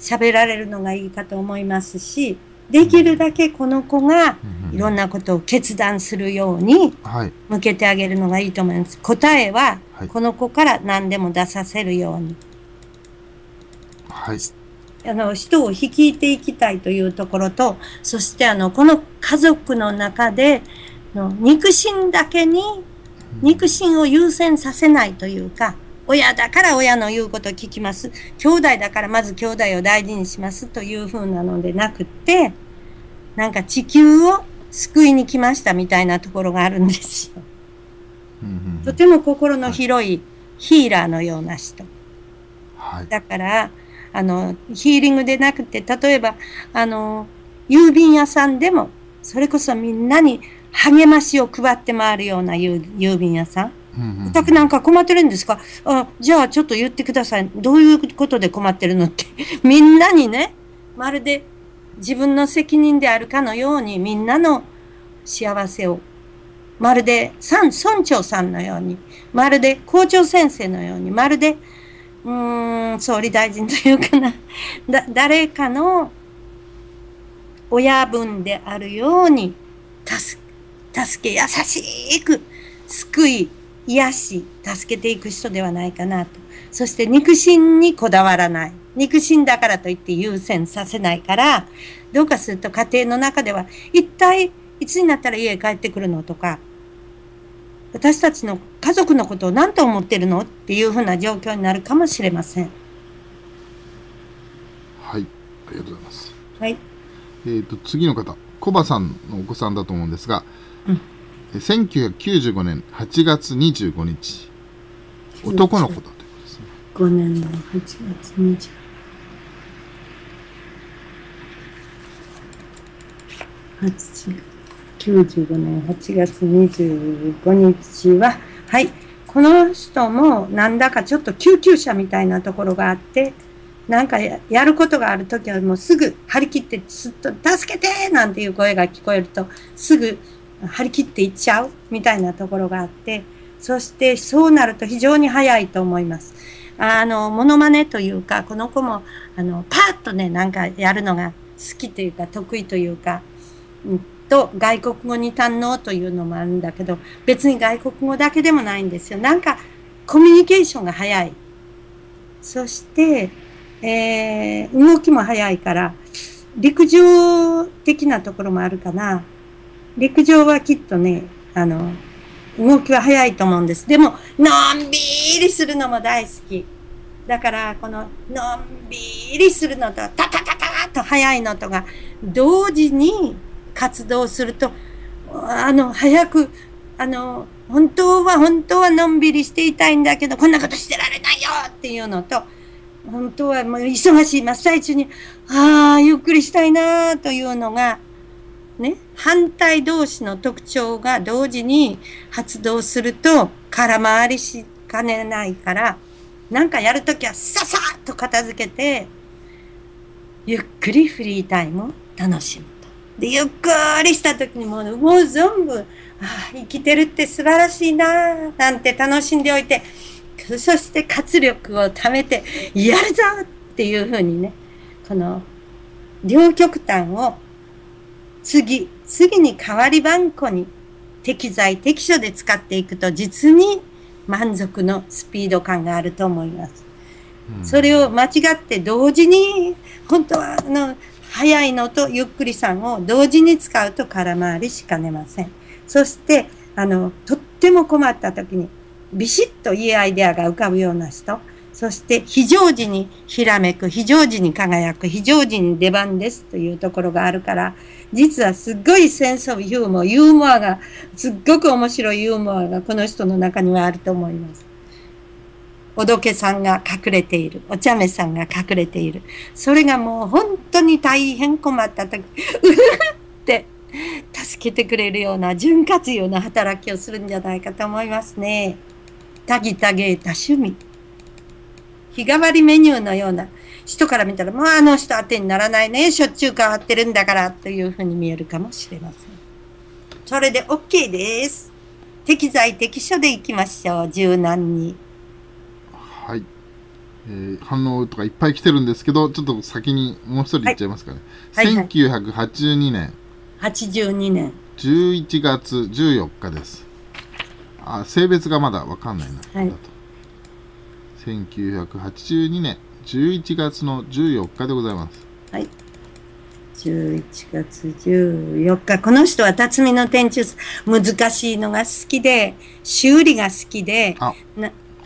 喋られるのがいいかと思いますし、できるだけこの子がいろんなことを決断するように
はい。
向けてあげるのがいいと思います。答えは
はい
この子から何でも出させるように。
はい。
あの、人を率いていきたいというところと、そしてあの、この家族の中で、の肉親だけに、肉親を優先させないというか、親だから親の言うことを聞きます。兄弟だからまず兄弟を大事にしますという風なのでなくって、なんか地球を救いに来ましたみたいなところがあるんですよ。とても心の広いヒーラーのような人。
はい。
だから、あの、ヒーリングでなくて、例えば、あの、郵便屋さんでも、それこそみんなに励ましを配って回るような郵郵便屋さん。お宅なんか困ってるんですか？あ、じゃあちょっと言ってください。どういうことで困ってるのって。みんなにね、まるで自分の責任であるかのようにみんなの幸せを、まるで村村長さんのように、まるで校長先生のように、まるで、うん、総理大臣というかな、だ、誰かの親分であるように、助け、助け、優しく、救い、癒し、助けていく人ではないかなと。そして肉親にこだわらない。肉親だからといって優先させないから、どうかすると家庭の中では、一体いつになったら家へ帰ってくるのとか、私たちの家族のことを何と思ってるのっていうふうな状況になるかもしれません。
はい。ありがとうございます。
はい。
えっ、と、次の方、コバさんのお子さんだと思うんですが、
うん
え1995年8月25日、男の子だということですね。
5年の8月20。8 95年8月25日は、はい。この人もなんだかちょっと救急車みたいなところがあって、なんかややることがあるときはもうすぐ張り切ってすっと助けてなんていう声が聞こえるとすぐ張り切っていっちゃうみたいなところがあって、そしてそうなると非常に早いと思います。あの、モノマネというか、この子も、あの、パーッとね、なんかやるのが好きというか、得意というか、うんと、外国語に堪能というのもあるんだけど、別に外国語だけでもないんですよ。なんか、コミュニケーションが早い。そして、えー、動きも早いから、陸上的なところもあるかな。陸上はきっとね、あの、動きは早いと思うんです。でも、のんびりするのも大好き。だから、この、のんびりするのと、タタタタと速いのとが、同時に活動すると、あの、早く、あの、本当は、本当はのんびりしていたいんだけど、こんなことしてられないよっていうのと、本当はもう忙しい真っ最中に、ああ、ゆっくりしたいなというのが、ね、反対同士の特徴が同時に発動すると空回りしかねないから、なんかやるときはささっと片付けて、ゆっくりフリータイムを楽しむと。で、ゆっくりしたときにもう、もう存分、ああ、生きてるって素晴らしいなぁなんて楽しんでおいて、そして活力を貯めて、やるぞっていうふうにね、この、両極端を次、次に代わり番号に適材適所で使っていくと実に満足のスピード感があると思います。
うん
それを間違って同時に、本当はあの、早いのとゆっくりさんを同時に使うと空回りしかねません。そして、あの、とっても困った時に、ビシッといいアイデアが浮かぶような人、そして非常時にひらめく、非常時に輝く、非常時に出番ですというところがあるから、実はすっごい sense of humor、ユーモアが、すっごく面白いユーモアがこの人の中にはあると思います。おどけさんが隠れている。お茶目さんが隠れている。それがもう本当に大変困った時、うふふって助けてくれるような潤滑油な働きをするんじゃないかと思いますね。たぎたげた趣味。日替わりメニューのような人から見たら、もうあの人当てにならないね。しょっちゅう変わってるんだからというふうに見えるかもしれません。それで OK です。適材適所でいきましょう。柔軟に。
はい。えー反応とかいっぱい来てるんですけど、ちょっと先にもう一人言っちゃいますかね。
はいはいはい
1982年
82年。
11月14日です。あ、性別がまだわかんないな。
はい
だと1982年11月の14日でございます。
はい。11月14日。この人は辰巳の天中難しいのが好きで、修理が好きで、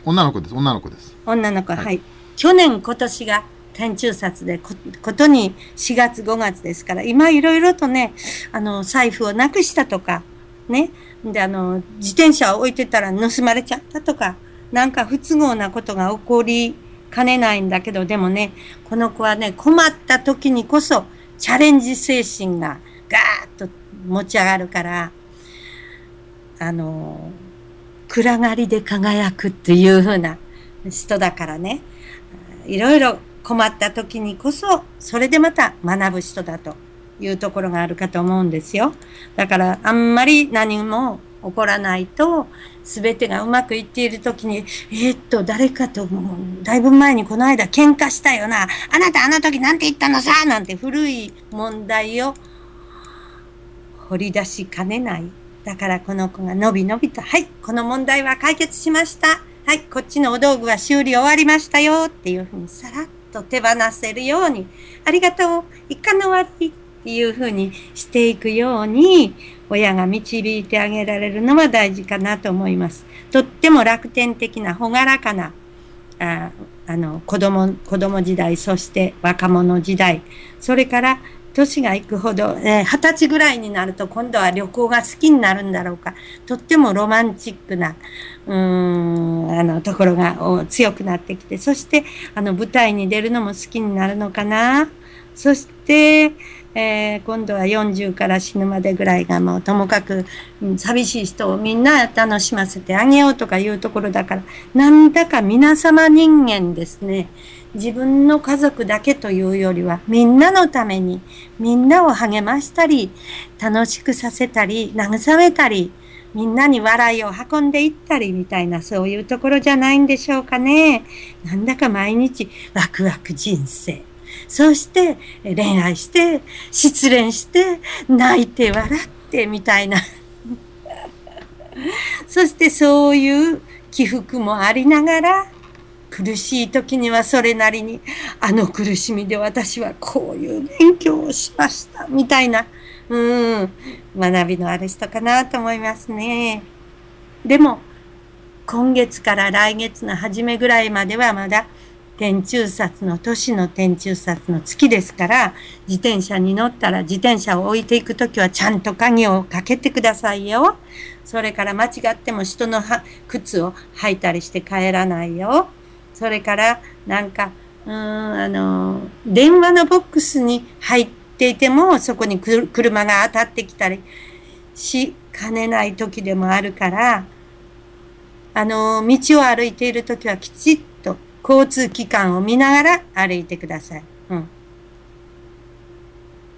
女の子です、女の子です。
女の子、
はい
はい。去年、今年が天中札でこ、ことに4月、5月ですから、今いろいろとね、あの、財布をなくしたとか、ね。で、あの、自転車を置いてたら盗まれちゃったとか、なんか不都合なことが起こりかねないんだけど、でもね、この子はね、困った時にこそ、チャレンジ精神がガーッと持ち上がるから、あの、暗がりで輝くっていう風な人だからね、いろいろ困った時にこそ、それでまた学ぶ人だというところがあるかと思うんですよ。だから、あんまり何も起こらないと、すべてがうまくいっている時に、えーっと、誰かと、もうだいぶ前にこの間喧嘩したよな。あなたあの時なんて言ったのさ？なんて古い問題を掘り出しかねない。だからこの子がのびのびと、はい、この問題は解決しました。はい、こっちのお道具は修理終わりましたよっていうふうにさらっと手放せるように、ありがとう、一回の終わりっていうふうにしていくように、親が導いてあげられるのは大事かなと思います。とっても楽天的な、ほがらかな、ああの、子供、子供時代、そして若者時代、それから年がいくほど、えー二十歳ぐらいになると今度は旅行が好きになるんだろうか。とってもロマンチックな、うーん、あの、ところが強くなってきて、そして、あの、舞台に出るのも好きになるのかな。そして、えー今度は40から死ぬまでぐらいがもうともかく、うん寂しい人をみんな楽しませてあげようとかいうところだから、なんだか皆様人間ですね。自分の家族だけというよりは、みんなのために、みんなを励ましたり、楽しくさせたり、慰めたり、みんなに笑いを運んでいったりみたいな、そういうところじゃないんでしょうかね。なんだか毎日ワクワク人生。そして恋愛して、失恋して、泣いて笑ってみたいな。そしてそういう起伏もありながら、苦しい時にはそれなりに、あの苦しみで私はこういう勉強をしました、みたいな、うん、学びのある人かなと思いますね。でも、今月から来月の初めぐらいまではまだ天中札の年の天中札の月ですから、自転車に乗ったら自転車を置いていくときはちゃんと鍵をかけてくださいよ。それから間違っても人の靴を履いたりして帰らないよ。それから、なんか、うーん、あの、電話のボックスに入っていても、そこに車が当たってきたりしかねない時でもあるから、あの、道を歩いている時はきちっと交通機関を見ながら歩いてください。うん。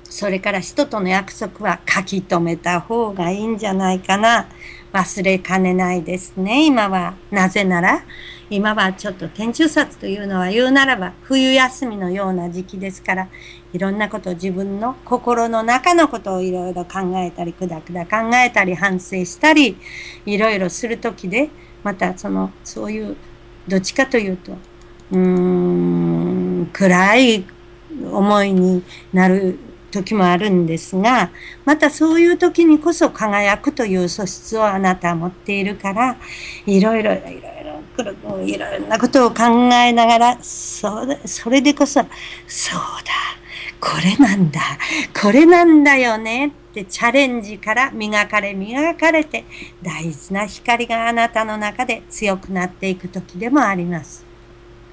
それから人との約束は書き留めた方がいいんじゃないかな。忘れかねないですね、今は。なぜなら、今はちょっと天中札というのは言うならば冬休みのような時期ですから、いろんなことを自分の心の中のことをいろいろ考えたり、くだくだ考えたり、反省したり、いろいろするときで、またその、そういう、どっちかというと、うーん、暗い思いになる時もあるんですが、またそういう時にこそ輝くという素質をあなたは持っているから、いろいろ、いろいろくる、いろんなことを考えながら、そうだ、それでこそ、そうだ、これなんだ、これなんだよねってチャレンジから磨かれ磨かれて、大事な光があなたの中で強くなっていく時でもあります。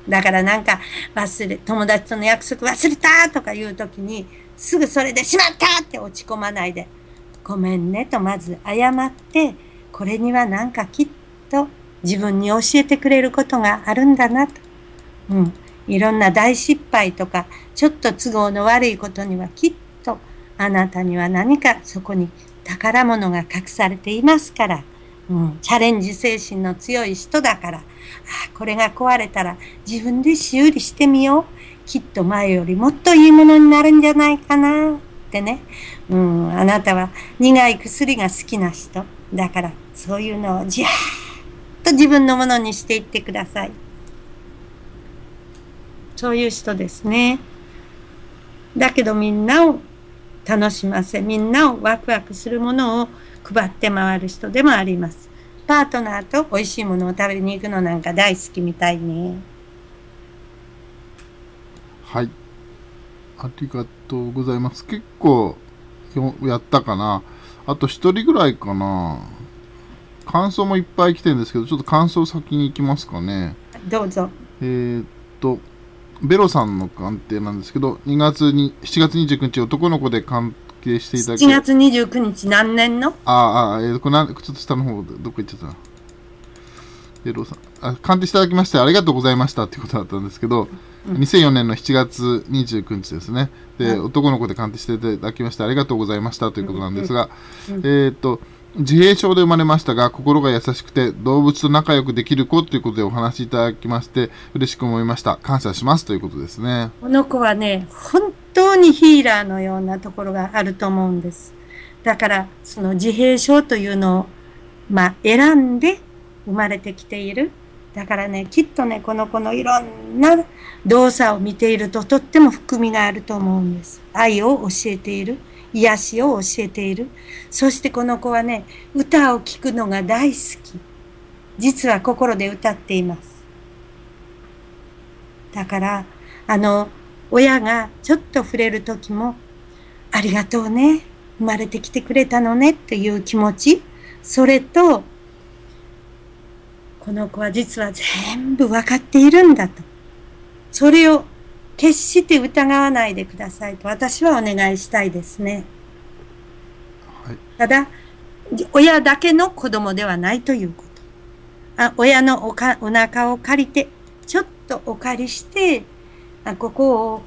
だからなんか忘れ、友達との約束忘れたとかいう時に、すぐそれでしまったって落ち込まないで、ごめんねとまず謝って、これにはなんかきっと自分に教えてくれることがあるんだなと。うん。いろんな大失敗とか、ちょっと都合の悪いことにはきっとあなたには何かそこに宝物が隠されていますから。うん、チャレンジ精神の強い人だから、あこれが壊れたら自分で修理してみよう。きっと前よりもっといいものになるんじゃないかなってね。うん、あなたは苦い薬が好きな人。だからそういうのをじゃーっと自分のものにしていってください。そういう人ですね。だけどみんなを楽しませ、みんなをワクワクするものを配って回る人でもあります。パートナーと美味しいものを食べに行くのなんか大好きみたいね。
はい。ありがとうございます。結構よやったかな。あと一人ぐらいかな。感想もいっぱい来てるんですけど、ちょっと感想先に行きますかね。
どうぞ。
えーっと、ベロさんの鑑定なんですけど、2月に、7月29日男の子で鑑定していただき
7月29日何年の？
ああ、えー、これちょっと下の方で、どこ行っちゃったな。ベロさん、あ、鑑定していただきましてありがとうございましたっていうことだったんですけど、2004年の7月29日ですね。で、
はい
男の子で鑑定していただきましてありがとうございましたということなんですが、えーっと、自閉症で生まれましたが、心が優しくて動物と仲良くできる子ということでお話しいただきまして、嬉しく思いました。感謝しますということですね。
この子はね、本当にヒーラーのようなところがあると思うんです。だから、その自閉症というのを、まあ、選んで生まれてきている。だからね、きっとね、この子のいろんな動作を見ているととっても含みがあると思うんです。愛を教えている。癒しを教えている。そしてこの子はね、歌を聴くのが大好き。実は心で歌っています。だから、あの、親がちょっと触れる時も、ありがとうね。生まれてきてくれたのねっていう気持ち。それと、この子は実は全部わかっているんだと。それを決して疑わないでくださいと私はお願いしたいですね。
はい。
ただ、親だけの子供ではないということ。あ親のおかお腹を借りて、ちょっとお借りして、あここを、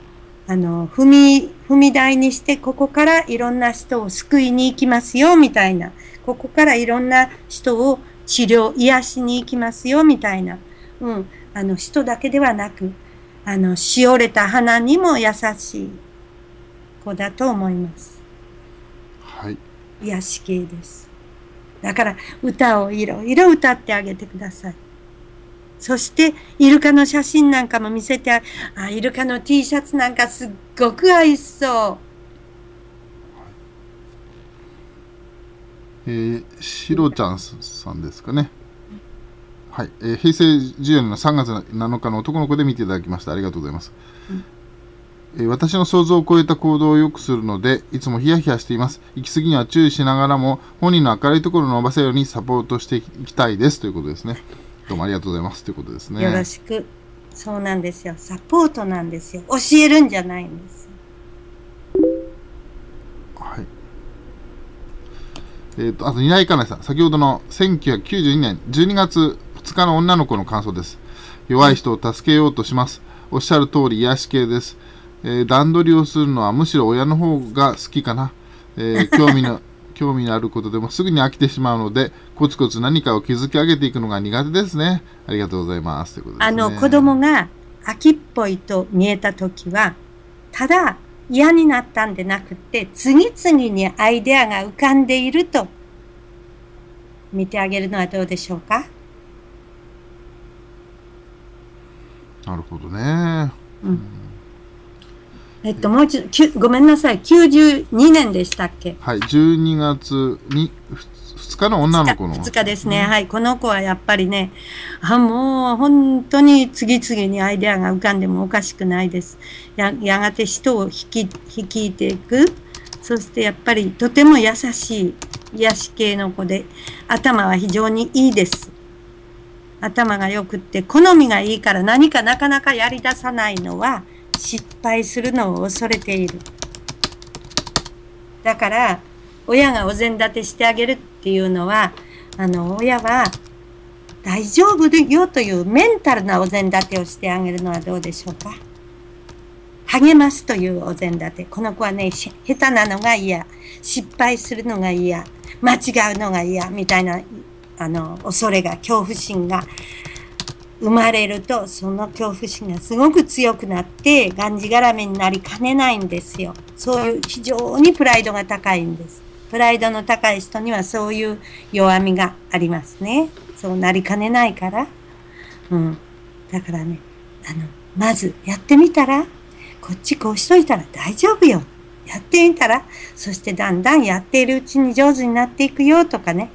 あの、踏み、踏み台にして、ここからいろんな人を救いに行きますよ、みたいな。ここからいろんな人を治療、癒しに行きますよ、みたいな。うん。あの、人だけではなく、あの、しおれた花にも優しい子だと思います。
はい。
癒し系です。だから歌をいろいろ歌ってあげてください。そして、イルカの写真なんかも見せてあ、あ、イルカの T シャツなんかすっごく合いそう。
えー、しろちゃんさんですかね。はい、えー平成14年の3月7日の男の子で見ていただきました。ありがとうございます。えー私の想像を超えた行動を良くするので、いつもヒヤヒヤしています。行き過ぎには注意しながらも、本人の明るいところを伸ばせるようにサポートしていきたいですということですね。どうもありがとうございますということですね。
よろしく。そうなんですよ。サポートなんですよ。教えるんじゃないんですよ。
はい。えっ、と、あと、稲井かなさん。先ほどの1992年12月2日の女の子の感想です。弱い人を助けようとします。おっしゃる通り癒し系です。えー段取りをするのはむしろ親の方が好きかな。えー 興味の、興味のあることでもすぐに飽きてしまうので、コツコツ何かを築き上げていくのが苦手ですね。ありがとうございます。ということですね。
あの、子供が秋っぽいと見えたときは、ただ嫌になったんでなくて、次々にアイデアが浮かんでいると見てあげるのはどうでしょうか？
なるほどね。
えっと、もう一度、ごめんなさい、92年でしたっけ？
はい。12月に2日の女の子の。
2日ですね。はい。この子はやっぱりね、あ、もう本当に次々にアイデアが浮かんでもおかしくないです。ややがて人を引き、率いていく。そしてやっぱりとても優しい癒し系の子で、頭は非常にいいです。頭が良くって、好みがいいから何かなかなかやり出さないのは、失敗するのを恐れている。だから、親がお膳立てしてあげるっていうのは、あの、親は大丈夫でよというメンタルなお膳立てをしてあげるのはどうでしょうか。励ますというお膳立て。この子はね、下手なのが嫌。失敗するのが嫌。間違うのが嫌。みたいな、あの、恐れが、恐怖心が生まれると、その恐怖心がすごく強くなって、がんじがらめになりかねないんですよ。そういう非常にプライドが高いんです。プライドの高い人にはそういう弱みがありますね。そうなりかねないから。うん。だからね、あの、まずやってみたら、こっちこうしといたら大丈夫よ。やってみたら、そしてだんだんやっているうちに上手になっていくよとかね。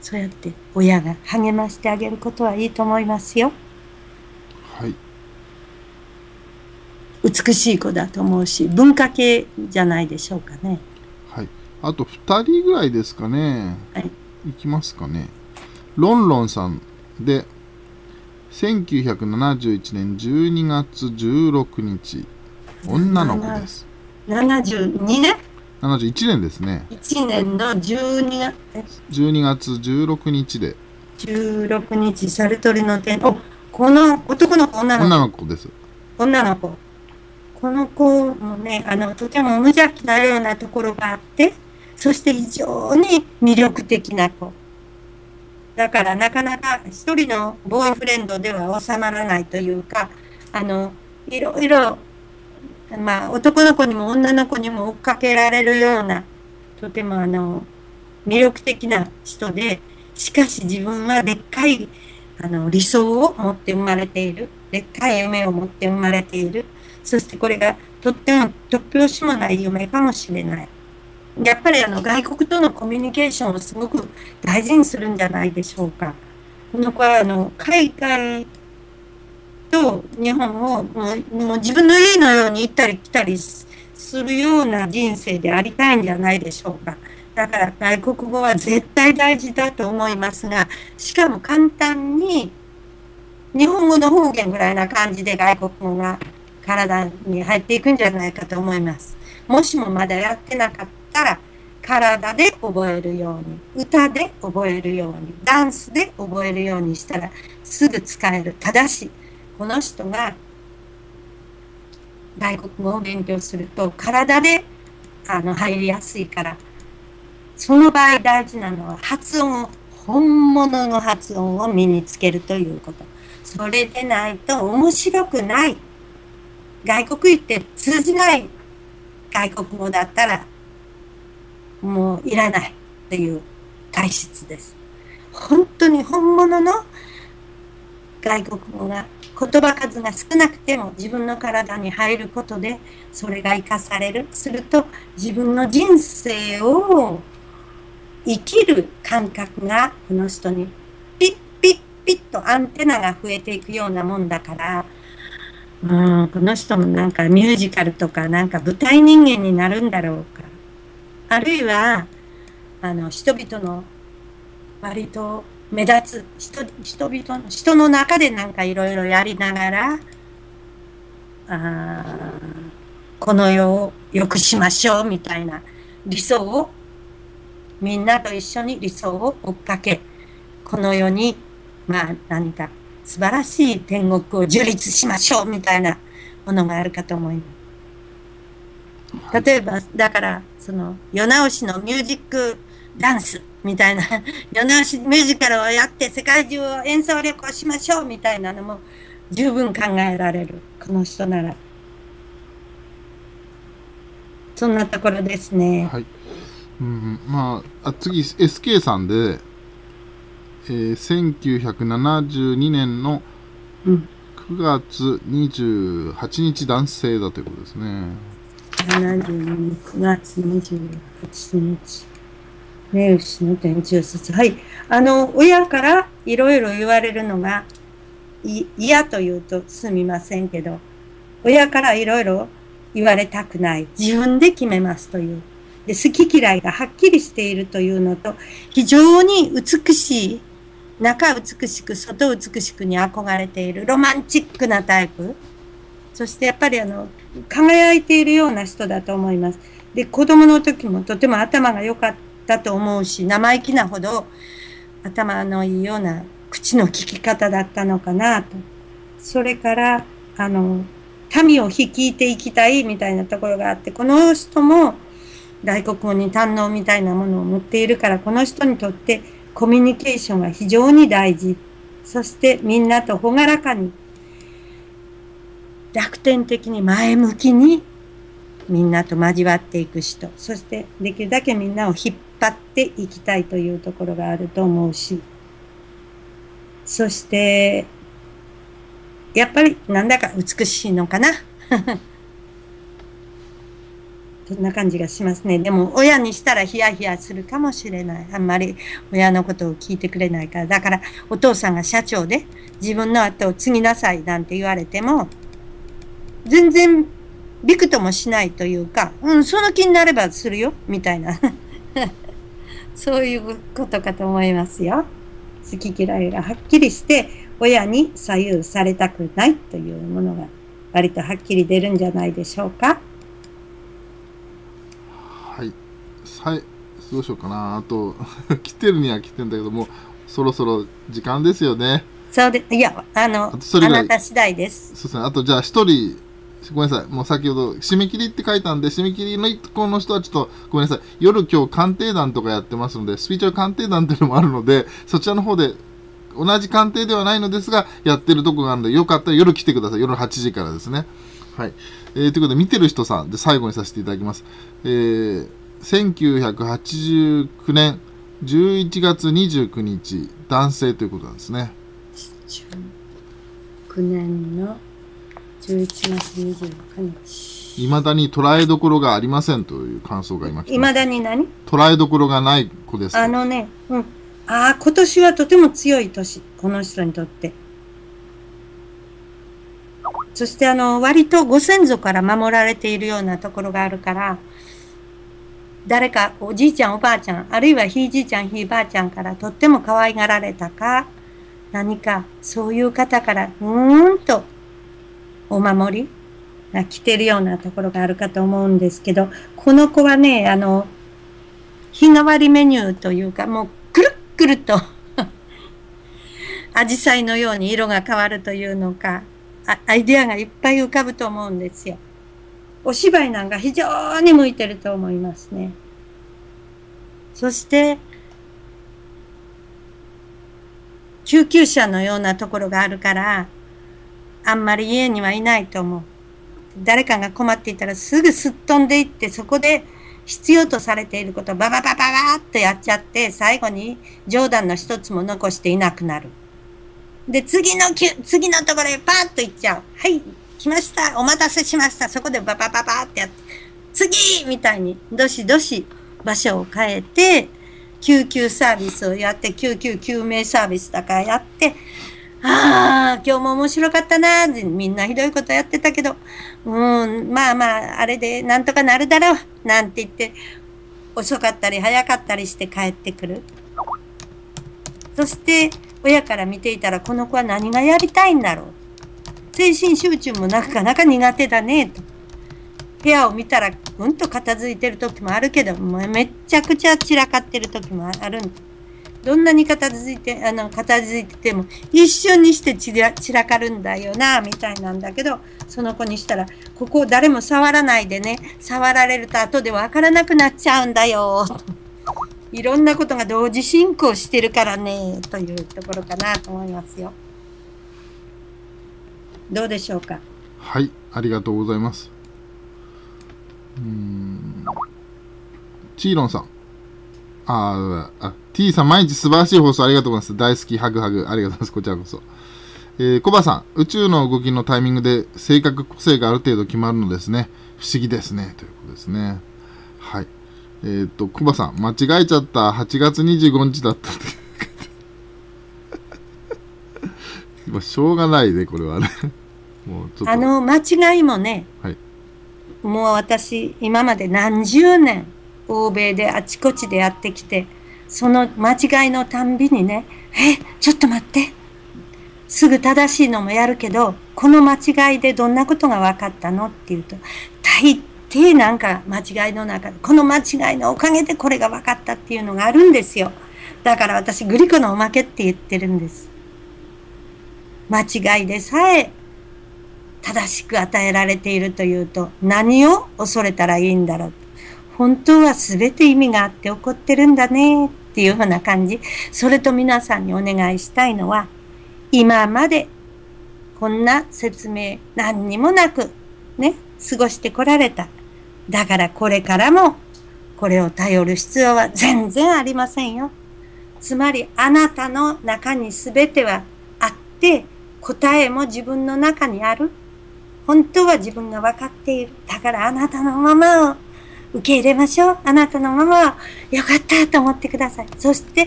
そうやって親が励ましてあげることはいいと思いますよ。
はい。
美しい子だと思うし、文化系じゃないでしょうかね。
はい。あと2人ぐらいですかね。
はい。
いきますかね。ロンロンさんで、1971年12月16日、女の子です。
72年？
71年ですね。
1年の12月
12月16日で、
16日、サルトリの点。お、この男の子、女の子。
女の子です。
女の子。この子もね、あの、とても無邪気なようなところがあって、そして非常に魅力的な子。だからなかなか一人のボーイフレンドでは収まらないというか、あの、いろいろ、まあ男の子にも女の子にも追っかけられるような、とてもあの、魅力的な人で、しかし自分はでっかいあの理想を持って生まれている。でっかい夢を持って生まれている。そしてこれがとっても突拍子もない夢かもしれない。やっぱりあの外国とのコミュニケーションをすごく大事にするんじゃないでしょうか。この子はあの海外と日本をもうもう自分の家のように行ったり来たりするような人生でありたいんじゃないでしょうか。だから外国語は絶対大事だと思いますが、しかも簡単に日本語の方言ぐらいな感じで外国語が体に入っていくんじゃないかと思います。もしもまだやってなかったら、体で覚えるように、歌で覚えるように、ダンスで覚えるようにしたらすぐ使える。ただし、この人が外国語を勉強すると体であの入りやすいから、その場合大事なのは発音を、本物の発音を身につけるということ。それでないと面白くない。外国行って通じない外国語だったら、もういらないっていう体質です。本当に本物の外国語が言葉数が少なくても自分の体に入ることでそれが生かされる。すると自分の人生を生きる感覚がこの人にピッピッピッとアンテナが増えていくようなもんだから、うん、この人もなんかミュージカルとかなんか舞台人間になるんだろうか。あるいは、あの、人々の割と目立つ人、人々の、人の中でなんかいろいろやりながら、あーこの世を良くしましょうみたいな理想をみんなと一緒に理想を追っかけ、この世に、まあ何か素晴らしい天国を樹立しましょうみたいなものがあるかと思います。例えば、だから、その、世直しのミュージックダンスみたいな、世直しミュージカルをやって世界中を演奏旅行しましょうみたいなのも十分考えられる。この人なら。そんなところですね。
はい。うん、まあ、あ次、SK さんで、えー、1972年の
うん。
9月28日男性だということですね。
72 9月28日。名牛の天中卒。はい。あの、親からいろいろ言われるのが、嫌と言うとすみませんけど、親からいろいろ言われたくない。自分で決めますという。で、好き嫌いがはっきりしているというのと、非常に美しい、中美しく、外美しくに憧れているロマンチックなタイプ。そしてやっぱりあの、輝いているような人だと思います。で、子供の時もとても頭が良かったと思うし、生意気なほど頭のいいような口の利き方だったのかなと。それから、あの、民を率いていきたいみたいなところがあって、この人も外国語に堪能みたいなものを持っているから、この人にとってコミュニケーションは非常に大事。そしてみんなと朗らかに楽天的に前向きにみんなと交わっていく人、そしてできるだけみんなを引っ張っていきたいというところがあると思うし、そして、やっぱりなんだか美しいのかな そんな感じがしますね。でも、親にしたらヒヤヒヤするかもしれない。あんまり親のことを聞いてくれないから。だから、お父さんが社長で自分の後を継ぎなさいなんて言われても、全然びくともしないというか、うん、その気になればするよ、みたいな。そういうことかと思いますよ。好き嫌いがはっきりして、親に左右されたくないというものが割とはっきり出るんじゃないでしょうか。
はい。さい、どうしようかな。あと、来てるには来てんだけども、そろそろ時間ですよね。
そうで、いや、あの、ああなた次第です。
そうですね。あと、じゃあ一人、ごめんなさい。もう先ほど、締め切りって書いたんで、締め切りの一個の人はちょっと、ごめんなさい。夜今日鑑定団とかやってますので、スピーチュアル鑑定団っていうのもあるので、そちらの方で、同じ鑑定ではないのですが、やってるとこがあるので、よかったら夜来てください。夜8時からですね。はい。えー、ということで、見てる人さんで最後にさせていただきます。えー、1989年11月29日、男性ということなんですね。
9年の11月29日。
いまだに捉えどころがありませんという感想が今
いまだに何？
捉えどころがない子です。
あのね、うん。ああ、今年はとても強い年。この人にとって。そしてあの、割とご先祖から守られているようなところがあるから、誰かおじいちゃんおばあちゃん、あるいはひいじいちゃんひいばあちゃんからとっても可愛がられたか、何かそういう方から、うーんとお守りが来てるようなところがあるかと思うんですけど、この子はね、あの、日替わりメニューというか、もうくるっくると アジサイのように色が変わるというのか、アイデアがいっぱい浮かぶと思うんですよ。お芝居なんか非常に向いてると思いますね。そして、救急車のようなところがあるから、あんまり家にはいないと思う。誰かが困っていたらすぐすっ飛んでいって、そこで必要とされていることをバババババーっとやっちゃって、最後に冗談の一つも残していなくなる。で、次のきゅ次のところへパーッと行っちゃう。はい、来ました。お待たせしました。そこでババババーってやって、次みたいに、どしどし場所を変えて、救急サービスをやって、救急救命サービスだからやって、ああ、今日も面白かったな。みんなひどいことやってたけど、うん、まあまあ、あれでなんとかなるだろう。なんて言って、遅かったり早かったりして帰ってくる。そして、親から見ていたら、この子は何がやりたいんだろう。精神集中もなかなか苦手だね、と。部屋を見たら、うんと片付いてる時もあるけど、めっちゃくちゃ散らかってる時もある。どんなに片付いて、あの、片付いてても、一瞬にして散ら散らかるんだよな、みたいなんだけど、その子にしたら、ここを誰も触らないでね、触られると後でわからなくなっちゃうんだよ。いろんなことが同時進行してるからね、というところかなと思いますよ。どうでしょうか？
はい、ありがとうございます。うん。チーロンさん。ああ、T さん、毎日素晴らしい放送ありがとうございます。大好き、ハグハグ。ありがとうございます。こちらこそ。えー、コバさん、宇宙の動きのタイミングで性格、個性がある程度決まるのですね。不思議ですね。ということですね。はい。えっ、ー、と、コバさん、間違えちゃった。8月25日だったって。まあ、しょうがないね、これはね。
もうちょっと。あの、間違いもね、はい、もう私、今まで何十年、欧米であちこちでやってきて、その間違いのたんびにね、え、ちょっと待って。すぐ正しいのもやるけど、この間違いでどんなことが分かったの？っていうと、大抵なんか間違いの中で、この間違いのおかげでこれが分かったっていうのがあるんですよ。だから私、グリコのおまけって言ってるんです。間違いでさえ正しく与えられているというと、何を恐れたらいいんだろう。本当は全て意味があって起こってるんだねっていうような感じ。それと皆さんにお願いしたいのは、今までこんな説明何にもなくね、過ごしてこられた。だからこれからもこれを頼る必要は全然ありませんよ。つまりあなたの中に全てはあって答えも自分の中にある。本当は自分が分かっている。だからあなたのままを受け入れましょう。あなたのままよかったと思ってください。そして、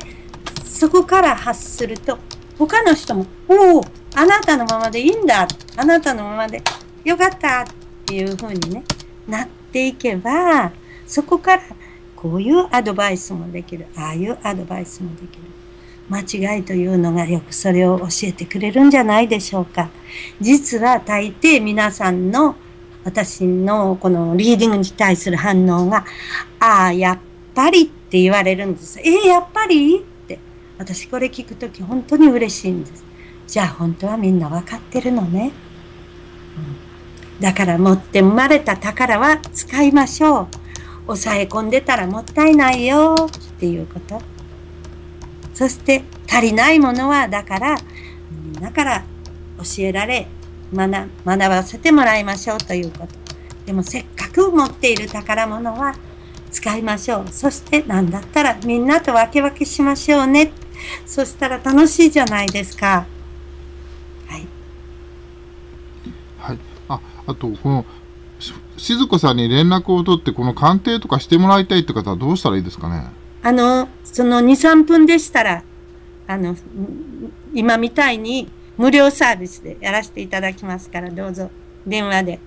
そこから発すると、他の人も、おお、あなたのままでいいんだ。あなたのままでよかったっていう風にね、なっていけば、そこからこういうアドバイスもできる。ああいうアドバイスもできる。間違いというのがよくそれを教えてくれるんじゃないでしょうか。実は大抵皆さんの私のこのリーディングに対する反応が、ああ、やっぱりって言われるんです。えー、やっぱり？って。私これ聞くとき本当に嬉しいんです。じゃあ本当はみんな分かってるのね。うん、だから持って生まれた宝は使いましょう。抑え込んでたらもったいないよっていうこと。そして足りないものはだからみんなから教えられ学学ばせてもらいましょうということ。でもせっかく持っている宝物は使いましょう。そして何だったらみんなと分け分けしましょうね。そしたら楽しいじゃないですか。はい。
はい。あ、あと、この、静子さんに連絡を取って、この鑑定とかしてもらいたいって方はどうしたらいいですかね？
あの、その2、3分でしたら、あの、今みたいに無料サービスでやらせていただきますから、どうぞ、電話で。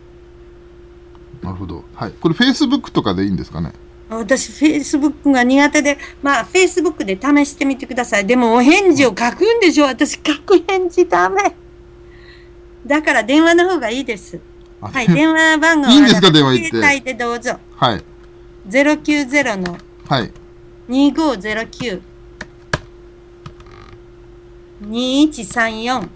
なるほど。はい。これ、Facebook とかでいいんですかね？
私、Facebook が苦手で、まあ、Facebook で試してみてください。でも、お返事を書くんでしょ？私、書く返事ダメ。だから、電話の方がいいです。はい、電話番号
いいんですか、電話言って。
携帯でどうぞ。
はい。
090の。
はい。
2509 2134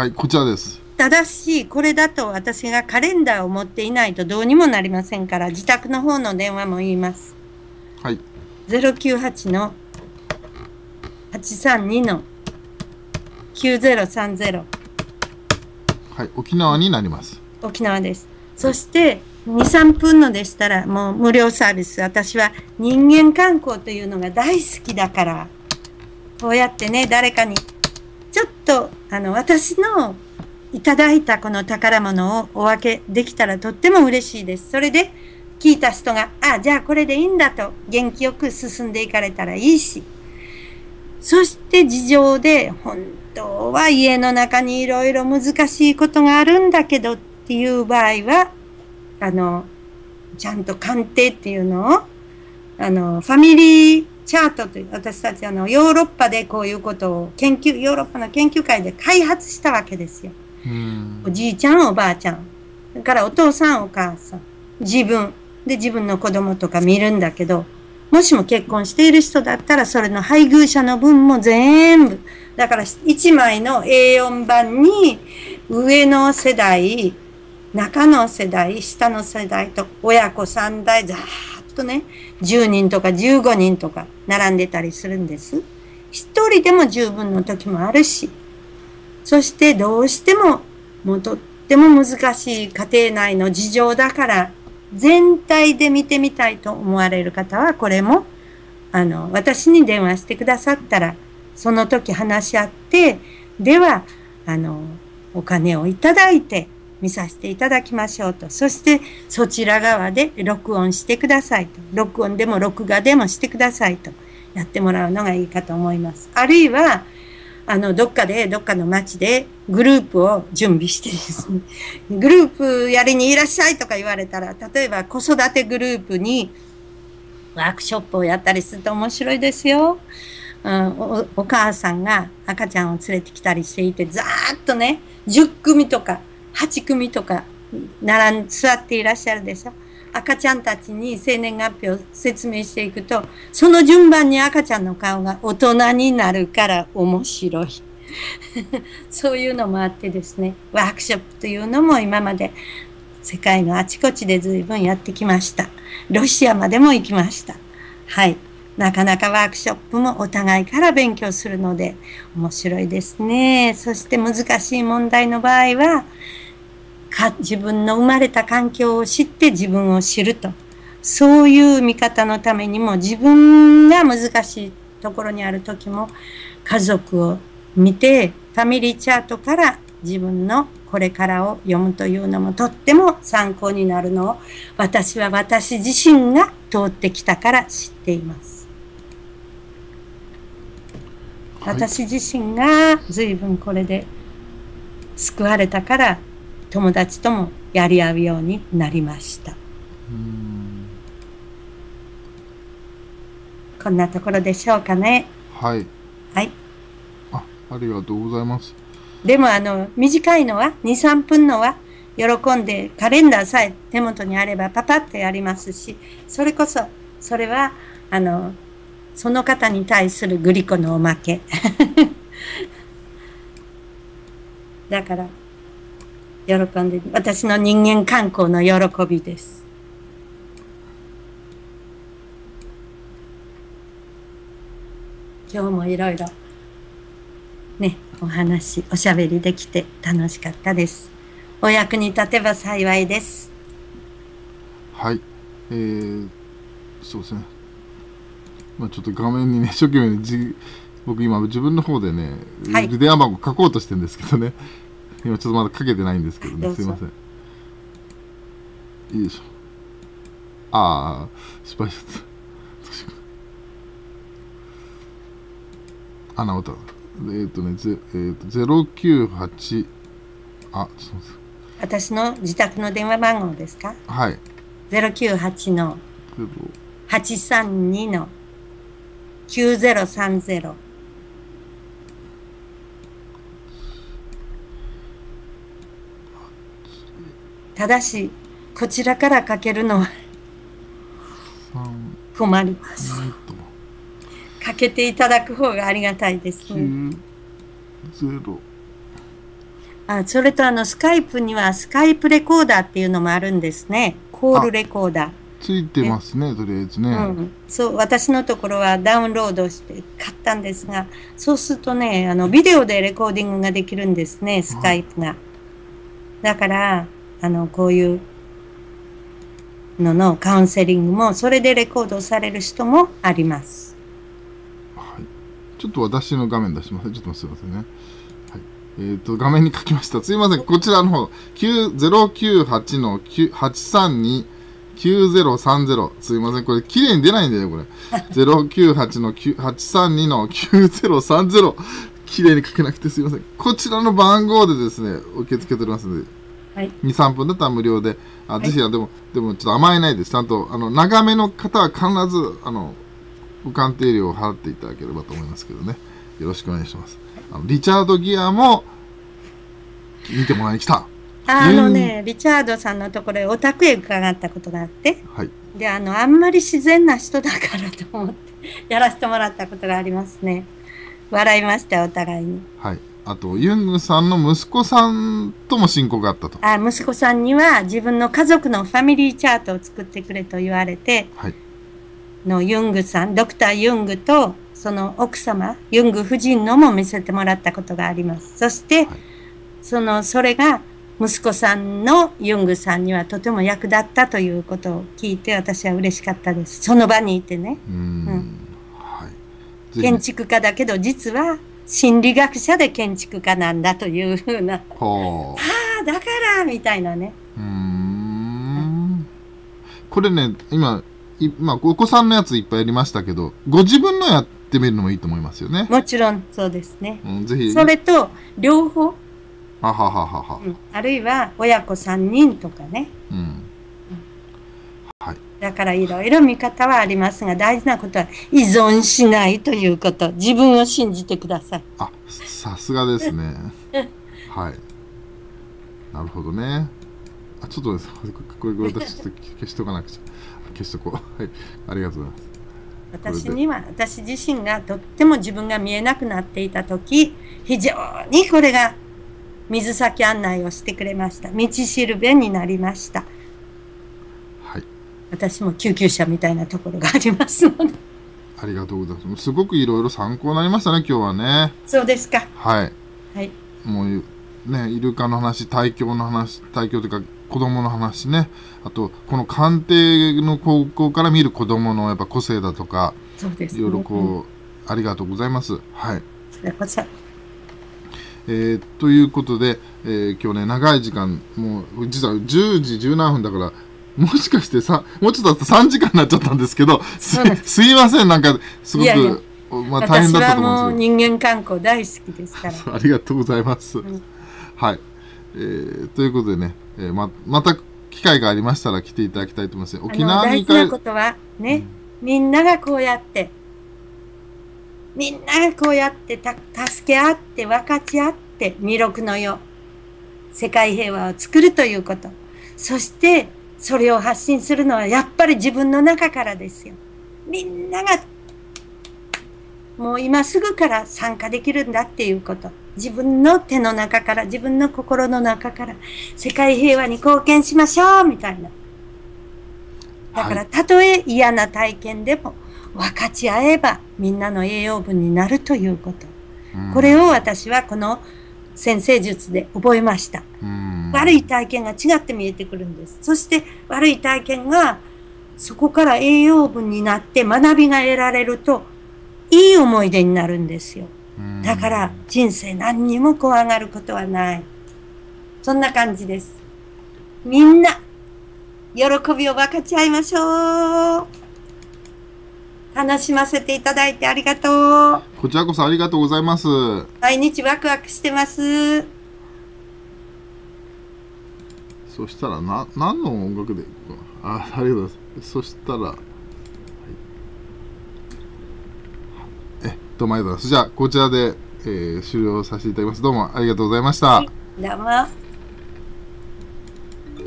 はいこちらです。
ただしこれだと私がカレンダーを持っていないとどうにもなりませんから自宅の方の電話も言います。
はい。
098の832の9030
はい沖縄になります。
沖縄です。そして、2、3分のでしたらもう無料サービス。私は人間観光というのが大好きだから、こうやってね、誰かに、ちょっと、あの、私のいただいたこの宝物をお分けできたらとっても嬉しいです。それで、聞いた人が、あ、じゃあこれでいいんだと元気よく進んでいかれたらいいし、そして事情で、本当は家の中にいろいろ難しいことがあるんだけどっていう場合は、あの、ちゃんと鑑定っていうのを、あの、ファミリーチャートという、私たちあの、ヨーロッパでこういうことを研究、ヨーロッパの研究会で開発したわけですよ。おじいちゃん、おばあちゃん。それからお父さん、お母さん。自分。で、自分の子供とか見るんだけど、もしも結婚している人だったら、それの配偶者の分も全部。だから、1枚の A4 番に、上の世代、中の世代、下の世代と親子3代ざーっとね、10人とか15人とか並んでたりするんです。一人でも十分の時もあるし、そしてどうしてももうとっても難しい家庭内の事情だから、全体で見てみたいと思われる方は、これも、あの、私に電話してくださったら、その時話し合って、では、あの、お金をいただいて、見させていただきましょうと。そしてそちら側で録音してくださいと。録音でも録画でもしてくださいと。やってもらうのがいいかと思います。あるいは、あの、どっかで、どっかの街でグループを準備してですね、グループやりにいらっしゃいとか言われたら、例えば子育てグループにワークショップをやったりすると面白いですよ。うん、おお母さんが赤ちゃんを連れてきたりしていて、ざーっとね、10組とか8組とか並ん座っていらっしゃるでしょ？赤ちゃんたちに生年月日を説明していくと、その順番に赤ちゃんの顔が大人になるから面白い。そういうのもあってですね、ワークショップというのも今まで世界のあちこちで随分やってきました。ロシアまでも行きました。はい。なかなかワークショップもお互いから勉強するので面白いですね。そして難しい問題の場合は、か自分の生まれた環境を知って自分を知ると。そういう見方のためにも自分が難しいところにある時も家族を見てファミリーチャートから自分のこれからを読むというのもとっても参考になるのを私は私自身が通ってきたから知っています。
はい
私自身が随分これで救われたから友達ともやり合うようになりました。
うん
こんなところでしょうかね。
はい。
はい。
あ、ありがとうございます。
でもあの、短いのは、2、3分のは、喜んでカレンダーさえ手元にあればパパッとやりますし、それこそ、それは、あの、その方に対するグリコのおまけ。だから、喜んで、私の人間観光の喜びです。今日もいろいろね、お話、おしゃべりできて楽しかったです。お役に立てば幸いです。
はい。えー、そうですね。まあちょっと画面にね、一生懸命じ、僕今自分の方でね、
はい
電話番号書こうとしてるんですけどね。今ちょっとまだ書けてないんですけどね。すいません。いいでしょ。あ あ、失敗しちゃった。あ、直った。えっ、とね、ぜえー、と098、あ、すみません。
私の自宅の電話番号ですか？
はい。
?098 の
ゼロ
832の9030。ただし、こちらからかけるのは
三
困ります。
えっと
かけていただく方がありがたいですね。あそれとあの、スカイプにはスカイプレコーダーっていうのもあるんですね。コールレコーダー。
ついてますね、とりあえずね。
うん、そう、私のところはダウンロードして買ったんですが、そうするとね、あの、ビデオでレコーディングができるんですね、スカイプが。だから、あの、こういうののカウンセリングも、それでレコードされる人もあります。
はい。ちょっと私の画面出します。ちょっとすいませんね。はい。えっ、と、画面に書きました。すいません。こちらの方、9098の9 832 9030。すいません。これ、綺麗に出ないんだよ、これ。098の9 832の9030。綺麗に書けなくてすいません。こちらの番号でですね、受け付けておりますので、
はい。
2、3分だったら無料で、あ、
い
ぜひ、あでも、でもちょっと甘えないです。ちゃんと、あの、長めの方は必ず、あの、ご鑑定料を払っていただければと思いますけどね。よろしくお願いします。あのリチャード・ギアも、見てもらいに来た。
ああのね、リチャードさんのところへお宅へ伺ったことがあって、
はい。
で、あの、あんまり自然な人だからと思って、やらせてもらったことがありますね。笑いましたよ、お互いに。
はい。あと、ユングさんの息子さんとも親交があったと。
あ息子さんには自分の家族のファミリーチャートを作ってくれと言われて、
はい。
のユングさん、ドクターユングと、その奥様、ユング夫人のも見せてもらったことがあります。そして、
はい
その、それが息子さんのユングさんにはとても役立ったということを聞いて私は嬉しかったです。その場にいてね。
うーん。
うん
はい。ぜ
建築家だけど実は心理学者で建築家なんだというふうな。
はあ。
あ、だから、みたいなね。
うーん。これね、今、いまあ、お子さんのやついっぱいやりましたけど、ご自分のやってみるのもいいと思いますよね。
もちろんそうですね。
うん、ぜひ。
それと、両方、
ははははは。
うんあるいは親子3人とかね。
うん。はい。
だからいろいろ見方はありますが、大事なことは依存しないということ。自分を信じてください。
あ、さすがですね。はい。なるほどね。あ、ちょっと。これ、私ちょっと消しとかなくちゃ。消しとこう。はい。ありがとうございます。
私には、私自身がとっても自分が見えなくなっていたとき、非常にこれが水先案内をしてくれました。道しるべになりました。
はい。
私も救急車みたいなところがありますので。
ありがとうございます。すごくいろいろ参考になりましたね、今日はね。
そうですか。
はい。
はい。
もう、ね、イルカの話、大教の話、大教というか、子供の話ね。あと、この鑑定の高校から見る子供のやっぱ個性だとか、
そうですね。
いろいろ
うん
こう、ありがとうございます。はい。
こそ。
えーということで、えー今日ね、長い時間、もう、実は10時17分だから、もしかしてさ、もうちょっとだと3時間になっちゃったんですけど、す
す
いません、なんか、すごく、
いやいや
まあ大変だったと思
もう
うんです
人間観光大好きですから。
ありがとうございます。
ん
はい。えーということでね、えーま、また機会がありましたら来ていただきたいと思います。沖縄に
大事なことはね、みんながこうやって、みんながこうやってた助け合って分かち合って弥勒の世、世界平和を作るということ。そして、それを発信するのはやっぱり自分の中からですよ。みんなが、もう今すぐから参加できるんだっていうこと。自分の手の中から、自分の心の中から、世界平和に貢献しましょうみたいな。だから、
はい
たとえ嫌な体験でも分かち合えばみんなの栄養分になるということ。
うん
これを私はこの先生術で覚えました。
うん
悪い体験が違って見えてくるんです。そして悪い体験がそこから栄養分になって学びが得られるといい思い出になるんですよ。
うん
だから人生何にも怖がることはない。そんな感じです。みんな、喜びを分かち合いましょう。楽しませていただいてありがとう。
こちらこそありがとうございます。
毎日ワクワクしてます。
そしたら、な、何の音楽で。あ、ありがとうございます。そしたら、はい、え、どうもありがとうございます。じゃあ、こちらで、えー終了させていただきます。どうもありがとうございました。
どうも。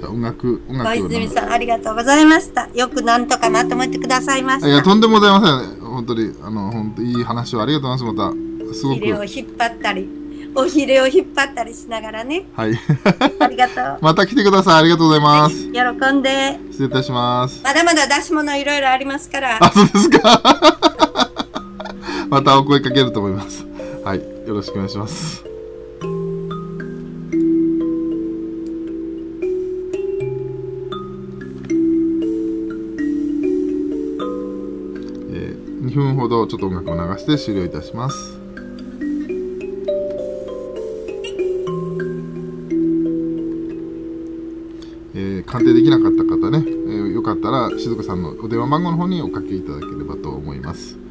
じゃあ音楽、音楽
小
を
泉さん、ありがとうございました。よくなんとかまとめてくださいまし
いや、
た。
とんでもございません。本当に、あの、本当いい話をありがとうございます。また、すご
ひれを
く。
引っ張ったり、おひれを引っ張ったりしながらね。
はい。
ありがとう。
また来てください。ありがとうございます。
喜んで。
失礼いたします。
まだまだ出し物いろいろありますから。
あ、そうですか。またお声かけると思います。はい。よろしくお願いします。2分ほどちょっと音楽を流して終了いたします。えー鑑定できなかった方ね、えーよかったらしずくさんのお電話番号の方におかけいただければと思います。